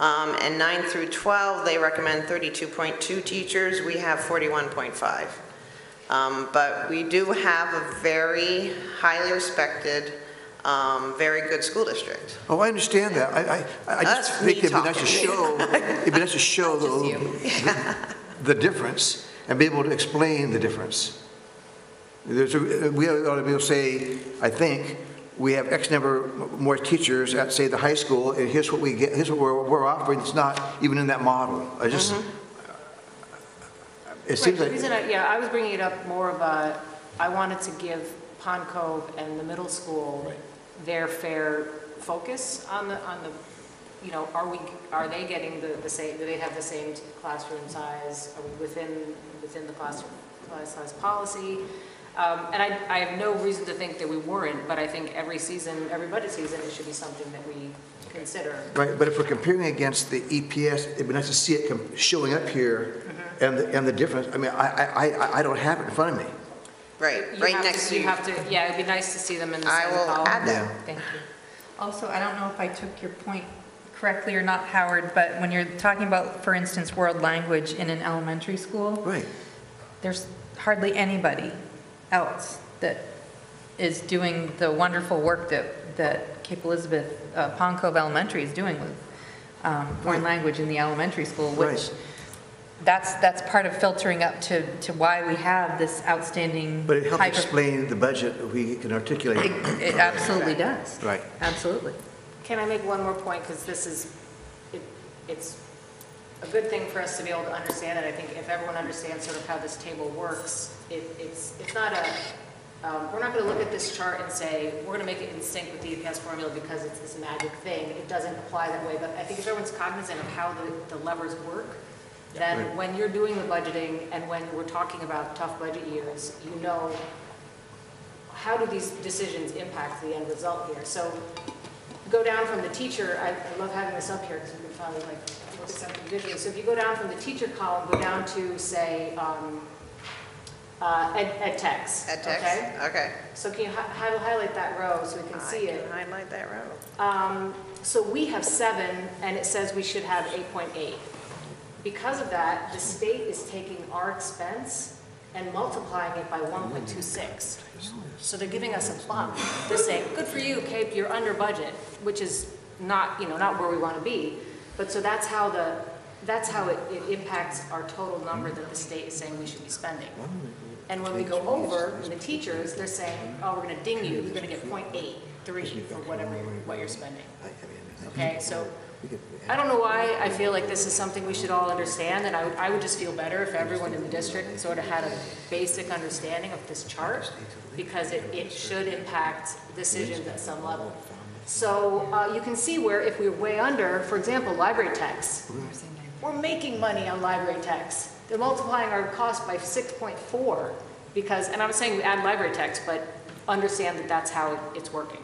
Um, And 9 through 12, they recommend 32.2 teachers, we have 41.5. Um, But we do have a very highly respected, um, very good school district. Oh, I understand that. I, I, I That's just me think it'd be nice to talking. show, it'd be nice to show the, the difference and be able to explain the difference. There's a, we ought to be able to say, I think, we have X number more teachers at, say, the high school, and here's what we get, here's what we're, we're offering, it's not even in that model. I just, it Right, seems the like, reason I, yeah, I was bringing it up more of a, I wanted to give Pond Cove and the middle school their fair focus on the, on the, you know, are we, are they getting the, the same, do they have the same classroom size? Are we within, within the classroom, class size policy? Um, and I, I have no reason to think that we weren't, but I think every season, every budget season, it should be something that we consider. right, but if we're comparing against the EPS, it'd be nice to see it com- showing up here and, the and the difference. I mean, I, I, I, I don't have it in front of me. Right, You right have next to You you. have to, yeah, it'd be nice to see them in the school. I same will column. add that. Thank you. Also, I don't know if I took your point correctly or not, Howard, but when you're talking about, for instance, world language in an elementary school, Right. there's hardly anybody else that is doing the wonderful work that, that Cape Elizabeth, uh, Pond Cove Elementary is doing with um, foreign language in the elementary school, which Right. That's, that's part of filtering up to, to why we have this outstanding. But it helps high explain the budget, if we can articulate. It it absolutely does, Right. absolutely. Can I make one more point, because this is, it- it's a good thing for us to be able to understand it. I think if everyone understands sort of how this table works, it, it's, it's not a, um, we're not going to look at this chart and say, we're going to make it in sync with the EPS formula because it's this magic thing. It doesn't apply that way, but I think if everyone's cognizant of how the, the levers work, then Right. when you're doing the budgeting and when we're talking about tough budget years, you know how do these decisions impact the end result here? So go down from the teacher, I, I love having this up here because we can finally like look at something visually. So if you go down from the teacher column, go down to say, um, uh, ed, ed techs. Ed techs, Okay? okay. So can you hi- hi- highlight that row so we can see I it? can highlight that row. Um, so we have seven, and it says we should have eight point eight. Because of that, the state is taking our expense and multiplying it by one point two six. So they're giving us a bump. They're saying, good for you, Cape, you're under budget, which is not, you know, not where we want to be. But so that's how the, that's how it, it impacts our total number that the state is saying we should be spending. And when we go over, the teachers, they're saying, oh, we're gonna ding you, you're gonna get 0.83 for whatever, what you're spending. Okay, so, I don't know why I feel like this is something we should all understand, and I would, I would just feel better if everyone in the district sort of had a basic understanding of this chart, because it, it should impact decisions at some level. So, uh, you can see where if we're way under, for example, library techs, we're making money on library techs. They're multiplying our cost by 6.4 because, and I'm saying we add library techs, but understand that that's how it's working.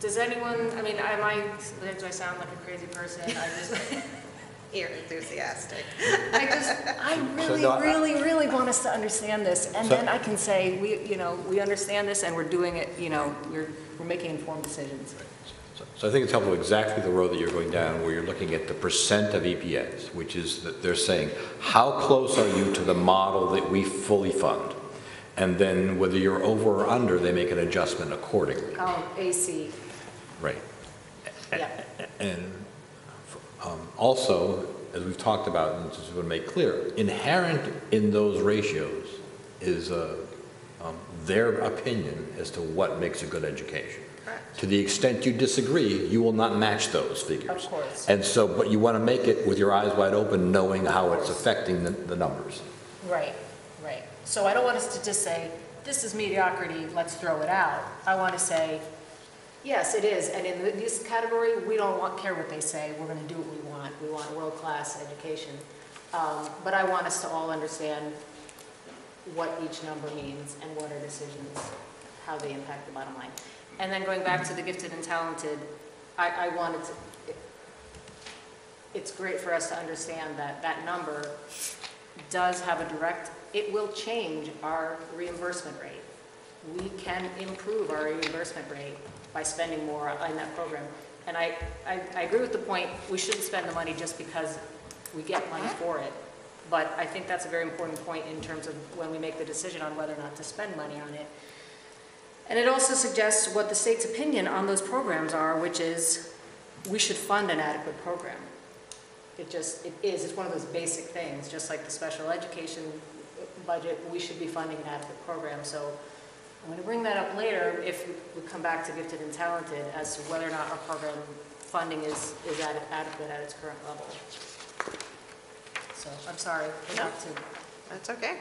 Does anyone, I mean, am I, do I sound like a crazy person? I'm just, You're enthusiastic. I just, I really, no, I- really, really want us to understand this. And So- then I can say, we, you know, we understand this and we're doing it, you know, we're, we're making informed decisions. So- So I think it's helpful exactly the road that you're going down, where you're looking at the percent of EPS, which is that they're saying, how close are you to the model that we fully fund? And then whether you're over or under, they make an adjustment accordingly. Oh, Column AC, Right. yeah. And um, also, as we've talked about, and just want to make clear, inherent in those ratios is uh, um, their opinion as to what makes a good education. Correct. To the extent you disagree, you will not match those figures. Of course. And so, but you want to make it with your eyes wide open, knowing how it's affecting the, the numbers. Right, right. So I don't want us to just say, this is mediocrity, let's throw it out. I want to say, yes, it is, and in this category, we don't want, care what they say, we're going to do what we want. We want world-class education. Um, But I want us to all understand what each number means and what our decisions, how they impact the bottom line. And then going back to the gifted and talented, I, I wanted to, it's great for us to understand that that number does have a direct, it will change our reimbursement rate. We can improve our reimbursement rate by spending more in that program. And I, I, I agree with the point, we shouldn't spend the money just because we get money uh-huh. for it. But I think that's a very important point in terms of when we make the decision on whether or not to spend money on it. And it also suggests what the state's opinion on those programs are, which is, we should fund an adequate program. It just, it is, it's one of those basic things, just like the special education budget, we should be funding an adequate program. So I'm going to bring that up later if we come back to gifted and talented as to whether or not our program funding is, is ade- adequate at its current level. So I'm sorry, That's okay.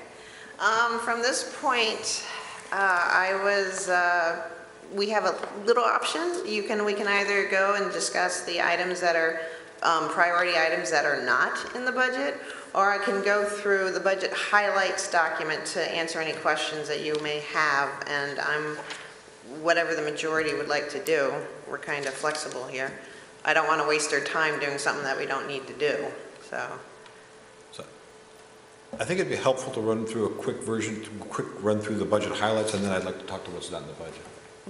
Um, From this point, uh, I was, uh, we have a little option. You can, we can either go and discuss the items that are um, priority items that are not in the budget, or I can go through the budget highlights document to answer any questions that you may have, and I'm, whatever the majority would like to do, we're kind of flexible here. I don't want to waste our time doing something that we don't need to do, so. So I think it'd be helpful to run through a quick version, quick run through the budget highlights, and then I'd like to talk to what's not in the budget.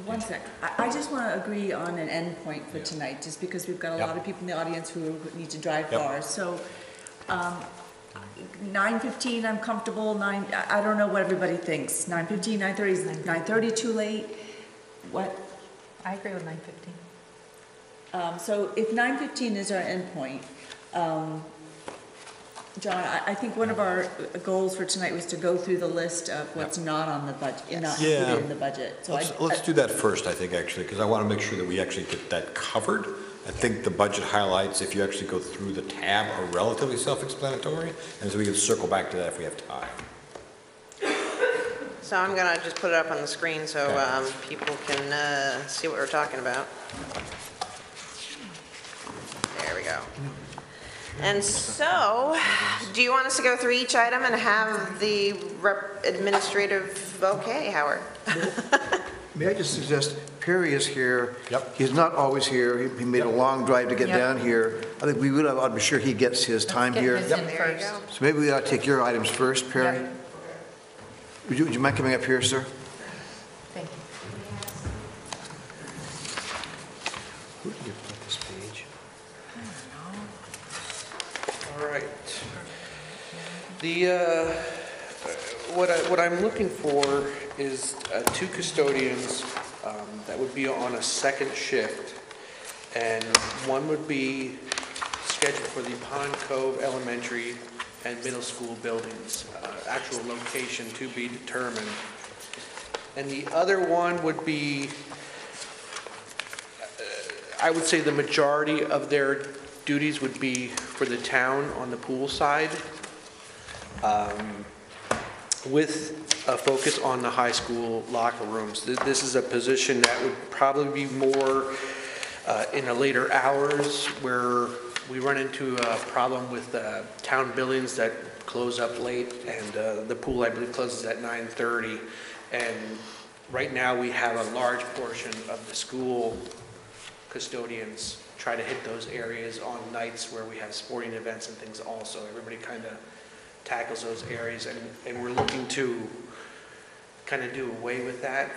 One sec. I, I just want to agree on an endpoint for Yeah. tonight, just because we've got a Yep. lot of people in the audience who need to drive Yep. cars. So, um, nine fifteen, I'm comfortable, nine, I, I don't know what everybody thinks. Nine fifteen, nine thirty, is nine thirty too late? What? I agree with 915. Um, so if nine fifteen is our endpoint, um, John, I, I think one of our goals for tonight was to go through the list of what's not on the budget, not Yeah. included in the budget. So I- Let's, let's do that first, I think, actually, because I want to make sure that we actually get that covered. I think the budget highlights, if you actually go through the tab, are relatively self-explanatory, and so we can circle back to that if we have time. So I'm gonna just put it up on the screen so um, people can uh, see what we're talking about. There we go. And so, do you want us to go through each item and have the rep- administrative, okay, Howard? May I just suggest, Perry is here. Yep. He's not always here. He- He made a long drive to get Yep. down here. I think we would, ought to be sure he gets his time Get here. his in There you first. go. So maybe we ought to take your items first, Perry? Yep. Would you, would you mind coming up here, sir? Thank you. Who did you put this page? All right. The, uh, what I, what I'm looking for is uh, two custodians um, that would be on a second shift. And one would be scheduled for the Pond Cove Elementary and Middle School buildings, uh, actual location to be determined. And the other one would be I would say the majority of their duties would be for the town on the pool side, um, with a focus on the high school locker rooms. Th- This is a position that would probably be more uh, in the later hours, where we run into a problem with uh, town buildings that close up late, and uh, the pool, I believe, closes at 9:30. And right now, we have a large portion of the school custodians try to hit those areas on nights where we have sporting events and things also. Everybody kind of tackles those areas, and, and we're looking to kind of do away with that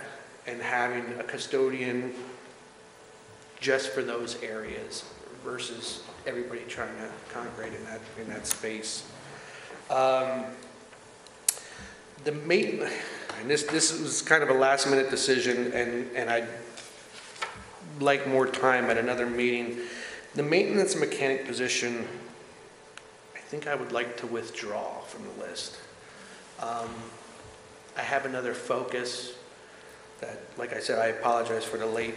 and having a custodian just for those areas versus everybody trying to congregate in that, in that space. Um, The main, and this, this was kind of a last minute decision, and, and I'd like more time at another meeting. The maintenance mechanic position, think I would like to withdraw from the list. Um, I have another focus that, like I said, I apologize for the late,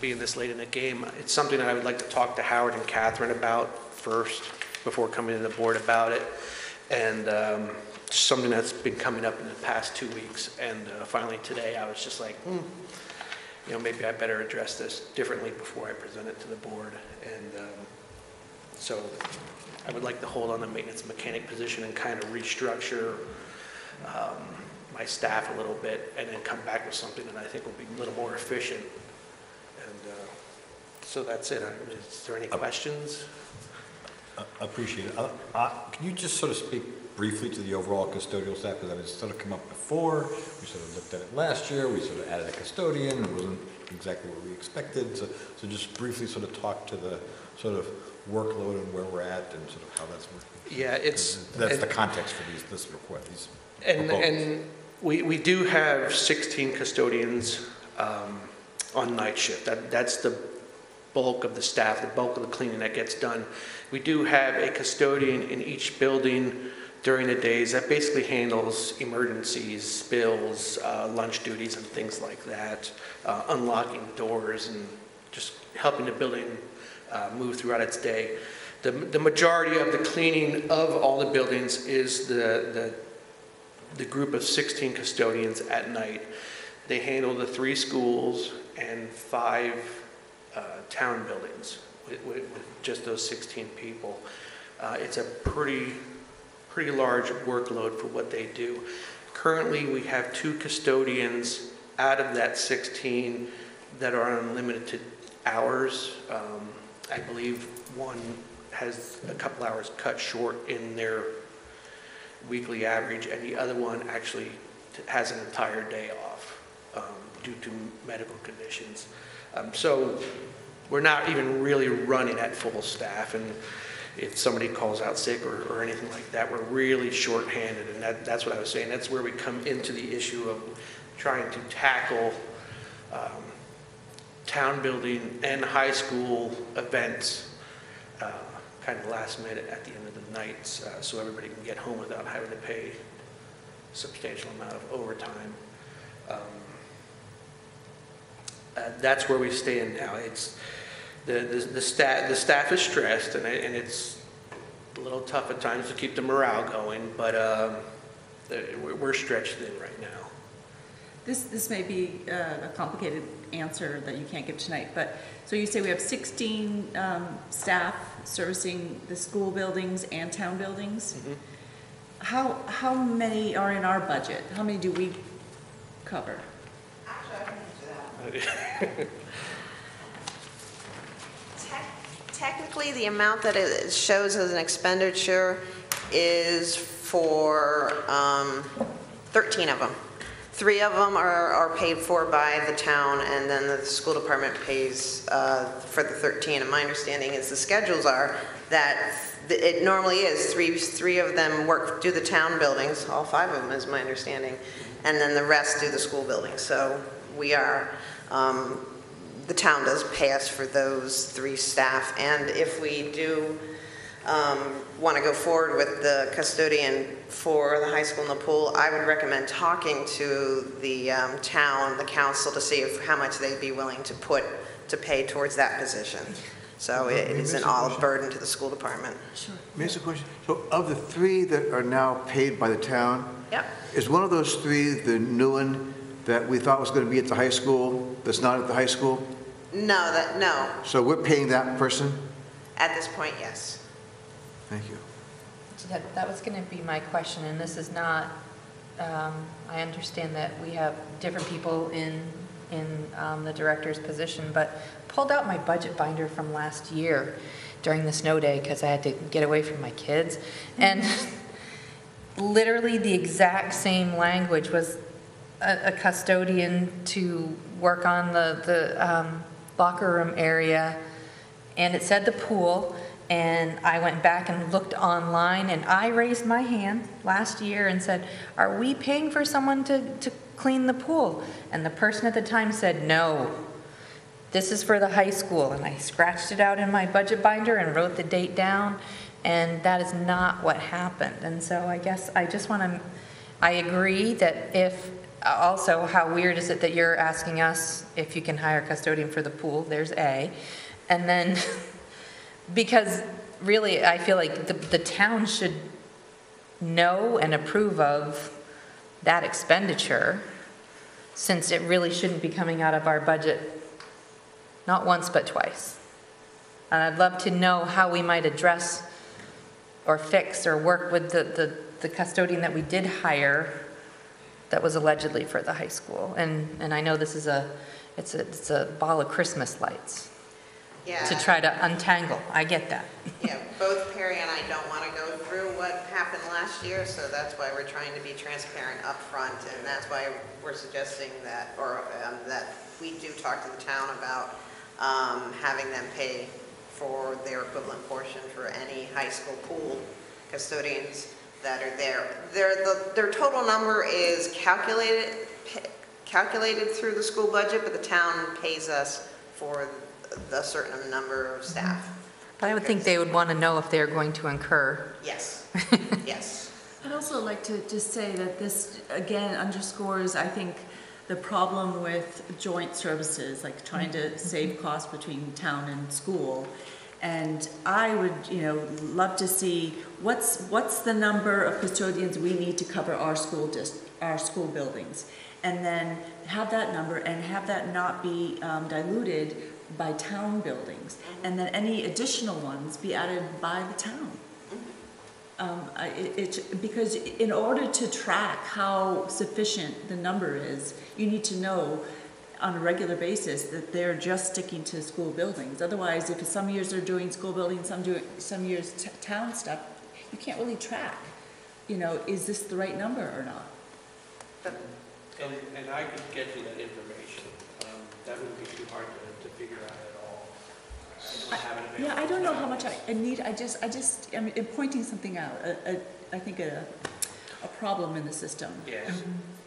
being this late in the game. It's something that I would like to talk to Howard and Catherine about first, before coming to the board about it. And um, something that's been coming up in the past two weeks. And uh, finally today, I was just like, hmm, you know, maybe I better address this differently before I present it to the board. And um, so I would like to hold on the maintenance mechanic position and kind of restructure um, my staff a little bit and then come back with something that I think will be a little more efficient. And uh, so that's it. Is there any questions? Uh, Appreciate it. Uh, uh, Can you just sort of speak briefly to the overall custodial staff? Because I mean, it's sort of come up before, we sort of looked at it last year, we sort of added a custodian, it wasn't exactly what we expected. So, so just briefly sort of talk to the sort of workload and where we're at and sort of how that's working. Yeah, it's. That's the context for these, this request, these And, proposals. and we, we do have 16 custodians um, on night shift. That, that's the bulk of the staff, the bulk of the cleaning that gets done. We do have a custodian in each building during the days that basically handles emergencies, spills, uh, lunch duties and things like that, uh, unlocking doors and just helping the building uh, move throughout its day. The, the majority of the cleaning of all the buildings is the, the the group of 16 custodians at night. They handle the three schools and five uh, town buildings with, with, with just those 16 people. Uh, it's a pretty, pretty large workload for what they do. Currently, we have two custodians out of that 16 that are on unlimited hours. Um, I believe one has a couple hours cut short in their weekly average, and the other one actually has an entire day off um, due to medical conditions. Um, So we're not even really running at full staff, and if somebody calls out sick or, or anything like that, we're really shorthanded, and that, that's what I was saying. That's where we come into the issue of trying to tackle um, town building and high school events uh, kind of last minute at the end of the night, uh, so everybody can get home without having to pay a substantial amount of overtime. Um, uh, That's where we stand now. It's, the, the the staff, the staff is stressed, and it- and it's a little tough at times to keep the morale going, but um, we're we're stretched thin right now. This, this may be uh, a complicated answer that you can't give tonight, but, so you say we have 16 um, staff servicing the school buildings and town buildings? How, how many are in our budget? How many do we cover? Tec- Technically, the amount that it shows as an expenditure is for um, 13 of them. Three of them are are paid for by the town, and then the school department pays uh, for the 13. And my understanding is the schedules are that th- it normally is, three, three of them work, do the town buildings, all five of them is my understanding, and then the rest do the school buildings. So we are, um, the town does pay us for those three staff, and if we do want to go forward with the custodian for the high school and the pool, I would recommend talking to the um, town, the council, to see if, how much they'd be willing to put, to pay towards that position. So it it isn't all a burden to the school department. Sure. May I ask a question? So of the three that are now paid by the town, Yep. is one of those three the new one that we thought was going to be at the high school, that's not at the high school? No, that, no, So we're paying that person? at this point, yes. Thank you. That, that was going to be my question, and this is not, um, I understand that we have different people in, in um, the director's position, but pulled out my budget binder from last year during the snow day, because I had to get away from my kids, and literally the exact same language was a a custodian to work on the, the um, locker room area, and it said the pool, and I went back and looked online, and I raised my hand last year and said, are we paying for someone to, to clean the pool? And the person at the time said, no, this is for the high school, and I scratched it out in my budget binder and wrote the date down, and that is not what happened. And so I guess I just want to, I agree that if, also, how weird is it that you're asking us if you can hire a custodian for the pool? There's A. And then, because really, I feel like the, the town should know and approve of that expenditure, since it really shouldn't be coming out of our budget, not once, but twice. And I'd love to know how we might address or fix or work with the, the, the custodian that we did hire that was allegedly for the high school. And, and I know this is a, it's a, it's a ball of Christmas lights Yeah. to try to untangle. I get that. Yeah, both Perry and I don't want to go through what happened last year, so that's why we're trying to be transparent up front, and that's why we're suggesting that, or um, that we do talk to the town about um, having them pay for their equivalent portion for any high school pool custodians that are there. Their, the- their total number is calculated, calculated through the school budget, but the town pays us for the certain number of staff. But I would think they would want to know if they're going to incur. Yes, yes. I'd also like to just say that this, again, underscores, I think, the problem with joint services, like trying to save costs between town and school. And I would, you know, love to see what's, what's the number of custodians we need to cover our school dist, our school buildings? And then have that number and have that not be um, diluted by town buildings. And then any additional ones be added by the town. Um, I- it, because in order to track how sufficient the number is, you need to know on a regular basis that they're just sticking to school buildings. Otherwise, if some years they're doing school buildings, some doing, some years t- town stuff, you can't really track, you know, is this the right number or not? And, and I could get you that information. Um, That wouldn't be too hard to, to figure out at all. I don't have it. Yeah, I don't know how much I, I need, I just, I just, I mean, pointing something out, a, a, I think a, a problem in the system. Yes.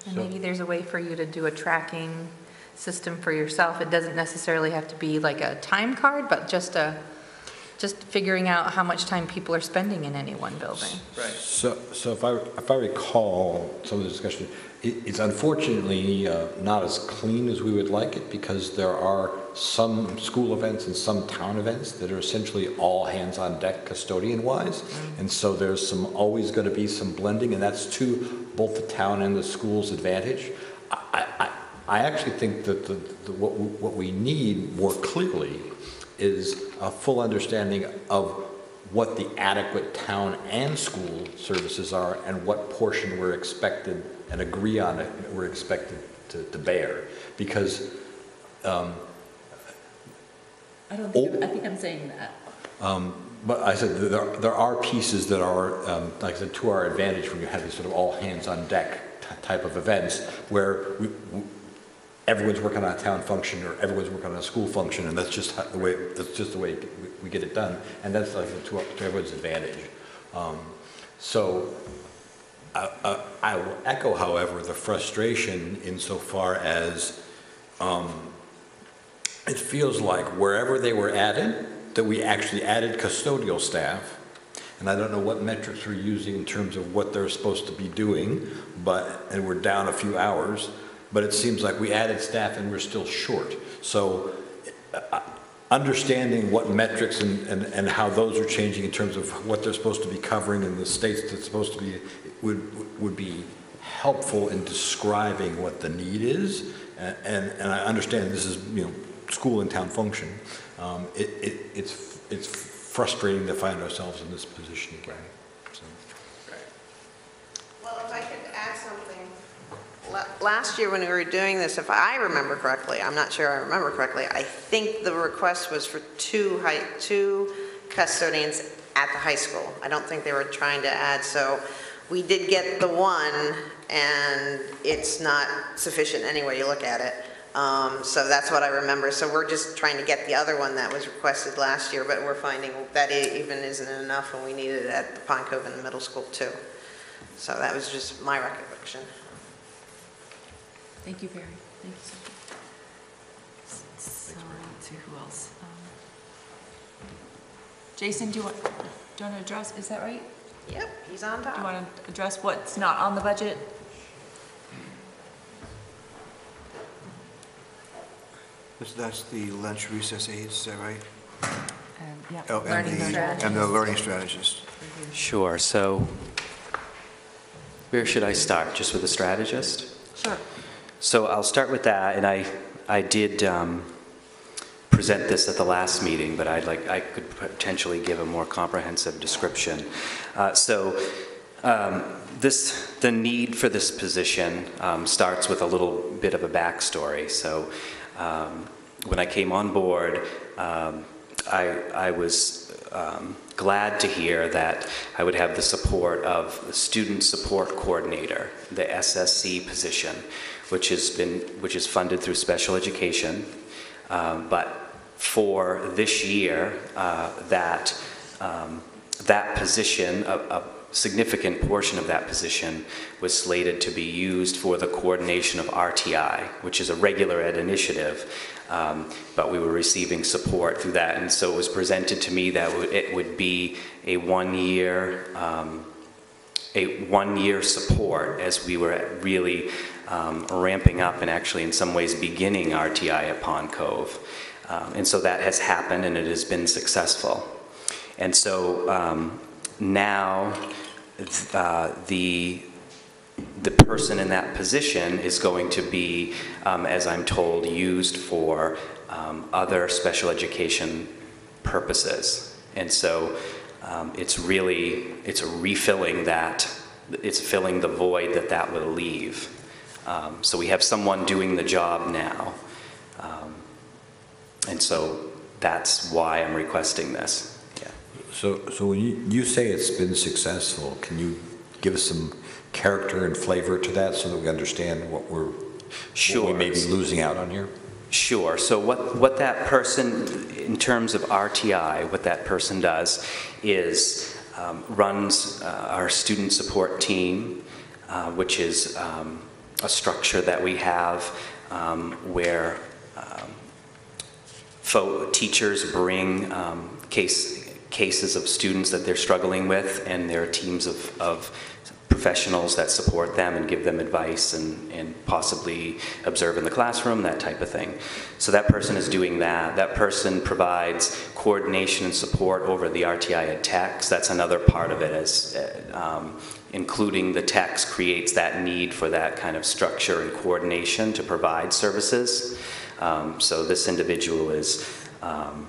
And maybe there's a way for you to do a tracking system for yourself. It doesn't necessarily have to be like a time card, but just a, just just figuring out how much time people are spending in any one building. Right. So, so if I, if I recall some of the discussion, it, it's unfortunately uh, not as clean as we would like it because there are some school events and some town events that are essentially all hands on deck custodian wise. And so there's some, always going to be some blending and that's to both the town and the school's advantage. I, I, I actually think that the, the, what, we- what we need more clearly is a full understanding of what the adequate town and school services are and what portion we're expected and agree on it, we're expected to, to bear. Because, um, I don't think, I think I'm saying that. um, But I said, there, there are pieces that are, um, like I said, to our advantage when you have these sort of all hands on deck type of events where we, we- everyone's working on a town function or everyone's working on a school function and that's just how- the way, that's just the way we- get it done. And that's like to, to everyone's advantage. Um, So I, I- I will echo, however, the frustration insofar as um, it feels like wherever they were added, that we actually added custodial staff. And I don't know what metrics we're using in terms of what they're supposed to be doing, but, and we're down a few hours, but it seems like we added staff and we're still short. So uh, understanding what metrics and, and, and how those are changing in terms of what they're supposed to be covering in the states that's supposed to be, would, would be helpful in describing what the need is. And, and and I understand this is, you know, school and town function. Um, it, it, it's, it's frustrating to find ourselves in this position again. So. Well, if I could add something. La- Last year when we were doing this, if I remember correctly, I'm not sure I remember correctly, I think the request was for two high, two custodians at the high school. I don't think they were trying to add, so we did get the one, and it's not sufficient any way you look at it. Um, So that's what I remember. So we're just trying to get the other one that was requested last year, but we're finding that it even isn't enough, and we need it at the Pond Cove and the middle school too. So that was just my recollection. Thank you, Barry. Thank you so much. So, let's see who else. Um, Jason, do you want, do you want to address, is that right? Yep, he's on top. Do you top. want to address what's not on the budget? That's- That's the lunch recess aids, is that right? Yeah. Oh, and Learning the- strategist. And the learning strategist. Sure, so where should I start? Just with the strategist? Sure. So I'll start with that, and I, I did um, present this at the last meeting, but I'd like, I could potentially give a more comprehensive description. Uh, So um, this, the need for this position um, starts with a little bit of a backstory. So um, when I came on board, um, I, I was um, glad to hear that I would have the support of the Student Support Coordinator, the SSC position, which has been, which is funded through special education. Um, But for this year, uh, that, um, that position, a, a significant portion of that position was slated to be used for the coordination of RTI, which is a regular ed initiative, um, but we were receiving support through that. And so it was presented to me that it would be a one-year, um, a one-year support as we were really um, ramping up and actually in some ways beginning RTI at Pond Cove. Um, And so that has happened and it has been successful. And so um, now uh, the, the person in that position is going to be, um, as I'm told, used for um, other special education purposes. And so um, it's really, it's refilling that, it's filling the void that that will leave. Um, So we have someone doing the job now. Um, And so that's why I'm requesting this. Yeah. So, so when you, you say it's been successful, can you give us some character and flavor to that so that we understand what we're, what we may be losing out on here? Sure. So what, what that person, in terms of RTI, what that person does is um, runs uh, our student support team, uh, which is um, a structure that we have um, where um, teachers bring um, case cases of students that they're struggling with, and there are teams of, of professionals that support them and give them advice and, and possibly observe in the classroom, that type of thing. So that person is doing that. That person provides coordination and support over the RTI ed techs. That's another part of it, as uh, um, including the techs creates that need for that kind of structure and coordination to provide services. Um, so this individual is um,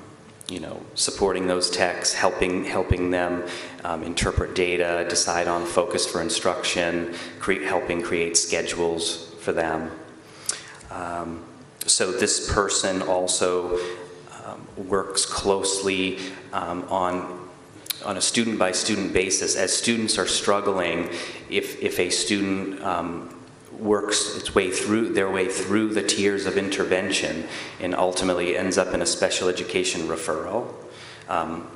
you know, supporting those techs, helping, helping them um, interpret data, decide on focus for instruction, cre helping create schedules for them. Um, so this person also um, works closely um, on on a student by student basis as students are struggling if, if a student um, works its way through their way through the tiers of intervention and ultimately ends up in a special education referral. Um,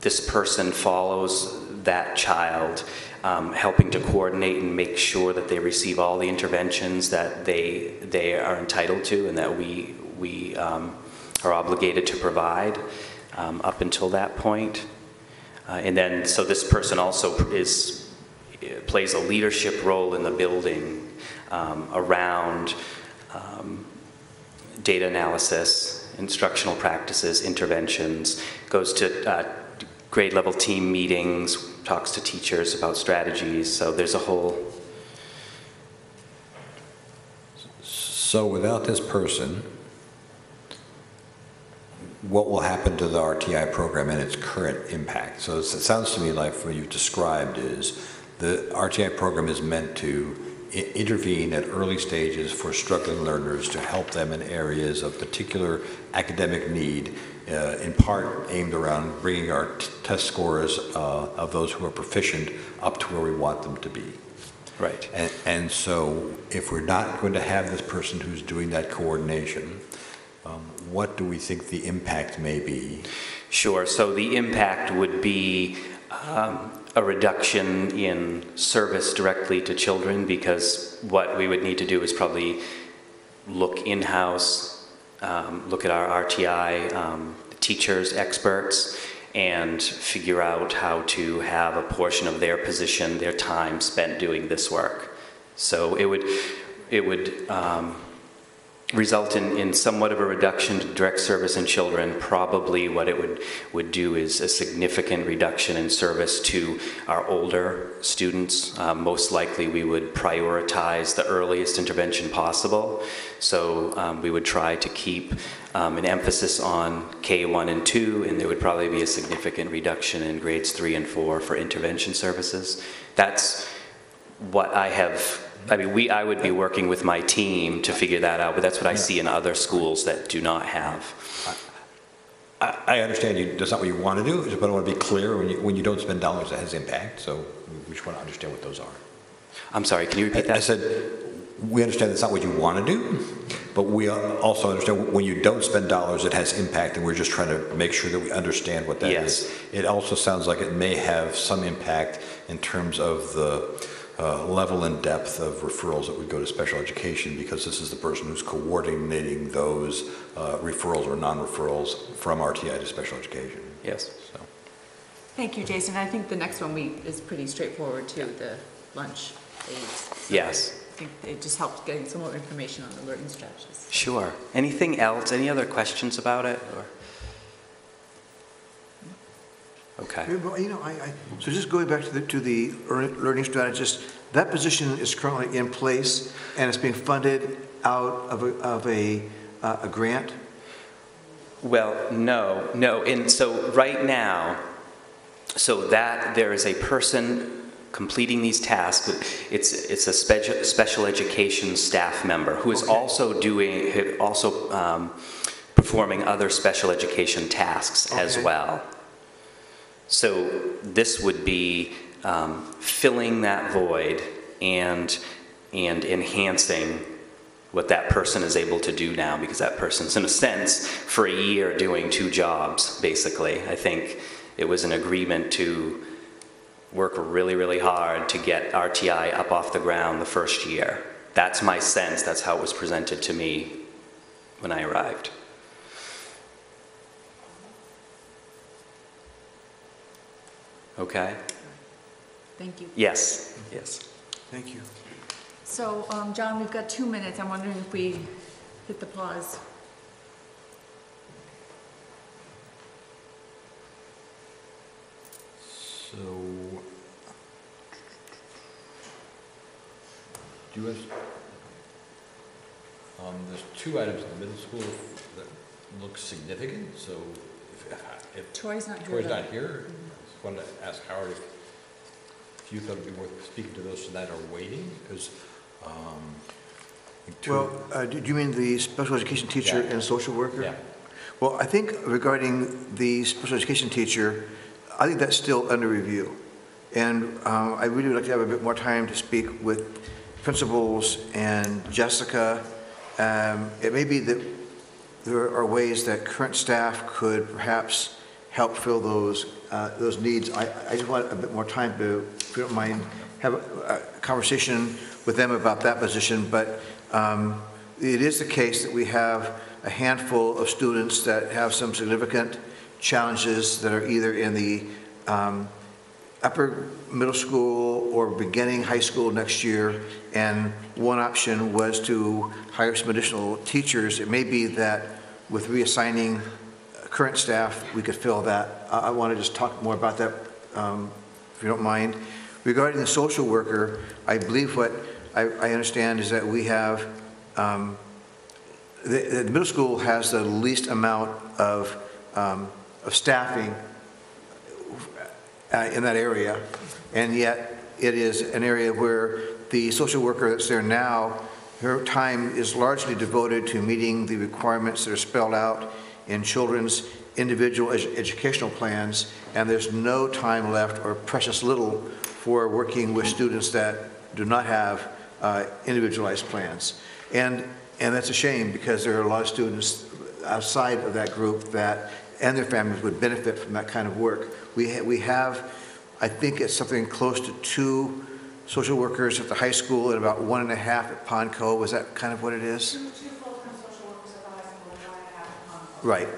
this person follows that child, um, helping to coordinate and make sure that they receive all the interventions that they they are entitled to and that we we um, are obligated to provide um, up until that point. Uh, and then, so this person also is plays a leadership role in the building um, around um, data analysis, instructional practices, interventions, goes to uh, grade level team meetings, talks to teachers about strategies. So there's a whole. So without this person, what will happen to the RTI program and its current impact? So it sounds to me like what you've described is the RTI program is meant to intervene at early stages for struggling learners to help them in areas of particular academic need, uh, in part aimed around bringing our test scores uh, of those who are proficient up to where we want them to be. Right. And, and so if we're not going to have this person who's doing that coordination, what do we think the impact may be? Sure. So the impact would be um, a reduction in service directly to children because what we would need to do is probably look in-house, um, look at our RTI um, teachers, experts, and figure out how to have a portion of their position, their time spent doing this work. So it would, it would um, result in, in somewhat of a reduction to direct service in children. Probably what it would, would do is a significant reduction in service to our older students. Uh, most likely we would prioritize the earliest intervention possible. So um, we would try to keep um, an emphasis on K1 and 2, and there would probably be a significant reduction in grades 3 and 4 for intervention services. That's what I have I mean, we, I would be working with my team to figure that out, but that's what I see in other schools that do not have. I, I understand you, that's not what you want to do, but I want to be clear, when you, when you don't spend dollars, it has impact, so we just want to understand what those are. I'm sorry, can you repeat I- that? I said, we understand that's not what you want to do, but we also understand when you don't spend dollars, it has impact, and we're just trying to make sure that we understand what that Yes. is. It also sounds like it may have some impact in terms of the uh, level and depth of referrals that would go to special education, because this is the person who's coordinating those uh, referrals or non-referrals from RTI to special education. Yes. So, Thank you, Jason. I think the next one we, is pretty straightforward too, the lunch aids. Yes. I think it just helps getting some more information on the learning strategies. Sure. Anything else? Any other questions about it? Or? Okay. Well, You know, I, I, so just going back to the, to the learning strategist, that position is currently in place and it's being funded out of a, of a, uh, a grant? Well, no, no. And so right now, so that there is a person completing these tasks. It's it's a special special education staff member who is Okay. also doing also um, performing other special education tasks as well. So this would be um, filling that void and and enhancing what that person is able to do now because that person's in a sense for a year doing two jobs basically. I think it was an agreement to work really really hard to get rti up off the ground the first year. That's my sense. That's how it was presented to me when i arrived Okay? Thank you. Yes, yes. Thank you. So, um, John, we've got two minutes. I'm wondering if we hit the pause. So, do you have, um, there's two items in the middle school that look significant, so if, if. Troy's not here, Troy's though. not here, just wanted to ask Howard if, if you thought it'd be worth speaking to those that are waiting, because, um, two- Well, uh, do do you mean the special education teacher Yeah. and social worker? Yeah. Well, I think regarding the special education teacher, I think that's still under review. And um, I really would like to have a bit more time to speak with principals and Jessica. Um, It may be that there are ways that current staff could perhaps help fill those, uh, those needs. I, I just want a bit more time to, if you don't mind, have a a conversation with them about that position. But um, it is the case that we have a handful of students that have some significant challenges that are either in the um, upper middle school or beginning high school next year, and one option was to hire some additional teachers. It may be that with reassigning current staff, we could fill that. I, I want to just talk more about that, um, if you don't mind. Regarding the social worker, I believe what I, I understand is that we have, um, the, the middle school has the least amount of, um, of staffing uh, in that area, and yet it is an area where the social worker that's there now, her time is largely devoted to meeting the requirements that are spelled out in children's individual edu- educational plans, and there's no time left, or precious little, for working with students that do not have uh, individualized plans. And, and that's a shame, because there are a lot of students outside of that group that, and their families would benefit from that kind of work. We, ha- we have, I think it's something close to two social workers at the high school and about one and a half at Pond Cove. Is that kind of what it is? Right.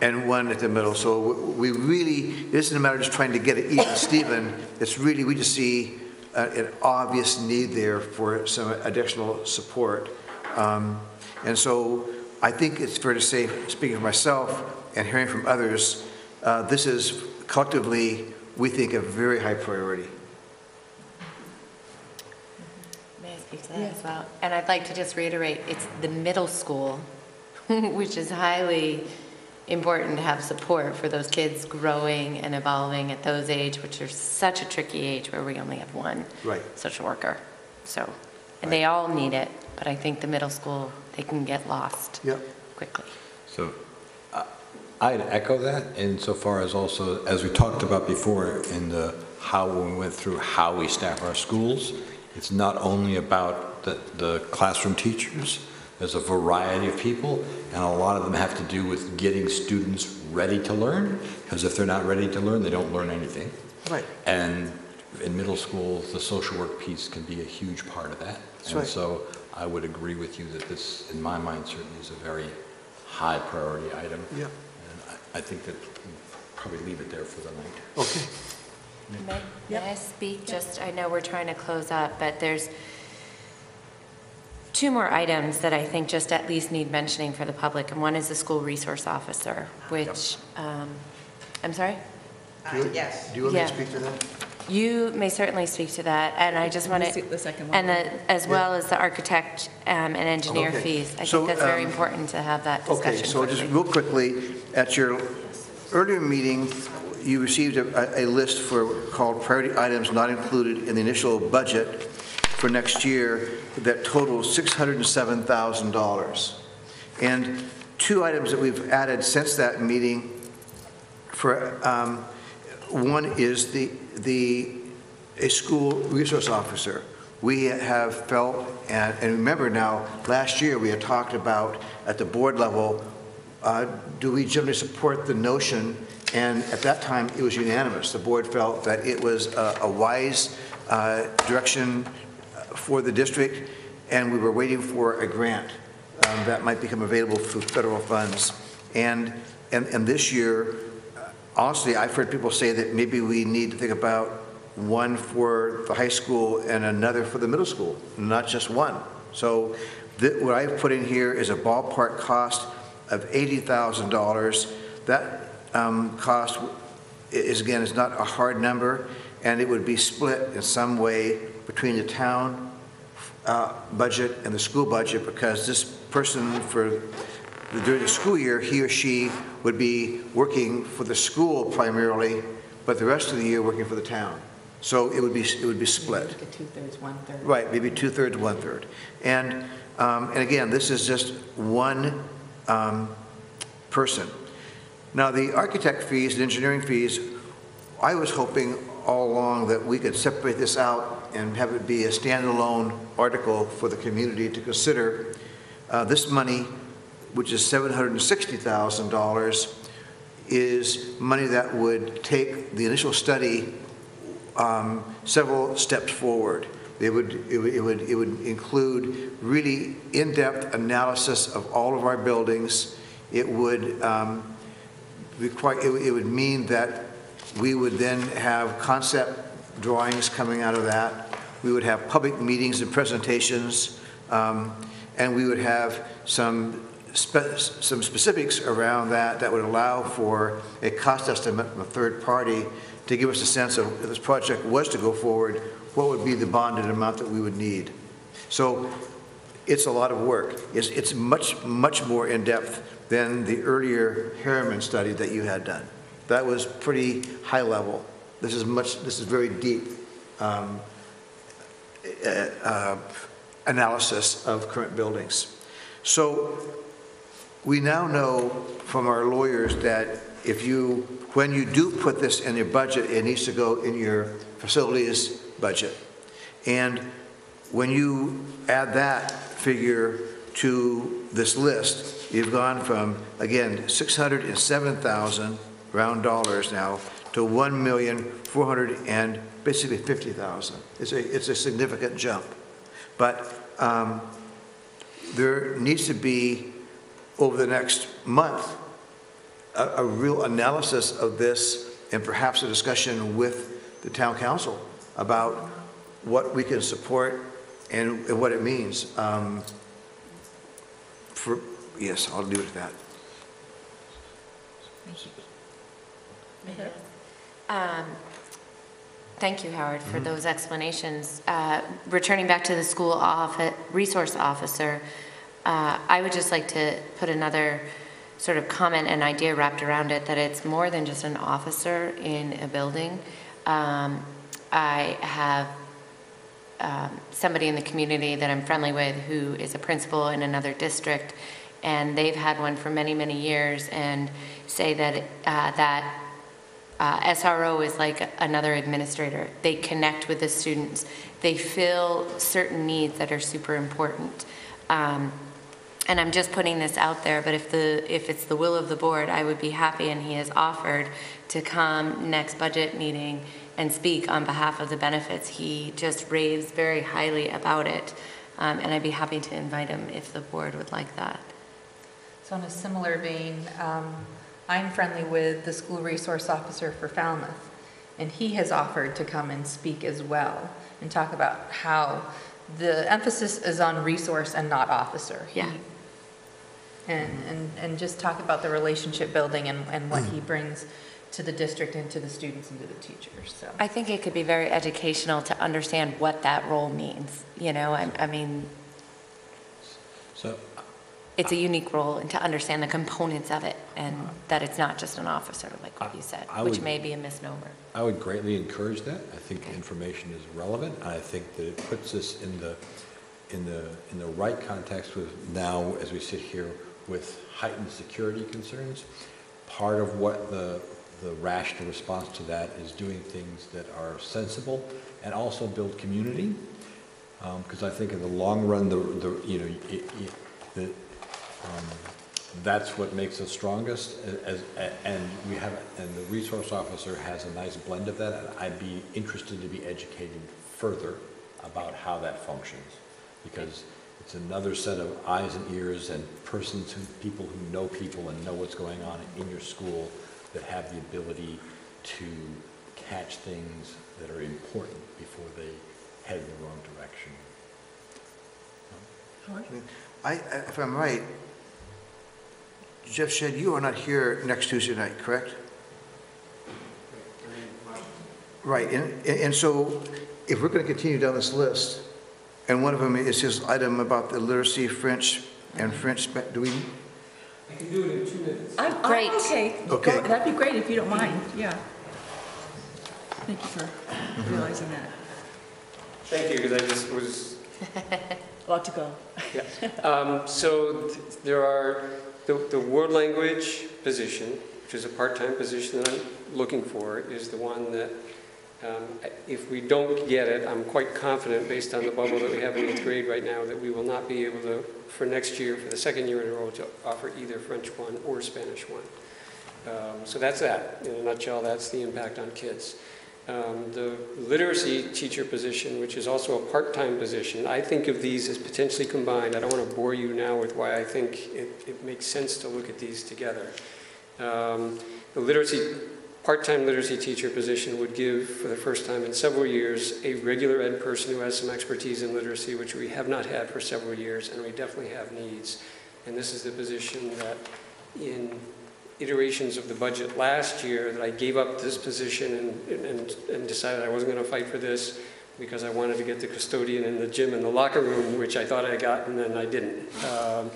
And one at the middle. So we really, it isn't a matter of just trying to get it even Stephen. It's really, we just see uh, an obvious need there for some additional support. Um, And so I think it's fair to say, speaking for myself and hearing from others, uh, this is collectively, we think, a very high priority. May I speak to that as well? And I'd like to just reiterate, it's the middle school, which is highly important to have support for those kids growing and evolving at those age, which are such a tricky age where we only have one Right. social worker. So, and they all need it, but I think the middle school, they can get lost Yep. quickly. So I- I'd echo that insofar as also, as we talked about before in the, how, when we went through how we staff our schools, it's not only about the, the classroom teachers, there's a variety of people, and a lot of them have to do with getting students ready to learn, because if they're not ready to learn, they don't learn anything. Right. And in middle school, the social work piece can be a huge part of that. That's And right. so I would agree with you that this, in my mind, certainly is a very high priority item. Yeah. And I, I think that we'll probably leave it there for the night. Okay. May may I speak? Just, I know we're trying to close up, but there's two more items that I think just at least need mentioning for the public, and one is the school resource officer, which, um, I'm sorry? Do you- yes. Do you want me to Yeah. speak to that? You may certainly speak to that, and I just want to, the second one. and the- as well as the architect um, and engineer Okay. fees. I So, think that's very um, important to have that discussion. Okay, discussion so just quickly. real quickly, at your earlier meeting, you received a, a list for, called priority items not included in the initial budget for next year that totals $607,000. And two items that we've added since that meeting for, um, one is the, the, a school resource officer. We have felt, and, and remember now, last year, we had talked about, at the board level, uh, do we generally support the notion? And at that time, it was unanimous. The board felt that it was a a wise uh, direction for the district, and we were waiting for a grant um, that might become available through federal funds. And, and, and this year, honestly, I've heard people say that maybe we need to think about one for the high school and another for the middle school, not just one. So what I've put in here is a ballpark cost of $80,000. That um, cost is, again, is not a hard number, and it would be split in some way between the town uh, budget and the school budget, because this person for, during the school year, he or she would be working for the school primarily, but the rest of the year working for the town. So it would be, it would be split. Like a two-thirds, one-third. Right, maybe two-thirds, one-third. And, um, and again, this is just one um, person. Now, the architect fees and engineering fees, I was hoping all along that we could separate this out and have it be a standalone article for the community to consider. Uh, This money, which is $760,000, is money that would take the initial study um, several steps forward. It would, it would, it would, it would include really in-depth analysis of all of our buildings. It would um, require, it it would mean that we would then have concept drawings coming out of that. We would have public meetings and presentations, um, and we would have some, spe- some specifics around that that would allow for a cost estimate from a third party to give us a sense of, if this project was to go forward, what would be the bonded amount that we would need. So it's a lot of work. It's, it's much, much more in-depth than the earlier Harriman study that you had done. That was pretty high level. This is much, this is very deep um, uh, uh, analysis of current buildings. So we now know from our lawyers that if you, when you do put this in your budget, it needs to go in your facilities budget. And when you add that figure to this list, you've gone from, again, 607,000 round dollars now to 1,400 and basically 50,000. It's a, it's a significant jump. But um, there needs to be, over the next month, a, a real analysis of this and perhaps a discussion with the town council about what we can support and and what it means. Um, For, yes, I'll leave it at that. Um, Thank you, Howard, for those explanations. Uh, Returning back to the school offi- resource officer, uh, I would just like to put another sort of comment and idea wrapped around it, that it's more than just an officer in a building. Um, I have um, somebody in the community that I'm friendly with who is a principal in another district, and they've had one for many, many years, and say that, uh, that uh, SRO is like another administrator. They connect with the students. They fill certain needs that are super important. Um, and I'm just putting this out there, but if the, if it's the will of the board, I would be happy, and he has offered to come next budget meeting and speak on behalf of the benefits. He just raves very highly about it, um, and I'd be happy to invite him if the board would like that. So in a similar vein, um, I'm friendly with the school resource officer for Falmouth, and he has offered to come and speak as well and talk about how the emphasis is on resource and not officer. Yeah. And, and, and just talk about the relationship building and, and what he brings to the district and to the students and to the teachers, so. I think it could be very educational to understand what that role means, you know, I, I mean, it's a unique role, and to understand the components of it, and that it's not just an officer, like what you said, I which would- may be a misnomer. I would greatly encourage that. I think the information is relevant, and I think that it puts us in the, in the, in the right context with now, as we sit here, with heightened security concerns. Part of what the, the rational response to that is doing things that are sensible and also build community. Um, because I think in the long run, the, the, you know, it- it- the, um, that's what makes us strongest, as, and we have, and the resource officer has a nice blend of that, and I'd be interested to be educated further about how that functions, because it's another set of eyes and ears and persons who, people who know people and know what's going on in your school that have the ability to catch things that are important before they head in the wrong direction. I- if I'm right, Jeff said you are not here next Tuesday night, correct? Right, and, and so if we're going to continue down this list, and one of them is this item about the literacy, French, and French, spe- do we, I can do it in two minutes. I'm, I'm Great. okay. Okay. Go- That'd be great if you don't mind, yeah. Thank you for realizing that. Thank you, because I just was A lot to go. Yeah. Um, So th- there are, the the world language position, which is a part-time position that I'm looking for, is the one that, um, if we don't get it, I'm quite confident, based on the bubble that we have in eighth grade right now, that we will not be able to, for next year, for the second year in a row, to offer either French one or Spanish one. Um, So that's that. In a nutshell, that's the impact on kids. Um, The literacy teacher position, which is also a part-time position, I think of these as potentially combined. I don't want to bore you now with why I think it, it makes sense to look at these together. Um, The literacy, part-time literacy teacher position would give, for the first time in several years, a regular ed person who has some expertise in literacy, which we have not had for several years, and we definitely have needs. And this is the position that in iterations of the budget last year that I gave up this position and, and, and decided I wasn't going to fight for this because I wanted to get the custodian in the gym and the locker room, which I thought I got, and then I didn't. Um,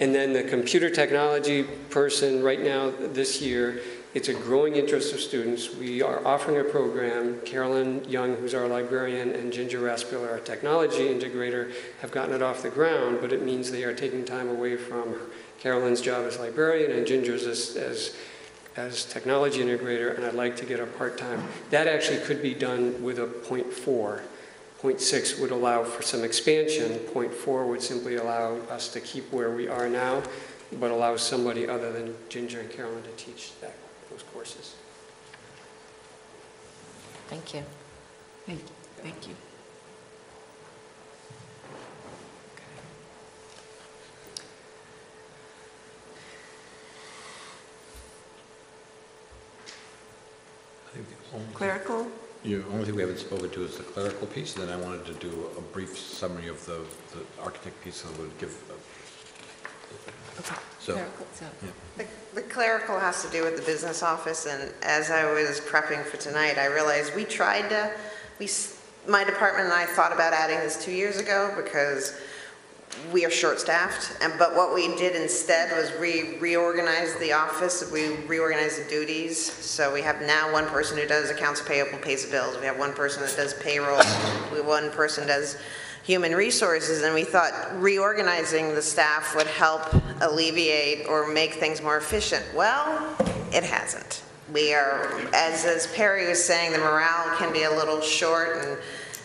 and then the computer technology person, right now, this year, it's a growing interest of students. We are offering a program. Carolyn Young, who's our librarian, and Ginger Raspiller, our technology integrator, have gotten it off the ground, but it means they are taking time away from Carolyn's job as librarian and Ginger's as, as, as technology integrator, and I'd like to get a part-time. That actually could be done with a point four. Point six would allow for some expansion. Point four would simply allow us to keep where we are now, but allow somebody other than Ginger and Carolyn to teach that, those courses. Thank you. Thank, you. thank you. I think the only- Clerical? The only thing we haven't spoken to is the clerical piece, and then I wanted to do a brief summary of the, the architect piece that would give, uh, so, Clerical, so- yeah. The the clerical has to do with the business office, and as I was prepping for tonight, I realized we tried to, we, s- my department and I thought about adding this two years ago because we are short-staffed, and, but what we did instead was we reorganized the office, we reorganized the duties, so we have now one person who does accounts payable, pays the bills, we have one person that does payroll, we one person does human resources, and we thought reorganizing the staff would help alleviate or make things more efficient. Well, it hasn't. We are, as, as Perry was saying, the morale can be a little short and,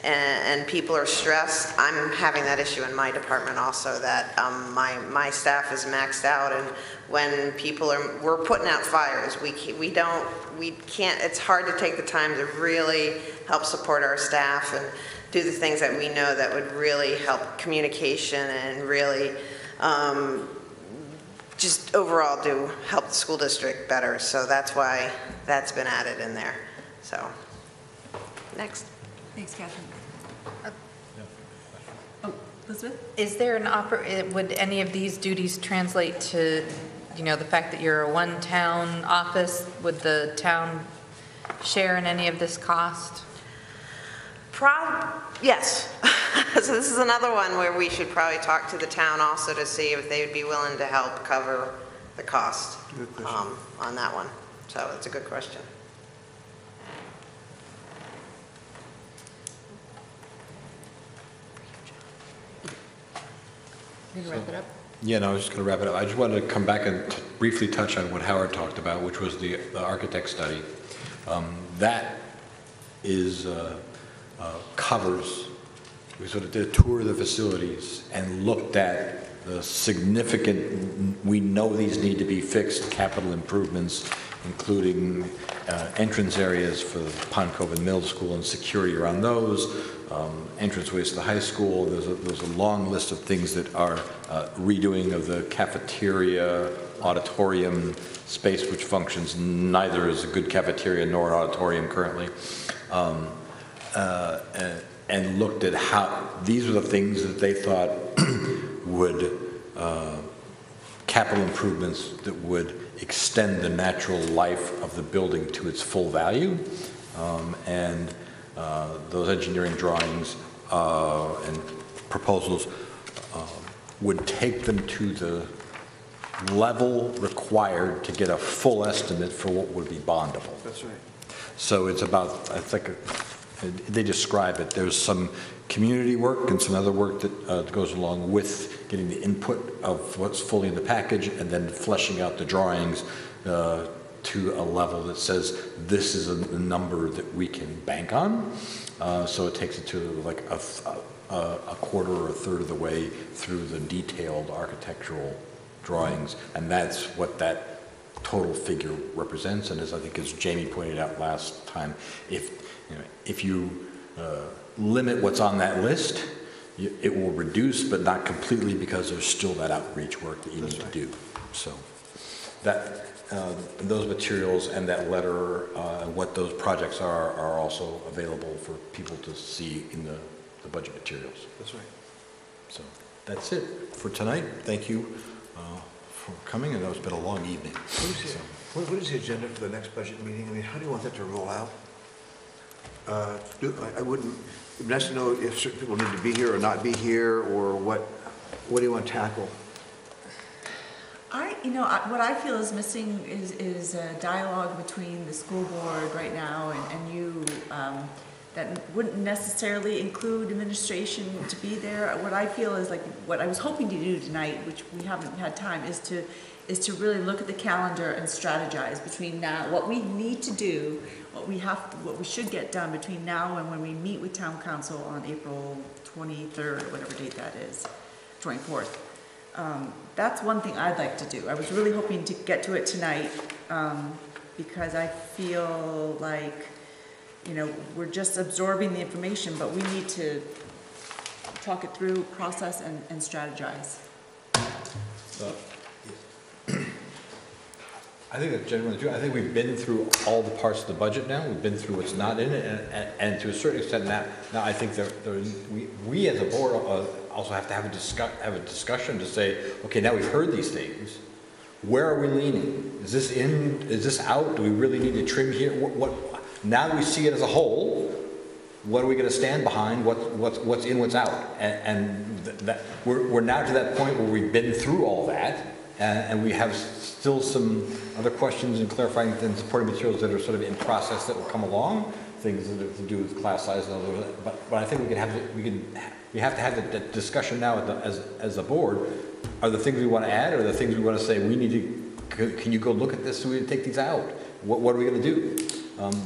and, and people are stressed. I'm having that issue in my department also, that, um, my, my staff is maxed out and when people are, we're putting out fires. We, we don't, we can't, it's hard to take the time to really help support our staff and do the things that we know that would really help communication and really, um, just overall do help the school district better. So that's why that's been added in there. So, next. Thanks, Catherine. Elizabeth? Is there an oper, eh, would any of these duties translate to, you know, the fact that you're a one-town office? Would the town share in any of this cost? Prob, yes. So this is another one where we should probably talk to the town also to see if they would be willing to help cover the cost um, on that one. So it's a good question. You can wrap it up? Yeah, no, I was just going to wrap it up. I just wanted to come back and briefly touch on what Howard talked about, which was the the architect study. Um, That is, uh, uh, covers, we sort of did a tour of the facilities and looked at the significant, we know these need to be fixed capital improvements, including uh, entrance areas for Pond Cove and Middle School and security around those, um, entranceways to the high school. There's a, there's a long list of things that are uh, redoing of the cafeteria, auditorium space which functions neither as a good cafeteria nor an auditorium currently. Um, uh, and- And looked at how, these are the things that they thought would, uh, capital improvements that would extend the natural life of the building to its full value. Um, And uh, those engineering drawings uh, and proposals um, would take them to the level required to get a full estimate for what would be bondable. That's right. So it's about, I think, uh, they describe it, there's some community work and some other work that uh, goes along with getting the input of what's fully in the package and then fleshing out the drawings uh, to a level that says, this is a number that we can bank on. Uh, So it takes it to like a, a a quarter or a third of the way through the detailed architectural drawings. And that's what that total figure represents, and as I think as Jamie pointed out last time, if, you know, if you uh, limit what's on that list, you- it will reduce, but not completely, because there's still that outreach work that you need to do. So that, uh, those materials and that letter, uh, what those projects are, are also available for people to see in the, the budget materials. That's right. So that's it for tonight. Thank you uh, for coming, and it's been a long evening. What is the- What what is the agenda for the next budget meeting? I mean, how do you want that to roll out? Uh, do- I- I wouldn't, it'd be nice to know if certain people need to be here or not be here, or what, what do you want to tackle? You know, I- what I feel is missing is, is a dialogue between the school board right now and, and you, um, that wouldn't necessarily include administration to be there. What I feel is like, what I was hoping to do tonight, which we haven't had time, is to, is to really look at the calendar and strategize between now, what we need to do, what we have, to- what we should get done between now and when we meet with town council on April twenty-third, whatever date that is, twenty-fourth. Um, That's one thing I'd like to do. I was really hoping to get to it tonight, um, because I feel like, you know, we're just absorbing the information, but we need to talk it through, process, and and strategize. So, I think that's generally true. I think we've been through all the parts of the budget now. We've been through what's not in it, and, and- and to a certain extent, now, now I think there, we, we as a board uh, also have to have a discuss, have a discussion to say, okay, now we've heard these things. Where are we leaning? Is this in, is this out? Do we really need to trim here? What, what, now we see it as a whole, what are we gonna stand behind? What, what's, what's in, what's out? And, and th- that, we're, we're now to that point where we've been through all that, and, and we have still some other questions and clarifying and supporting materials that are sort of in process that will come along, things that have to do with class size and other, but, but I think we can have, we can, we have to have that, that discussion now the- as, as a board. Are the things we wanna add, or the things we wanna say, we need to, can you go look at this, so we can take these out? What, what are we gonna do? Um,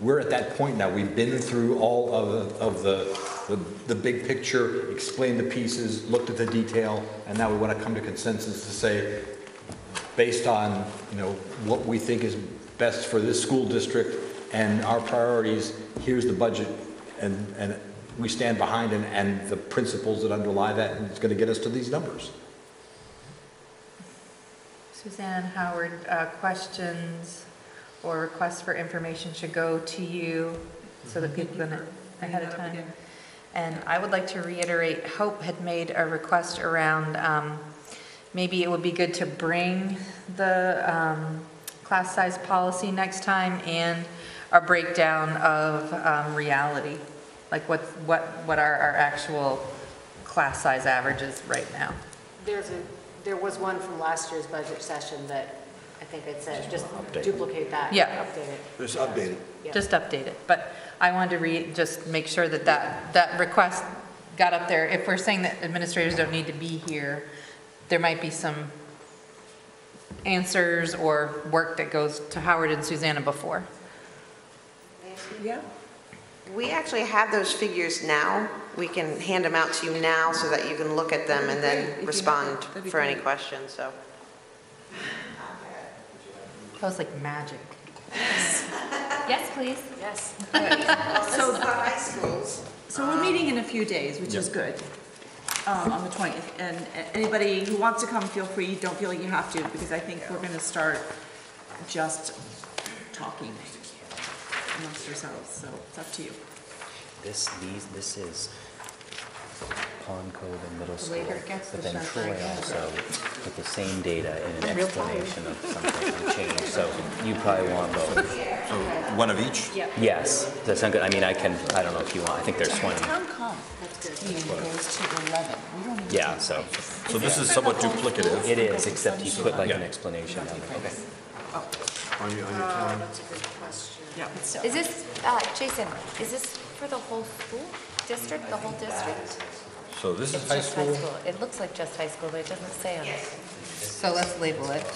We're at that point now, we've been through all of, the- of the, the, the big picture, explained the pieces, looked at the detail, and now we want to come to consensus to say, based on, you know, what we think is best for this school district and our priorities, here's the budget, and, and we stand behind and, and the principles that underlie that, and it's going to get us to these numbers. Suzanne, Howard, uh, questions or requests for information should go to you so that people can, ahead of time. And I would like to reiterate, Hope had made a request around, um, maybe it would be good to bring the um, class size policy next time and a breakdown of um, reality, like what, what, what are our actual class size averages right now. There's a, there was one from last year's budget session that I think it said, just Update. duplicate that. Yeah. Update it. It's updated. Yeah. Just update it, but I wanted to read, just make sure that that, that request got up there. If we're saying that administrators don't need to be here, there might be some answers or work that goes to Howard and Susanna before. Yeah. We actually have those figures now. We can hand them out to you now so that you can look at them and That'd be great if then respond have it. That'd be for any questions, so. That was like magic. Yes, please. Yes. So, high schools. so we're meeting in a few days, which is good. um, on the 20th. And a- anybody who wants to come, feel free, don't feel like you have to, because I think we're going to start just talking amongst yourselves, so it's up to you. This, these, this is Pond Cove and Middle The School. later it gets, But the then sharper Troy it gets. also put the same data in an Real tired. explanation of something and change, so you probably want both. So one of each? Yes, does that sound good? I mean, I can, I don't know if you want, I think there's 20. Town com meeting goes to 11. We don't even Yeah, so. So this is somewhat duplicative. It is, except he put like an explanation on it. Okay. Oh. On your, on your uh, town. that's a good question. Yeah, but still. Is this, uh, Jason, is this for the whole school district, the whole district? So this is It's high just high school. school. It looks like just high school, but it doesn't say on it. So let's label it.